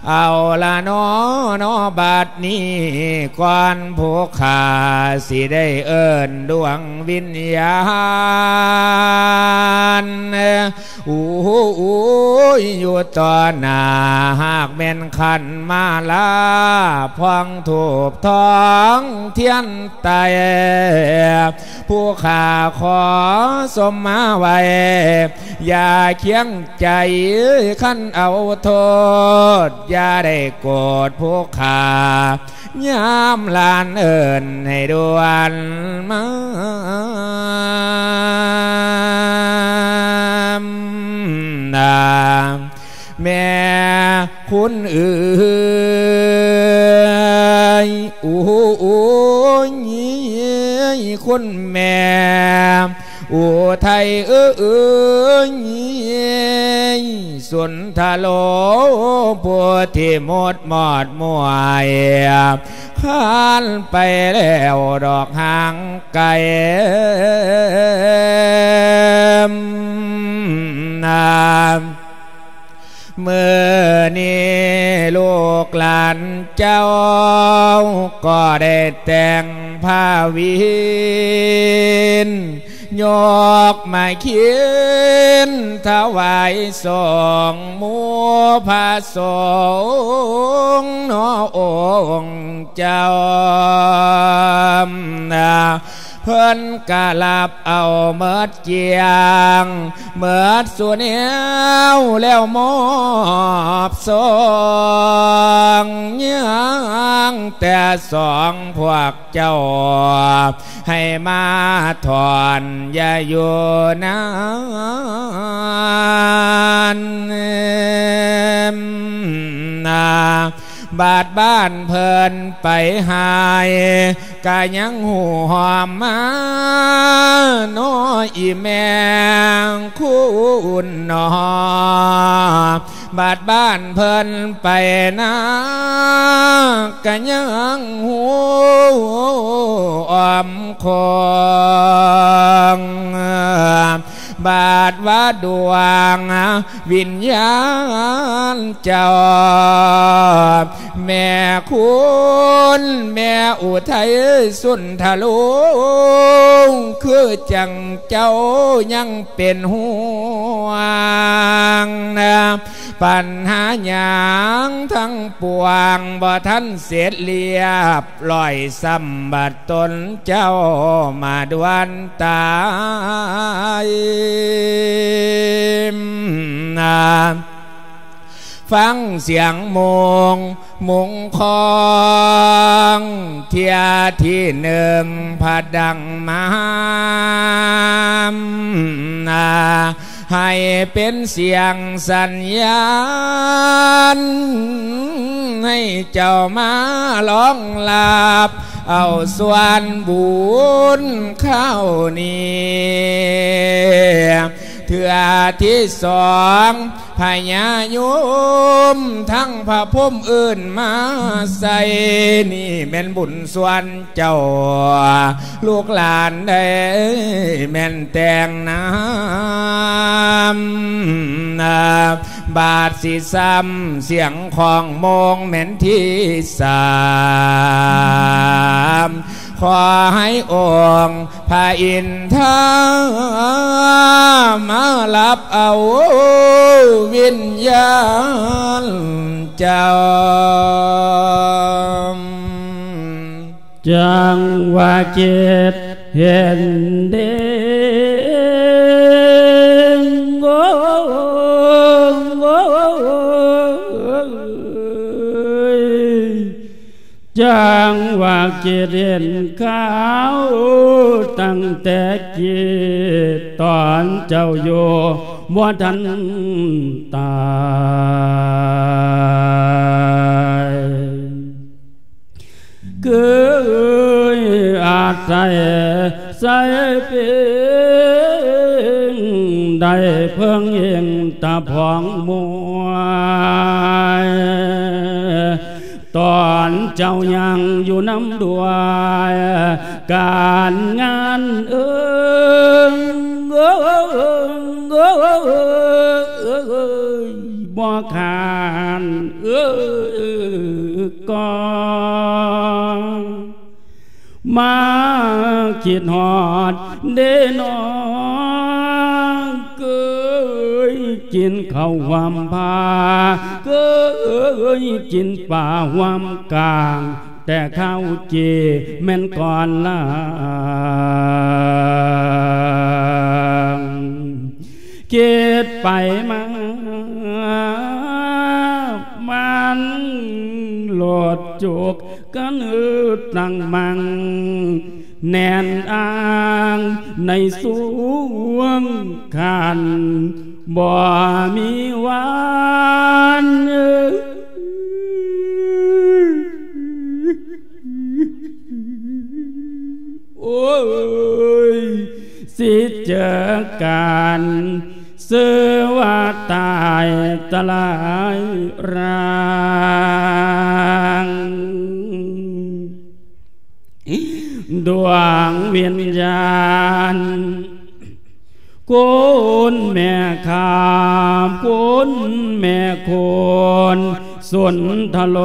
เอาละนอนอบาดนี้ก่อนผู้ขาสิได้เอิญดวงวิญญาณอู้หูอยู่ต่อหน้าหากแม่นขันมาลาพองถูกท้องเทียนไตผู้ขาขอสมมาไว้ อย่าเคียงใจขั้นเอาโทษอย่าได้โกรธผู้ขายามลานเอิญให้ดวนมานาแม่คุณเอ๋ยโอ้โอ้ยคุณแม่โอุทัยเอ้ย สุนทโลปัวที่หมดหมอดมวยข้านไปแล้วดอกหางไก่นามเมื่อนี้ลูกหลานเจ้า ก็ได้แต่งผ้าวิน ยกไมาคินถวายสองมัวพระสงฆ์นอองค์เจ้านา เพิ่นกะลับเอาเมิดเจียงเมิดส่วนเอวแล้วมอบสองยังแต่สองพวกเจ้า ให้มาถอนอย่าอยู่นานนา บาดบ้านเพลินไปหายกายังหูหอมมาน้อยอีแมงคุณนอบาดบ้านเพลินไปนะกะยังหูออมคอง บาดวง วิญญาณเจ้า แม่คุณแม่อุทัยสุนทะลุงคือจังเจ้ายังเป็นห่วงนะปัญหาหยางทั้งปวงบ่ท่านเสร็จเรียบลอยสัมบัติตนเจ้ามาดวนตายฟังเสียงมงมุงคองเทียที่หนึ่งผดังมาให้เป็นเสียงสัญญาณ ให้เจ้ามาร้องลาบ เอาส่วนบุญเข้านี่เถื่อที่สองพญายมทั้งพระพุ่มอื่นมาใส่นี่แม่นบุญส่วนเจ้า ลูกหลานได้แม่นแต่งน้ำบาทสีซ้ำเสียงของมงแม่นที่สามขอให้องค์พระอินทามารับเอาวิญญาณเจ้าจังว่าเจตเห็นเด้ จังว่าเจตเห็นข้าวตั้งแต่เกิดตอนเจ้าโยบ่ทันตายเกยอาศัยใยกินข้าวหวามพาเกยกินป่าวามกลางแต่ข้าวเจแม่นก่อนลางเกตไปมามันหลดจุกกันอืดตั้งมัง แน่นอ่างในสวงคัน บ่มีวันโอ้ย สิเจอกันเสือว่าตายตลายรางดวงวิญญาณ คุณแม่ขามคุณแม่คนสุนทโล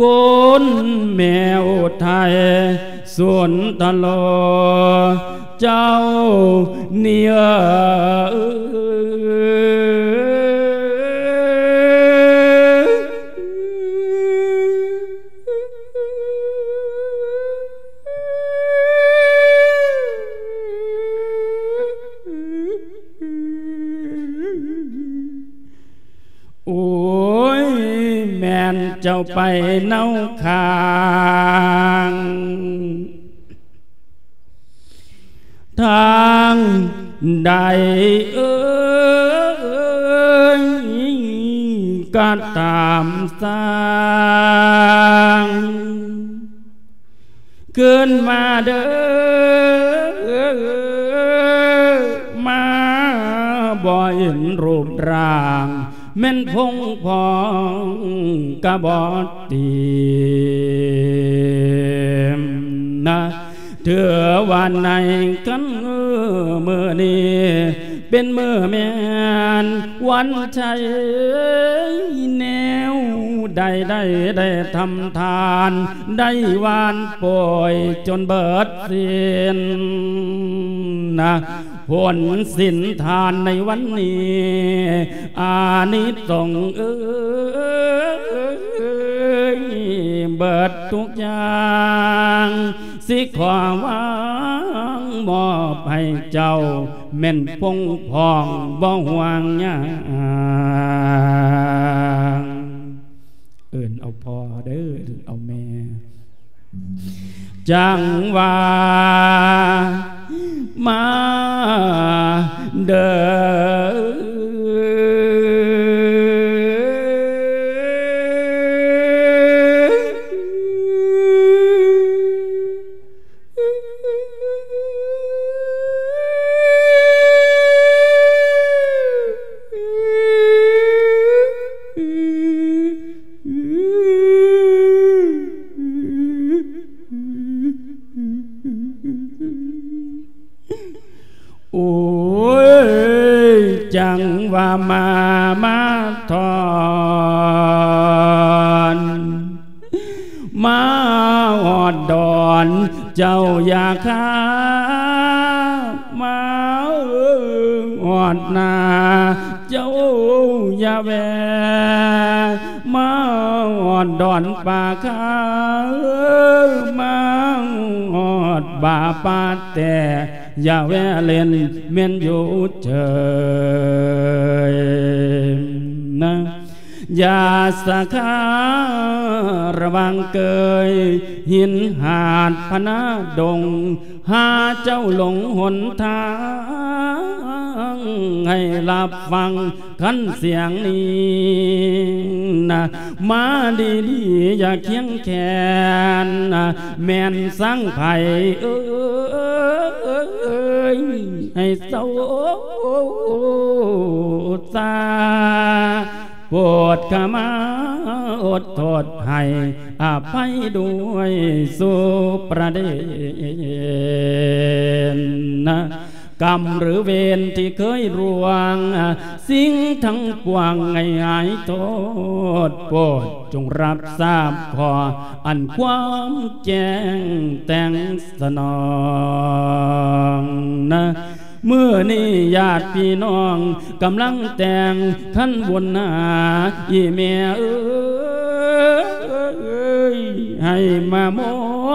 คุณแม่อุทยสุนทโล เจ้าเนีย ไปเน่าคางทางใดเอ้ยก็ตามสร้างเกินมาเด้อมาบ่เห็นรูปร่าง แม่นพงพองกะบอดเตีมนะเถือวันในกันเมื่อนี้เป็นเมื่อแมนวันชัยแนวได้ได้ได้ทำทาน ได้วานป่อยจนเบิดเสิ้นนะ ผลสินทานในวันนี้ อานิสงส์เอ้ยเบิดทุกอย่าง สิขอวางมอบให้เจ้าแม่นพงพองบ่ห่วงยางเอิ่นเอาพอเด้อเอาแม่จังว่า มา อย่าแวเล่นเม่นอยู่เฉยนะอย่าสะคาระวังเกย หินหาดพนาดง หาเจ้าหลงหนทาง ให้รับฟังคันเสียงนี้นะมาดีดีๆอย่าเคียงแขนนะแม่นสั่งไผ่เอ้ยให้เศร้าตาปรดขมาอดโทษให้อภัยด้วยสุประเดนนะ กรรมหรือเวรที่เคยรวง สิ่งทั้งปวงให้หายโทษโปรดจงรับทราบพออันความแจ้งแต่งสนองนะเมื่อนี้ญาติพี่น้องกำลังแต่งขั้นบนหน้าอีเมียเอ้ยให้มามอ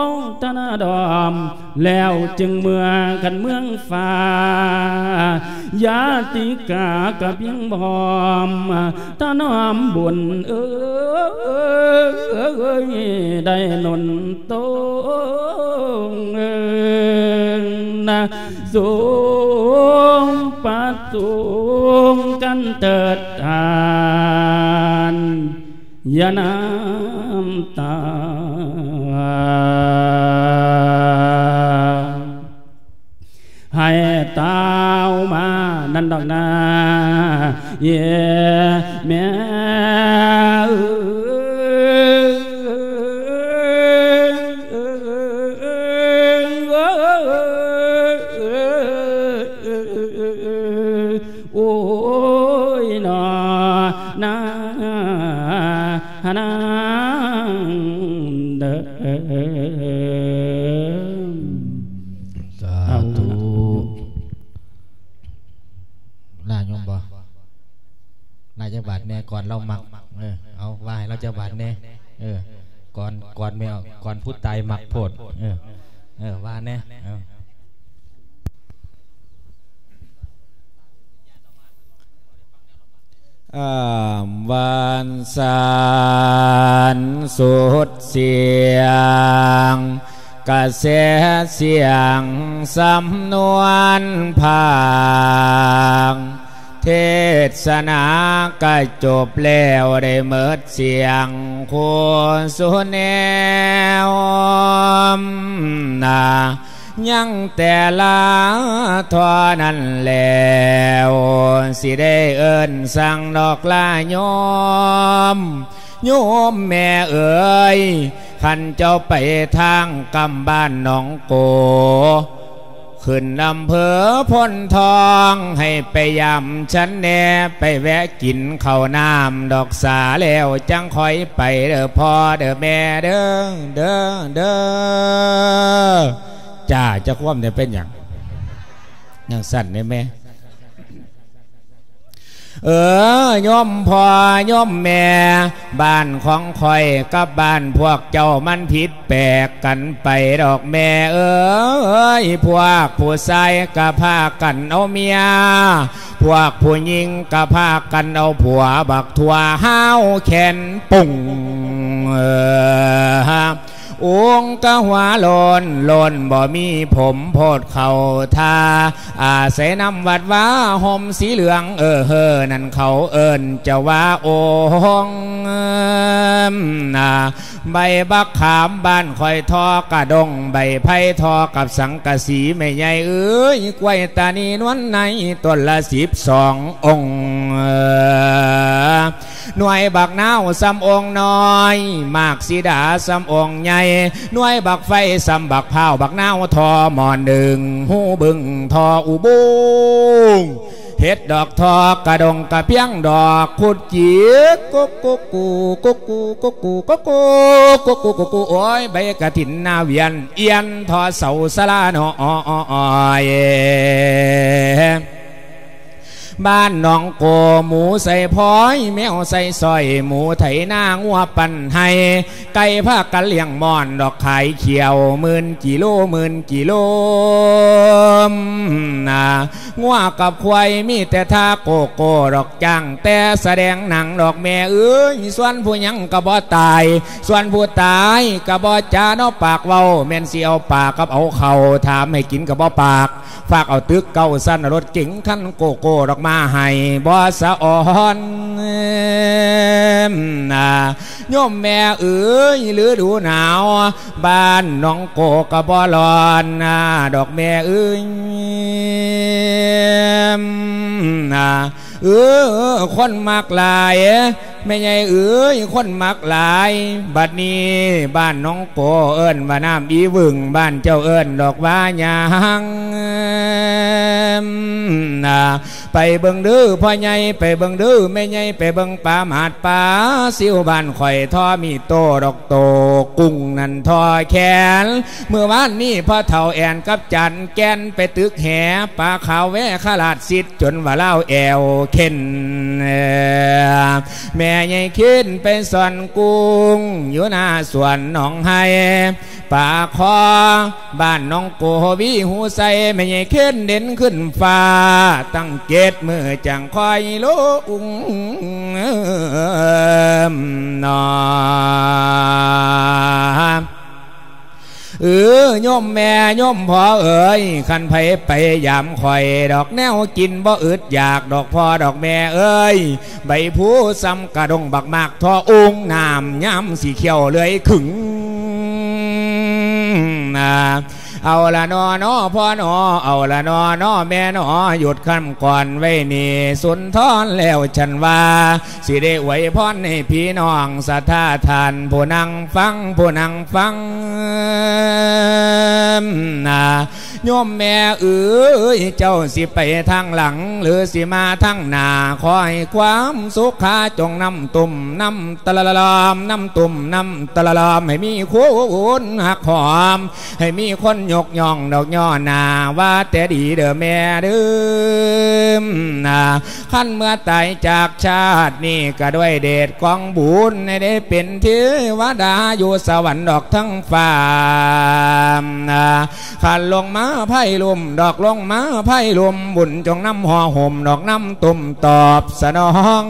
งตาหนาดอม แล้วจึงเมื่อกันเมืองฟ้ายาติกากับเพียงบอมตาน้อมบุญเอ้ยได้นนโตงนะสูงปัดสูงกันเติดทานยาน้ำตา ตาวมา นั่นดอกนา เย่แม่ ก่อนเรามัก เออ เอาว่าให้เราจะบาดแน่เออ ก่อนก่อนไม่เอาก่อนพูดตายมักโพดเออ เออว่าแน่เอาอามวันสารสุดเสียงกระแสเสียงสำนวนพาง เทศนาก็จบแล้วได้เมิดเสียงคุณสุแนวนายังแต่ละทอนั้นแล้วสิได้เอิ้นสั่งดอกลาโยมโยมแม่เอ๋ยขันเจ้าไปทางกำบ้านหนองโก ขึ้นอำเภอพ้นทองให้ไปยำฉันแน่ไปแวะกินข้าวน้ำดอกสาแล้วจังคอยไปเด้อพ่อเด้อแม่เด้อเด้อเด้อจ้าจะคว่ำเนี่ยเป็นอย่างยังสั่นได้ไหม เออย่อมพ่อย่อมแม่ บ้านของคอยกับบ้านพวกเจ้ามันผิดแปลกกันไปดอกแม่เอ้ยพวกผู้ชายกับพากันเอาเมีย พวกผู้หญิงกับพากันเอาผัวบักทัวห้าวแขนปุ่งเออ องค์กะหัวโลนโลนบ่มีผมโพดเข่าทาอาศัยนำวัดว่าห่มสีเหลืองเออเฮอนั่นเขาเอิญจะว่าองนาใบบักขามบ้านคอยทอกระดงใบไผ่ทอกับสังกะสีไม่ใหญ่เอ้ยกล้วยตานีนวลในต้นละสิบสององค์หน่วยบักนาวซ้ำองค์น้อย มากสีดาซ้ำองค์ใหญ่หน่วยบักไฟซ้ำบักเผาบักนาวทอหมอนหนึ่งหูบึงทออุบุงเห็ดดอกทอกระดงกระเพียงดอกขุดจีกุกกุกกูกุกกูกุกกูกุกกูกุกกูกุกกูโอ้ยใบกระถินนาเวียนเอียนทอเสาสลาโนอ้อย บ้านหนองโกหมูใส่พ้อย แมวใส่ซอย หมูไถหน้างัวปั่นให้ ไก่ผ้ากันเลี้ยงมอนดอกไข่เขียวหมื่นกิโลหมื่นกิโลนะงัวกับควายมีแต่ท่าโกโก้ดอกจังแต่แสดงหนังดอกแม่เอ้ยส่วนผู้ยังกระบอตาย ส่วนผู้ตายกระบอจานอปากเว้าแม่นสีเอาปากกับเอาเข่าถามให้กินกระบอปาก ฝากเอาตึกเก้าสั้นรถเก๋งขั้นโกโก้ดอกมาให้บอสะอ่อนนะโยมแม่เอ้ยหรือดูหนาว บ้านน้องโกกระบอลอนนะดอกแม่เอ้ยนะเออคนมากลาย ไม่ใหญ่เอ้ยคนมักหลาย บัดนี้บ้านน้องโกเอิญว่าน้ำอีวึงบ้านเจ้าเอิญดอกว่าหยางไปเบิงดื้อพ่อใหญ่ไปเบิงดื้อไม่ใหญ่ไปเบิงปลาหมาดปลาซิวบ้านข่อยท่อมีโตดอกโตกุ้งนันทอแขน เมื่อวานนี้พ่อเท่าแอนกับจันแกนไปตึกแหปลาขาวแวะขลาดสิทธิ์จนว่าเล่าแอวเข็นแม่ใหญ่ขึ้นเป็นส่วนกุ้งอยู่หน้าสวนหนองไฮป่าคอบ้านน้องโกวีหูใสแม่ใหญ่ขึ้นเด่นขึ้นฟ้า ตั้งเกตมือจังคอยลุงนอ เออโยมแม่โยมพ่อเอ๋ยขันไผไปยามข่อยดอกแนวกินบ่อึดอยากดอกพ่อดอกแม่เอ้ยใบผู้ซ้ำกระดงบักมากทอองน้ำย้ำสีเขียวเลยขึงนะ เอาละนอนอพ่อนอเอาละนอนอแม่นอหยุดคำก่อนไว้นี่สุนทรแล้วฉันว่า สิได้ไหวพรให้พี่น้องสัทธาทานผู้นั่งฟังผู้นั่งฟังนะโยมแม่เอ๋ยเจ้าสิไปทางหลัง หรือสิมาทางหน้าคอยความสุขขาจงนำตุ่มนำตะละลามนำตุ่มนำตะละลามให้มีคุณหักหอม ให้มีคนยกย่องดอกย่อนาว่าแต่ดีเด้อแม่เด้อนะขั้นเมื่อตายจากชาตินี่ก็ด้วยเดชกองบุญในได้เป็นเทวดาอยู่สวรรค์ดอกทั้งฟ้านะขันลงมาไพ่ลุมดอกลงมาไพ่ลุมบุญจงน้ำห่อห่มดอกน้ำตุ่มตอบสนอง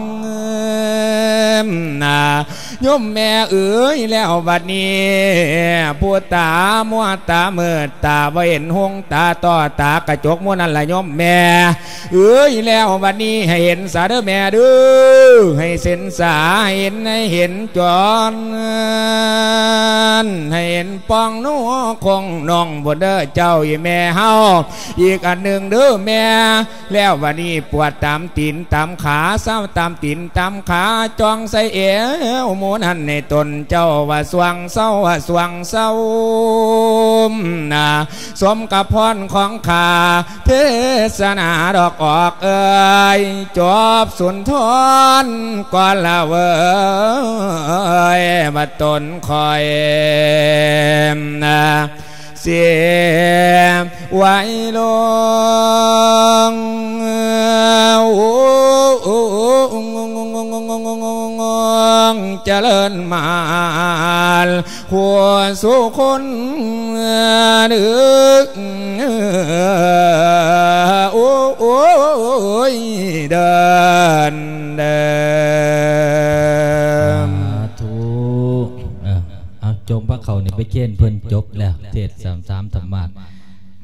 นะโยมแม่เอ๋ยแล้วบัดนี้ผู้ตามัวตาเมื่อตาว่าเห็นหงตาต่อตากระจกมัวนั่นละยมแม่ เอ๋ยแล้วบัดนี้ให้เห็นสาเด้อแม่เด้อให้เส้นสาเห็นให้เห็นจอนให้เห็นปองหนูคงน้องบ่เด้อเจ้าอีแม่เฮาอีกอันหนึ่งเด้อแม่ แล้ววันนี้ปวดตามตีนตามขาเศร้าตามตีนตามขาจองใส่เอวหมูนันในตนเจ้าว่าสว่างเศร้าว่าสว่างเศร้านะสมกับพรของข้าเทศนาดอกออกเอ่ยจบสุนทรก่อนละเว้ยมาตนคอยนะเสียไว้ลง อ้โอ้เจริญมาหัวสุคนนึกโอ้โอ้ยเดินเดินสาธุเออเอาจงพระเขานี่ไปเกณฑ์เพิ่นจบแล้วเทศสามสามธรรมะ